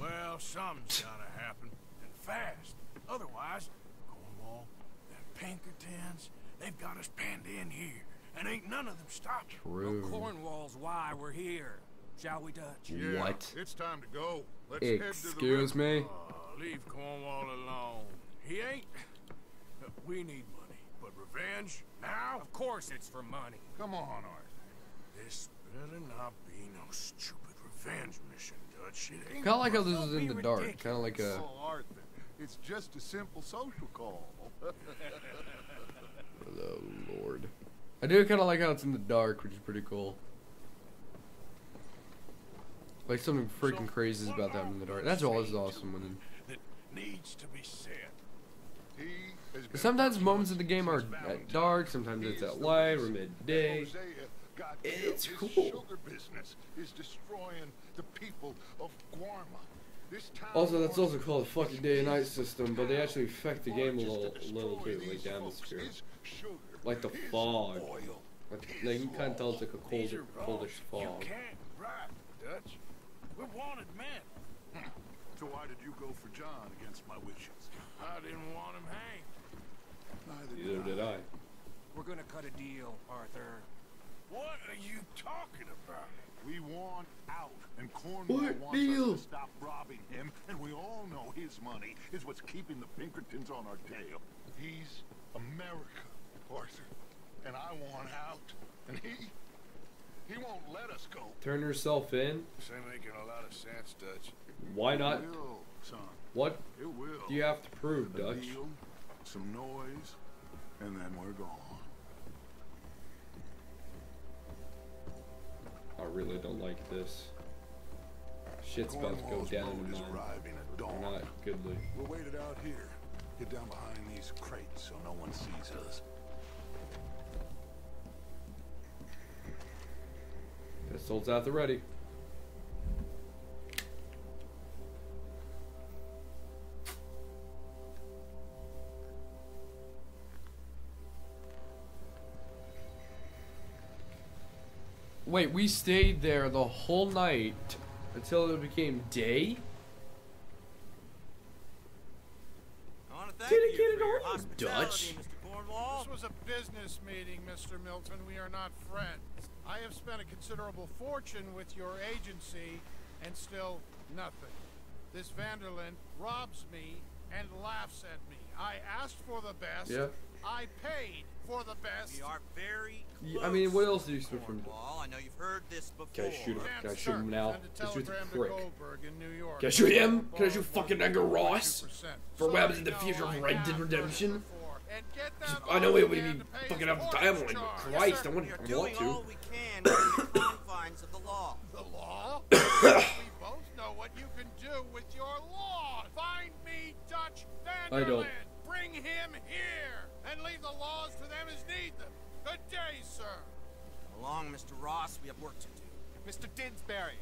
S3: Well, something's gotta happen, and fast. Otherwise, Cornwall, them Pinkertons, they've got us penned in here, and ain't none of them stopping.
S1: True.
S20: Cornwall's why we're here. Shall we, Dutch?
S3: Yeah,
S1: What?
S3: It's time to go. Let's head to the
S1: Excuse me?
S3: Aw, leave Cornwall alone. He ain't. We need money, but revenge now.
S20: Of course it's for money.
S3: Come on, Arthur. This better not be no stupid revenge mission, Dutch. It ain't.
S1: Kind of like how this is in
S3: be
S1: the dark. Kind of like a.
S3: Oh, Arthur, it's just a simple social call.
S1: Oh lord. I do kind of like how it's in the dark, which is pretty cool. Like something freaking crazy is about to happen in the dark. That's always awesome when.
S3: That needs to be said. He has got
S1: Sometimes moments in the game are at dark. Sometimes it's at light or midday.
S3: Hosea
S1: It's cool.
S3: Sugar business is destroying the people of Guarma.
S1: Also, that's also called a fucking day and night system, but they actually affect the game a little, a little too, like the atmosphere, like the fog. Like, like you can kind of tell it's like a colder, coldish
S3: You
S1: fog.
S3: can't ride, Dutch. We're wanted men.
S9: So why did you go for John against my wishes?
S3: I didn't want him hanged.
S9: Neither
S1: Neither did I.
S20: We're gonna cut a deal, Arthur.
S3: What are you talking about?
S9: We
S3: want out, and Cornwall
S8: What
S3: wants
S8: deal?
S3: us to stop robbing him, and we all know his money is what's keeping the Pinkertons on our tail. He's America, Arthur, and I want out, and he, he won't let us go.
S1: Turn yourself in.
S9: This ain't making a lot of sense, Dutch.
S1: Why not?
S3: It will, son.
S1: What
S3: It will.
S1: do you have to prove,
S3: A
S1: Dutch?
S3: deal, some noise, and then we're gone.
S1: I really don't like this. Shit's about to go down in mine.
S3: arriving at dawn.
S1: Not goodly.
S3: We'll wait it out here. Get down behind these crates so no one sees us.
S1: Pistols at the ready. Wait, we stayed there the whole night until it became day?
S21: I want to thank
S1: Dedicated
S21: you for your
S1: audience, Dutch.
S14: This was a business meeting, Mr. Milton. We are not friends. I have spent a considerable fortune with your agency, and still nothing. This Van der Linde robs me and laughs at me. I asked for the best.
S1: Yeah.
S14: I paid for the best.
S21: We are very
S1: Yeah, I mean, what else do you expect from
S21: Cornwall. I know you've heard this before.
S1: Can I shoot him? Can I shoot him
S14: Sir,
S1: now?
S14: send a
S1: Let's shoot the prick.
S14: Goldberg in New York.
S1: Can I shoot him? Can I shoot fucking Edgar Ross? For what happens in the future of Red Dead Redemption?
S14: And get that
S1: I know it would be fucking up
S14: mortgage
S1: diamond,
S14: charge.
S1: but Christ, I wouldn't
S21: are
S1: want
S21: doing
S1: to.
S21: all we can within the confines of the law.
S14: The law? we both know what you can do with your law. Find me Dutch
S1: I don't.
S14: Bring him here and leave the laws to them as need them. Good day, sir.
S21: Along, Mr. Ross. We have work to do.
S15: Mr. Dinsbury.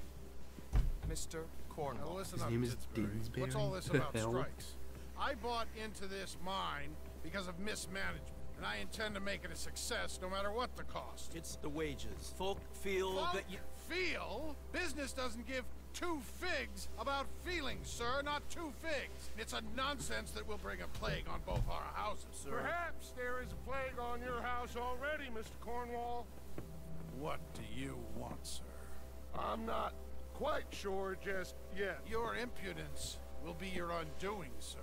S15: Mr. Cornwall.
S14: Listen
S15: His
S14: up,
S15: name is
S14: Didsbury. What's all this about strikes? I bought into this mine because of mismanagement, and I intend to make it a success no matter what the cost.
S15: It's the wages. Folk feel
S14: Folk
S15: that you.
S14: feel? Business doesn't give two figs about feelings, sir, not two figs. It's a nonsense that will bring a plague on both our houses, sir.
S9: Perhaps there is a plague on your house already, Mr. Cornwall.
S14: What do you want, sir?
S9: I'm not quite sure just yet.
S14: Your impudence will be your undoing, sir.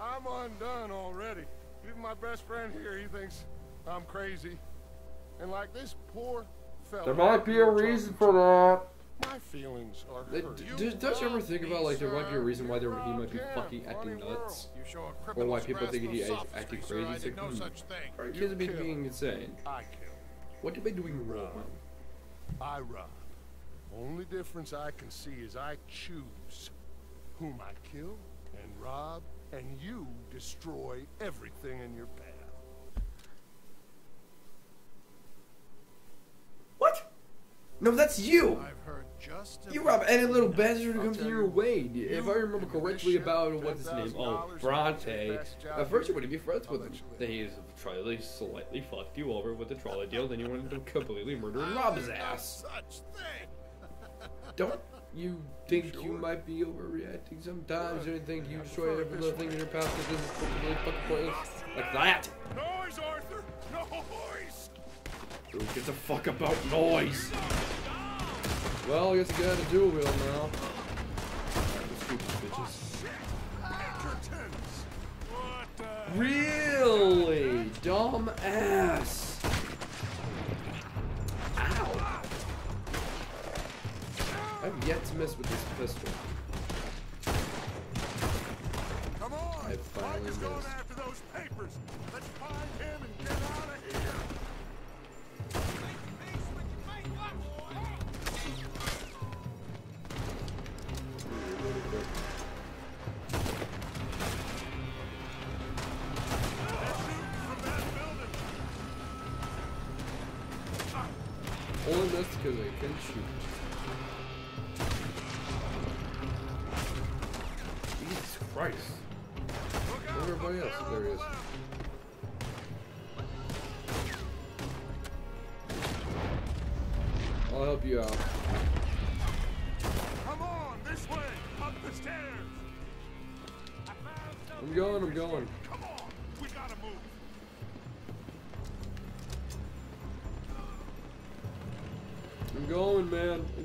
S9: I'm undone already. Even my best friend here, he thinks I'm crazy. And like this poor fella.
S1: There might be a reason for that.
S9: My feelings are hurt.
S1: d- Does Dutch ever think about like there might be a reason why there, he might be fucking acting nuts,
S14: You
S1: or why people think
S14: of
S1: he is
S14: sophistry,
S1: acting crazy? It's like,
S14: no
S1: hmm,
S14: such thing.
S1: Our
S9: You
S1: kids being
S9: kill.
S1: being insane.
S9: I kill.
S1: What am I doing wrong?
S9: I rob. Only difference I can see is I choose whom I kill and rob, and you destroy everything in your path.
S1: What? No, that's you.
S14: I've heard just
S1: You rob any little bastard who comes
S14: tell
S1: your
S14: you
S1: way. If I remember correctly about what's his name, oh Bronte. At first you wouldn't be friends with him.
S9: you.
S1: Then he trolley slightly fucked you over with the trolley deal. Then you wanted to completely murder and rob his ass.
S14: Such thing.
S1: Don't you think you might be overreacting sometimes? Don't you think you destroyed every little thing in your path because this is completely fucking pointless? Like that?
S9: Noise, Arthur! Noise!
S1: Who gives a fuck about noise? Well, I guess I got a dual wheel now. Let's shoot these bitches.
S9: Oh, what
S1: Really? Dumb ass. Ow. I've yet to miss with this pistol.
S9: Come on!
S1: I finally
S9: Mike is going after those papers. Let's find him and get out of here.
S1: Only missed because I couldn't shoot.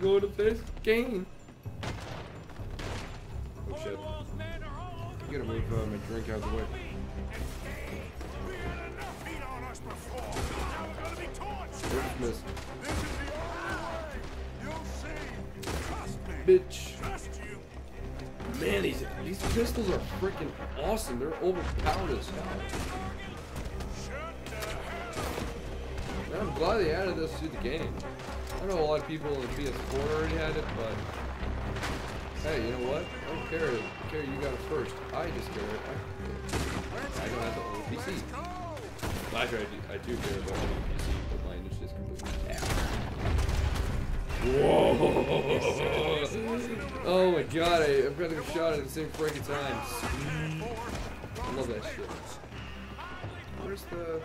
S1: Going to face Kane. Oh shit. I gotta move uh, my drink out of the way. Missed. Bitch. Man, these these pistols are freaking awesome. They're overpowered as hell. I'm glad they added this to the game. I know a lot of people in PS4 already had it, but hey, you know what? I don't care. I care you got it first. I just care. I, I don't have the old PC. Well, Actually, I do, I do care about the old PC, but mine is just completely ass. Whoa! Oh my god, I, I'm getting a shot at the same freaking time. I love that shit. Where's the...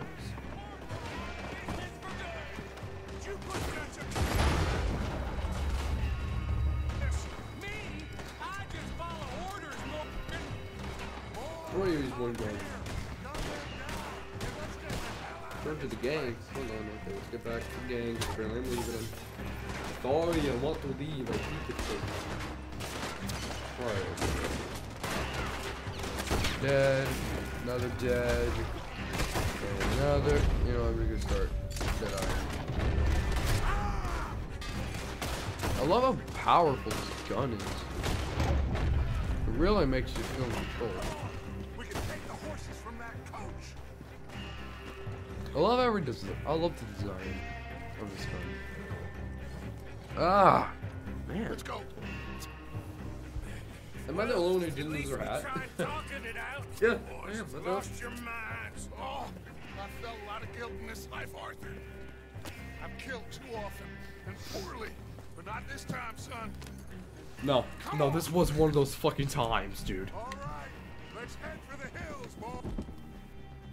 S1: I to use one gun. Turn to the gang. Hold on, okay, let's get back to the gang. Apparently I'm leaving them. Sorry, I want to leave. I think it's Alright. Dead. Another dead. And another. You know, I'm gonna start. Dead eye. I love how powerful this gun is. It really makes you feel in I love every design. I love the design of this gun. Ah, man.
S9: Let's go.
S1: Am I the only one who didn't lose her hat? yeah, I am. I know.
S9: Lost your minds. Oh, I felt a lot of guilt in this life, Arthur. I've killed too often and poorly, but not this time, son.
S1: No, no, this was one of those fucking times, dude.
S9: All right, let's head for the hills, boy.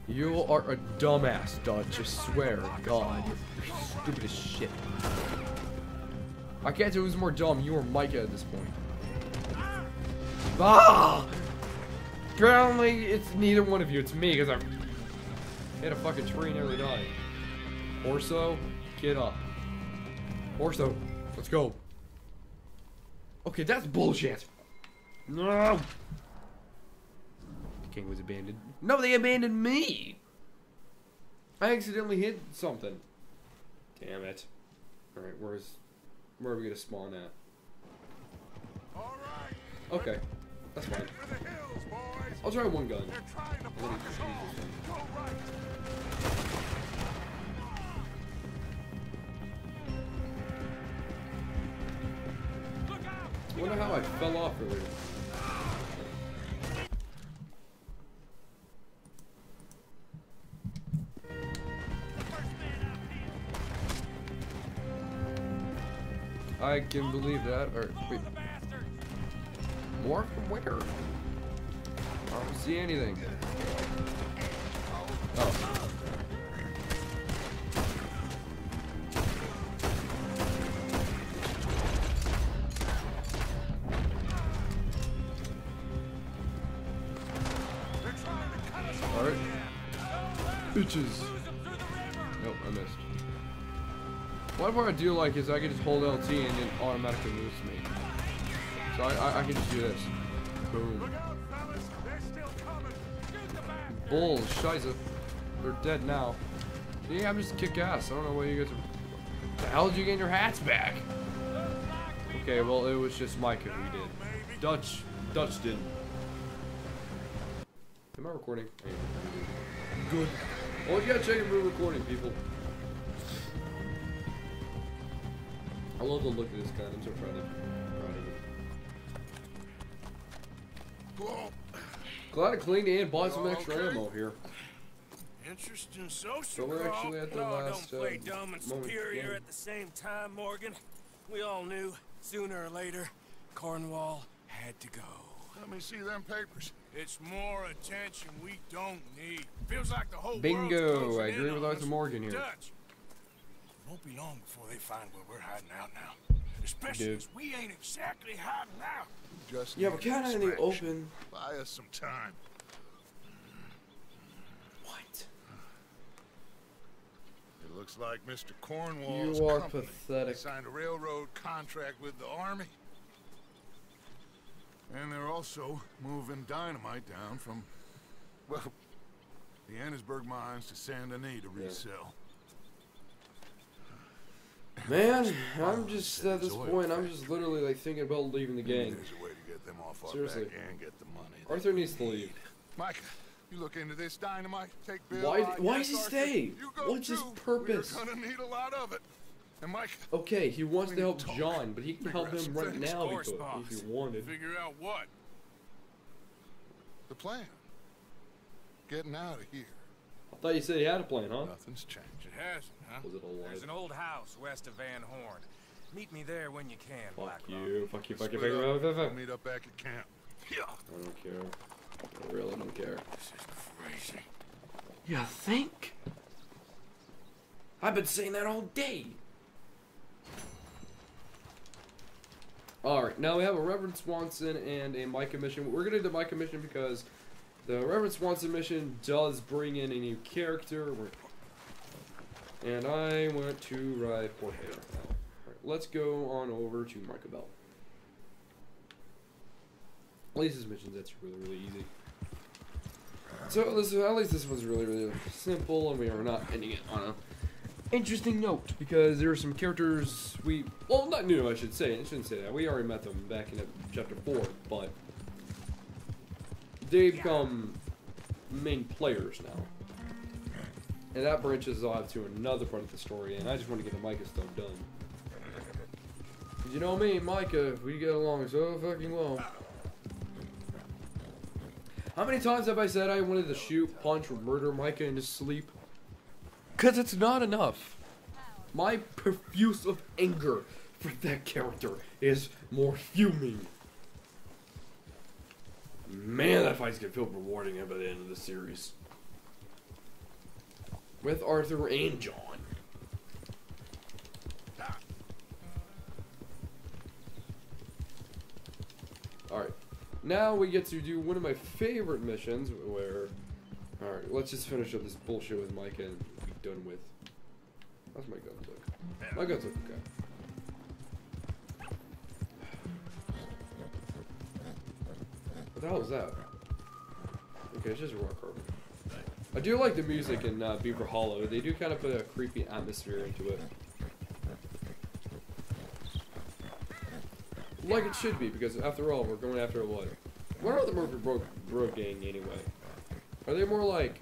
S1: You are a dumbass, Dutch. I swear, to God, you're stupid as shit. I can't say who's more dumb, you or Micah at this point. Ah! Apparently, it's neither one of you. It's me, because I hit a fucking tree and nearly died. Orso, get up. Orso, let's go. Okay, that's bullshit. No! The king was abandoned. No, they abandoned me! I accidentally hit something. Damn it. Alright, where's... Where are we gonna spawn at? Okay, that's fine. I'll try one gun. And then just use this one. I wonder how I fell off earlier. I can believe that. Or wait. More from where? I don't see anything. Oh. Alright. Bitches. One part I do like is I can just hold LT and it automatically moves me. So I, I, I can just do this. Boom. Bull, Shiza. They're dead now. Yeah, I'm just kick ass. I don't know what you guys are. The hell did you get your hats back? Okay, well, it was just Micah who did. Dutch. Dutch didn't. Am I recording? Good. Oh, you gotta check if we're recording, people. I love the look of this gun. I'm so proud of, proud of it. Glad I cleaned and bought some extra
S9: Okay.
S1: ammo here.
S9: Interesting social
S1: So we're actually at the
S20: No,
S1: last
S20: don't play
S1: uh,
S20: dumb and
S1: moment.
S20: superior
S1: Yeah.
S20: at the same time, Morgan. We all knew, sooner or later, Cornwall had to go.
S9: Let me see them papers. It's more attention we don't need. Feels like the whole
S1: Bingo! I agree with Arthur. Morgan here.
S9: Dutch. Won't be long before they find where we're hiding out now. Especially
S1: Dude.
S9: as we ain't exactly hiding out. Just
S1: Yeah, but
S9: need
S1: kinda in the open.
S9: Buy us some time.
S1: What?
S9: It looks Looks like Mr. Cornwall's
S1: You are
S9: company
S1: pathetic.
S9: signed a railroad contract with the army. And they're also moving dynamite down from, well, the Annesburg mines to Saint Denis to resell.
S1: Man, I'm just at this point. I'm just literally like thinking about leaving the gang.
S9: There's a way to get them off our
S1: Seriously.
S9: back and get the money. they
S1: Arthur
S9: need.
S1: needs to leave.
S9: Micah, you look into this dynamite. Take Bill.
S1: Why-
S9: I
S1: why
S9: guess,
S1: does he
S9: Arthur,
S1: stay?
S9: You
S1: What's his purpose?
S9: We're gonna need a lot of it. And Micah,
S1: Okay, he wants to help
S9: talk.
S1: John, but he can help
S9: Figure out
S1: him right
S9: things.
S1: now
S9: Of
S1: if he, could,
S9: boss.
S1: if he wanted.
S9: figure out what. The plan. Getting out of here.
S1: I thought you said he had a plan, huh?
S9: Nothing's changed.
S20: It hasn't, huh?
S1: Was it a
S20: There's an old house west of Van Horn. Meet me there when you can,
S1: Fuck
S20: Blackrock.
S1: you, fuck you, fuck you, fuck you, fuck
S9: We'll
S1: you.
S9: meet up back at camp. Yeah.
S1: I don't care. I really don't care.
S9: This is crazy.
S1: You think? I've been saying that all day. Alright, now we have a Reverend Swanson and a Micah mission. We're gonna do the Micah mission because the Reverend Swanson mission does bring in a new character. We're- And I went to ride Jorge right let's go on over to Bell. At least his missions, that's really, really easy. So this, at least this one's really, really simple, and we are not ending it on a interesting note because there are some characters we, well, not new, I should say. I shouldn't say that. We already met them back in chapter four, but they've become main players now, and that branches off to another part of the story. And I just want to get the Micah stuff done. you know me, Micah, we get along so fucking well. How many times have I said I wanted to shoot, punch, or murder Micah in his sleep? Because it's not enough. My profuse of anger for that character is more fuming. Man, that fight's gonna feel rewarding by the end of the series. With Arthur and John. Alright. Now we get to do one of my favorite missions where. Alright, let's just finish up this bullshit with Micah and be done with. How's my guns look? My guns look okay. What the hell is that? Okay, it's just a rock carbon. I do like the music in uh, Beaver Hollow. They do kind of put a creepy atmosphere into it. Like it should be, because after all, we're going after a what? What are the Murfree Brood, Brood Gang anyway? Are they more like?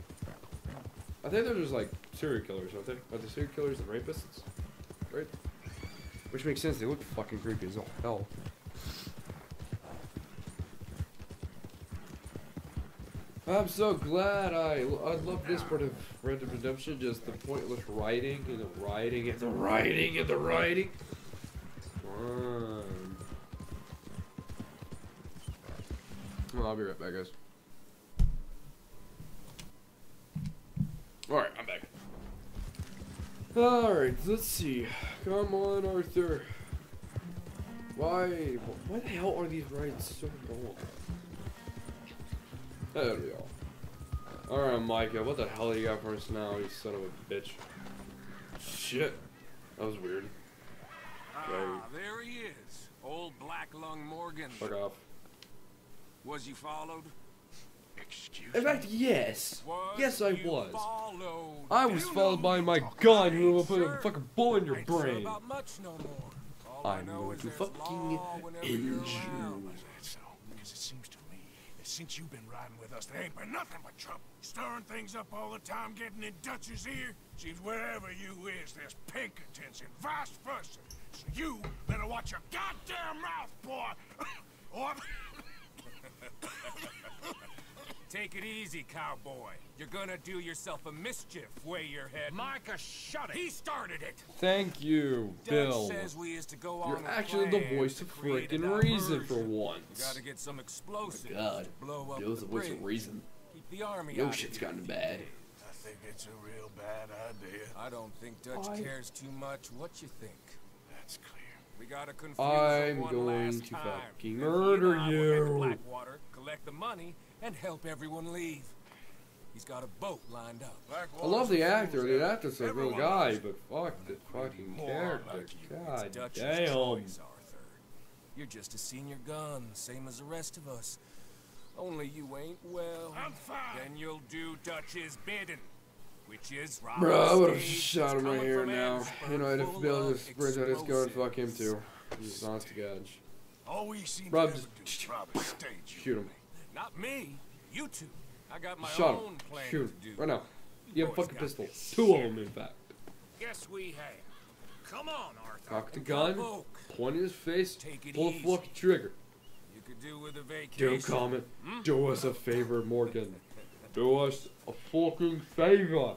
S1: I think they're just like serial killers, aren't they? Are they serial killers and rapists? Right? Which makes sense. They look fucking creepy as all hell. I'm so glad I I love this part of Red Dead Redemption. Just the pointless writing and the writing and the writing and the writing. Well, I'll be right back, guys. Alright, I'm back. Alright, let's see. Come on, Arthur. Why? Why the hell are these rides so long? There we go. Alright, Micah, what the hell you got for us now, you son of a bitch? Shit. That was weird.
S20: Ah, there he is. Old Black Lung Morgan.
S1: Fuck off.
S20: Was you followed? Excuse
S1: In fact, yes.
S20: Was
S1: Yes, I was.
S20: followed?
S1: I was followed by my gun who will put a fucking bullet in your brain.
S20: no
S1: I'm
S20: know
S1: going to fucking end you.
S9: Since you've been riding with us, there ain't been nothing but trouble. Stirring things up all the time, getting in Dutch's ear. Seems wherever you is, there's Pinkertons and vice versa. So you better watch your goddamn mouth, boy. or
S20: Take it easy, cowboy. You're gonna do yourself a mischief way you're heading. Micah, shut it. He started it.
S1: Thank you,
S20: Dutch
S1: Bill.
S20: says we is to go on
S1: You're
S20: a
S1: actually the
S20: plan
S1: voice of
S20: create
S1: freaking reason for
S20: We
S1: once.
S20: gotta get some explosives oh
S1: God.
S20: to blow up
S1: Bill's
S20: the
S1: the voice of reason.
S20: Keep the army
S1: Yo, shit's
S20: of here.
S1: gotten bad.
S9: I think it's a real bad idea.
S20: I don't think Dutch
S1: I-
S20: cares too much what you think.
S9: That's clear.
S20: We gotta confuse
S1: I'm
S20: one
S1: going
S20: last
S1: to
S20: time.
S1: fucking murder
S20: I will head to
S1: you.
S20: Blackwater, collect the money, and help everyone leave. He's got a boat lined up.
S1: I love the actor. The actor's a real guy, but fuck the fucking character. God damn.
S20: choice, Arthur. You're just a senior gun, same as the rest of us. Only you ain't well. I'm fine. Then you'll do Dutch's bidding, which is rob
S1: Bro, I would have shot him right here now. You know, if
S20: full
S1: Bill
S20: of
S1: just brings out his gun, and fuck him too. He's honest to God.
S3: All we seem
S1: Rob,
S3: to ever
S1: just
S3: do is rob a stage.
S1: shoot him.
S20: Not me. You two. I got my
S1: Shot
S20: own
S1: him.
S20: plan
S1: Shoot him.
S20: do.
S1: Right now. You have a fucking pistol.
S20: this.
S1: Two of them, in fact.
S20: Yes, we have. Come on, Arthur.
S1: Cock the gun, point in his face,
S20: Take it
S1: pull the fucking trigger.
S20: You could do with a vacation.
S1: Don't comment.
S20: Hmm?
S1: Do us a favor, Morgan. Do us a fucking favor.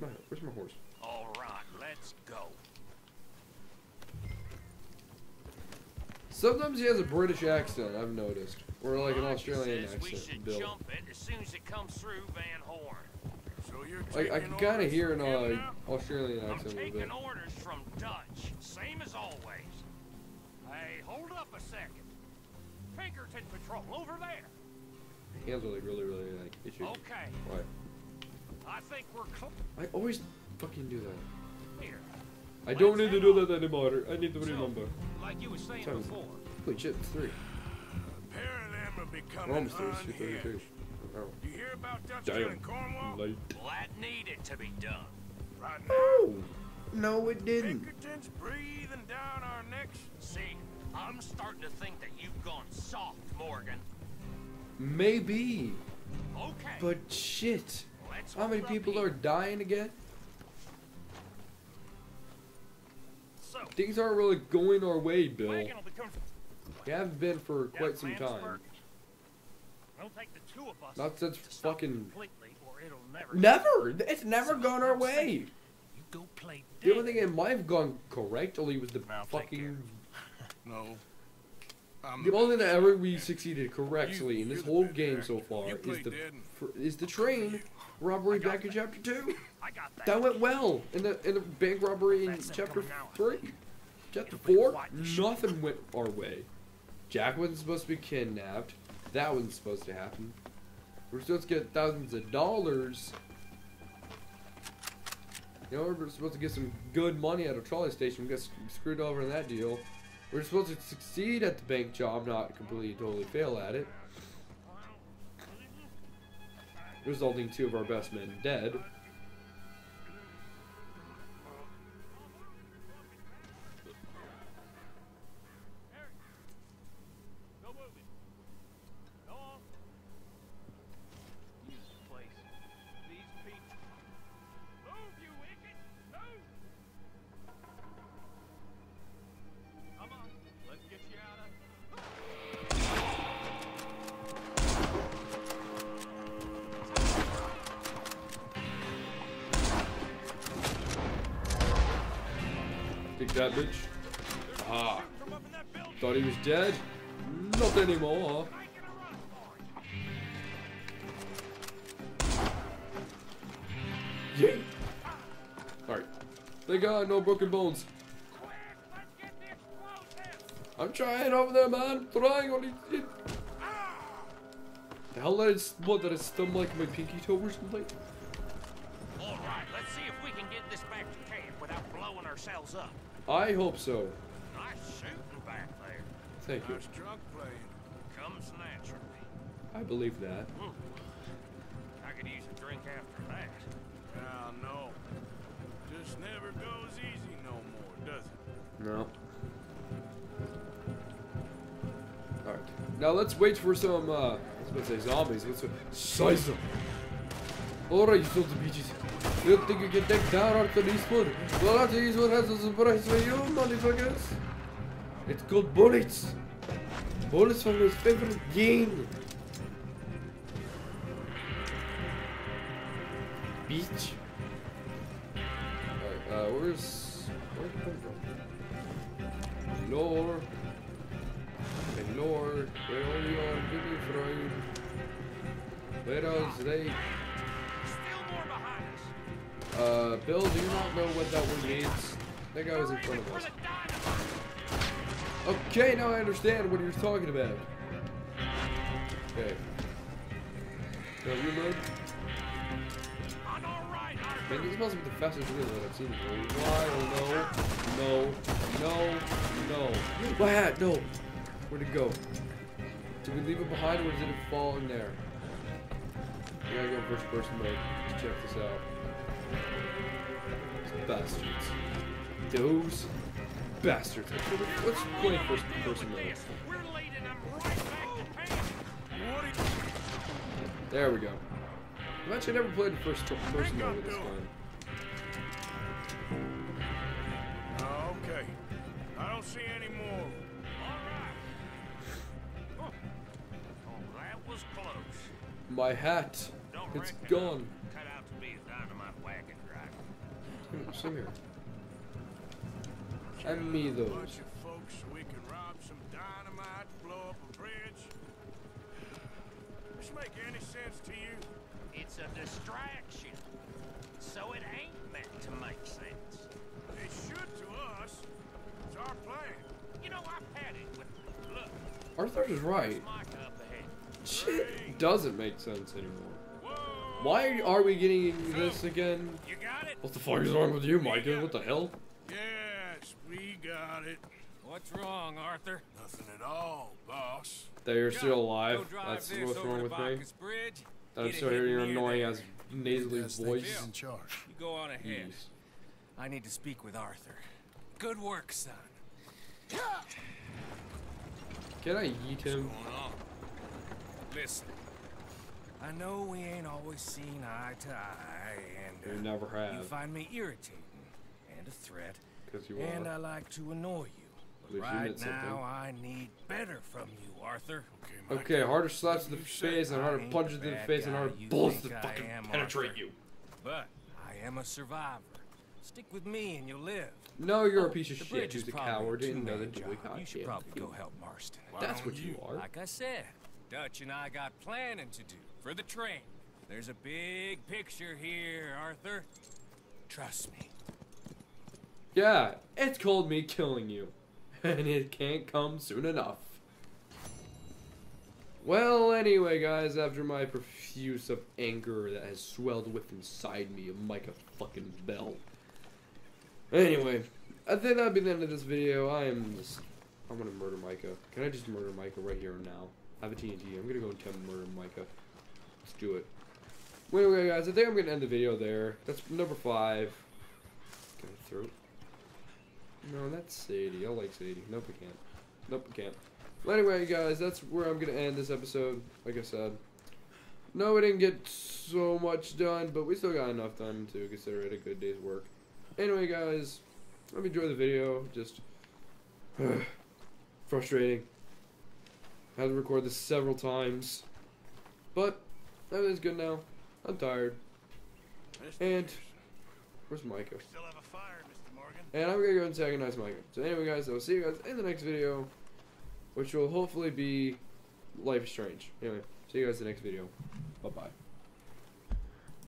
S1: My, where's my horse?
S12: All right, let's go.
S1: Sometimes he has a British accent, I've noticed. Or like an Australian accent, Bill.
S12: jump it as soon as it comes through Van Horn.
S3: So you're
S1: Like, I can kind of hear an uh, Australian
S12: I'm
S1: accent a bit.
S12: orders from Dutch, same as always. Hey, hold up a second. Pinkerton Patrol, over there.
S1: Hands are like really, really like itchy.
S12: Okay.
S1: Why?
S12: I think we're.
S1: I always fucking do that.
S12: Here.
S1: I don't need to do that anymore. I need to
S12: So,
S1: remember.
S12: Like you were saying
S1: Time.
S12: before.
S1: Holy shit, three. Almost through. It's
S3: unhinged.
S1: 232. Oh.
S3: You hear about Dutch
S1: Damn.
S3: killing Cornwall?
S1: Late.
S12: Well, that needed to be done.
S3: Right now.
S1: Oh! No, it didn't.
S3: Pinkerton's breathing down our necks.
S12: See, I'm starting to think that you've gone soft, Morgan.
S1: Maybe.
S12: Okay.
S1: But shit.
S12: Let's
S1: How many people
S12: here.
S1: are dying again?
S12: So,
S1: Things aren't really going our way, Bill.
S12: wagon will become.
S1: We haven't been for quite some
S12: man's
S1: time.
S12: Work. It'll take the two of us
S1: Not since fucking.
S12: completely, or it'll never.
S1: Never! It's never gone our way!
S12: You go play
S1: The only thing it might have gone correctly was the fucking.
S3: No. I'm
S1: The only thing that ever we succeeded correctly in this whole game so far is the
S3: dead.
S1: fr- is the train robbery back in chapter two.
S12: I got that.
S1: That went well in the in the bank robbery in
S12: That's
S1: chapter three. Chapter
S12: It'll
S1: four,
S12: quite the show.
S1: nothing went our way. Jack wasn't supposed to be kidnapped. That wasn't supposed to happen. We're supposed to get thousands of dollars. You know, we're supposed to get some good money out of trolley station. We got screwed over in that deal. We're supposed to succeed at the bank job, not completely totally fail at it. Resulting two of our best men dead. Thank no broken bones. I'm trying over there, man. Trying on it. The hell did it, what, did it stum like my pinky toe or something?
S12: All right, let's see if we can get this back to camp without blowing ourselves up.
S1: I hope so.
S12: Nice shooting back there.
S1: Thank you.
S3: Nice drunk playing.
S12: Comes naturally.
S1: I believe that.
S12: Hmm. I could use a drink after that.
S3: Yeah, no. Just never goes easy no more, does it?
S1: No. Alright. Now let's wait for some, uh, I was about to say zombies. Let's size them. Alright, you sons of bitches. You think you can take down Arthur Eastwood? Well, Arthur Eastwood has a surprise for you, motherfuckers. It's called bullets. Bullets from his favorite game. Beach. Uh, where's... Where'd it come from? Lord. Hey, Lord, where are you on Billy Freud? Where else they? Uh, Bill, do you not know what that word means? That guy was in front of us. Okay, now I understand what you're talking about. Okay. Now reload. Man, this must be the fastest wheel that I've seen in a while. No, no, no, no. What hat? No. Where'd it go? Did we leave it behind or did it fall in there? We gotta go first person mode to check this out. Those bastards. Those bastards. Let's play first person mode. There we go. I've actually never played the first person mode with this gun.
S9: Ah, okay. I don't see any more.
S3: Oh, that was close.
S1: My hat.
S3: Don't
S1: It's gone.
S3: Cut out to be a dynamite wagon driver.
S1: Same here. And me those.
S9: A
S3: distraction. So it ain't meant to make sense.
S9: It should to us. It's our plan.
S3: You know, I've had it with. Look,
S1: Arthur is right.
S3: Micah up ahead.
S1: Shit doesn't make sense anymore. Why are we getting this again?
S9: You got it?
S1: What the fuck is wrong with you, Micah? What the hell?
S9: Yes, we got it.
S20: What's wrong, Arthur?
S9: Nothing at all, boss.
S1: They're still alive. That's what's wrong
S20: to
S1: with me.
S20: Bridge.
S1: I'm
S20: Get
S1: still
S20: it hidden
S1: your annoying
S20: there.
S1: as nasally
S9: Yes,
S1: voice.
S9: in charge.
S20: You go on ahead.
S1: Jeez.
S20: I need to speak with Arthur. Good work, son.
S1: Can I eat him?
S20: Listen, I know we ain't always seen eye to eye, and uh,
S1: We never
S20: you find me irritating and a threat,
S1: 'Cause you
S20: and
S1: are.
S20: I like to annoy you. But right
S1: admit something.
S20: now, I need better from you, Arthur.
S1: Okay, harder slaps to the face and harder
S20: I
S1: punches to the face and harder
S20: you
S1: bullets to
S20: think I
S1: fucking
S20: am,
S1: penetrate
S20: Arthur.
S1: you.
S20: But I am a survivor. Stick with me and you'll live.
S1: No, you're a
S20: Oh,
S1: piece of shit
S20: bridge
S1: who's
S20: is
S1: a
S20: probably
S1: coward
S20: a
S1: and another
S20: two-man
S1: Dewey
S20: job. You should
S1: goddamn
S20: probably go help Marston.
S1: That's what you are.
S20: Like I said, Dutch and I got planning to do for the train. There's a big picture here, Arthur. Trust me.
S1: Yeah, it's called me killing you. And it can't come soon enough. Well, anyway, guys, after my profuse of anger that has swelled with inside me, Micah fucking Bell. Anyway, I think that'd be the end of this video. I am just. I'm gonna murder Micah. Can I just murder Micah right here and now? I have a TNT. I'm gonna go and attempt to murder Micah. Let's do it. Anyway, guys, I think I'm gonna end the video there. That's number five. I throw? No, that's Sadie. I like Sadie. Nope, I can't. Nope, I can't. Well, anyway, guys, that's where I'm gonna end this episode. Like I said, no, we didn't get so much done, but we still got enough done to consider it a good day's work. Anyway, guys, hope you enjoy the video. Just frustrating. I Had to record this several times, but everything's good now. I'm tired. And where's Micah?
S9: Still have a fire, Mr. Morgan.
S1: And I'm gonna go and antagonize Micah. So anyway, guys, I'll see you guys in the next video, which will hopefully be Life is Strange. Anyway, see you guys in the next video. Bye bye.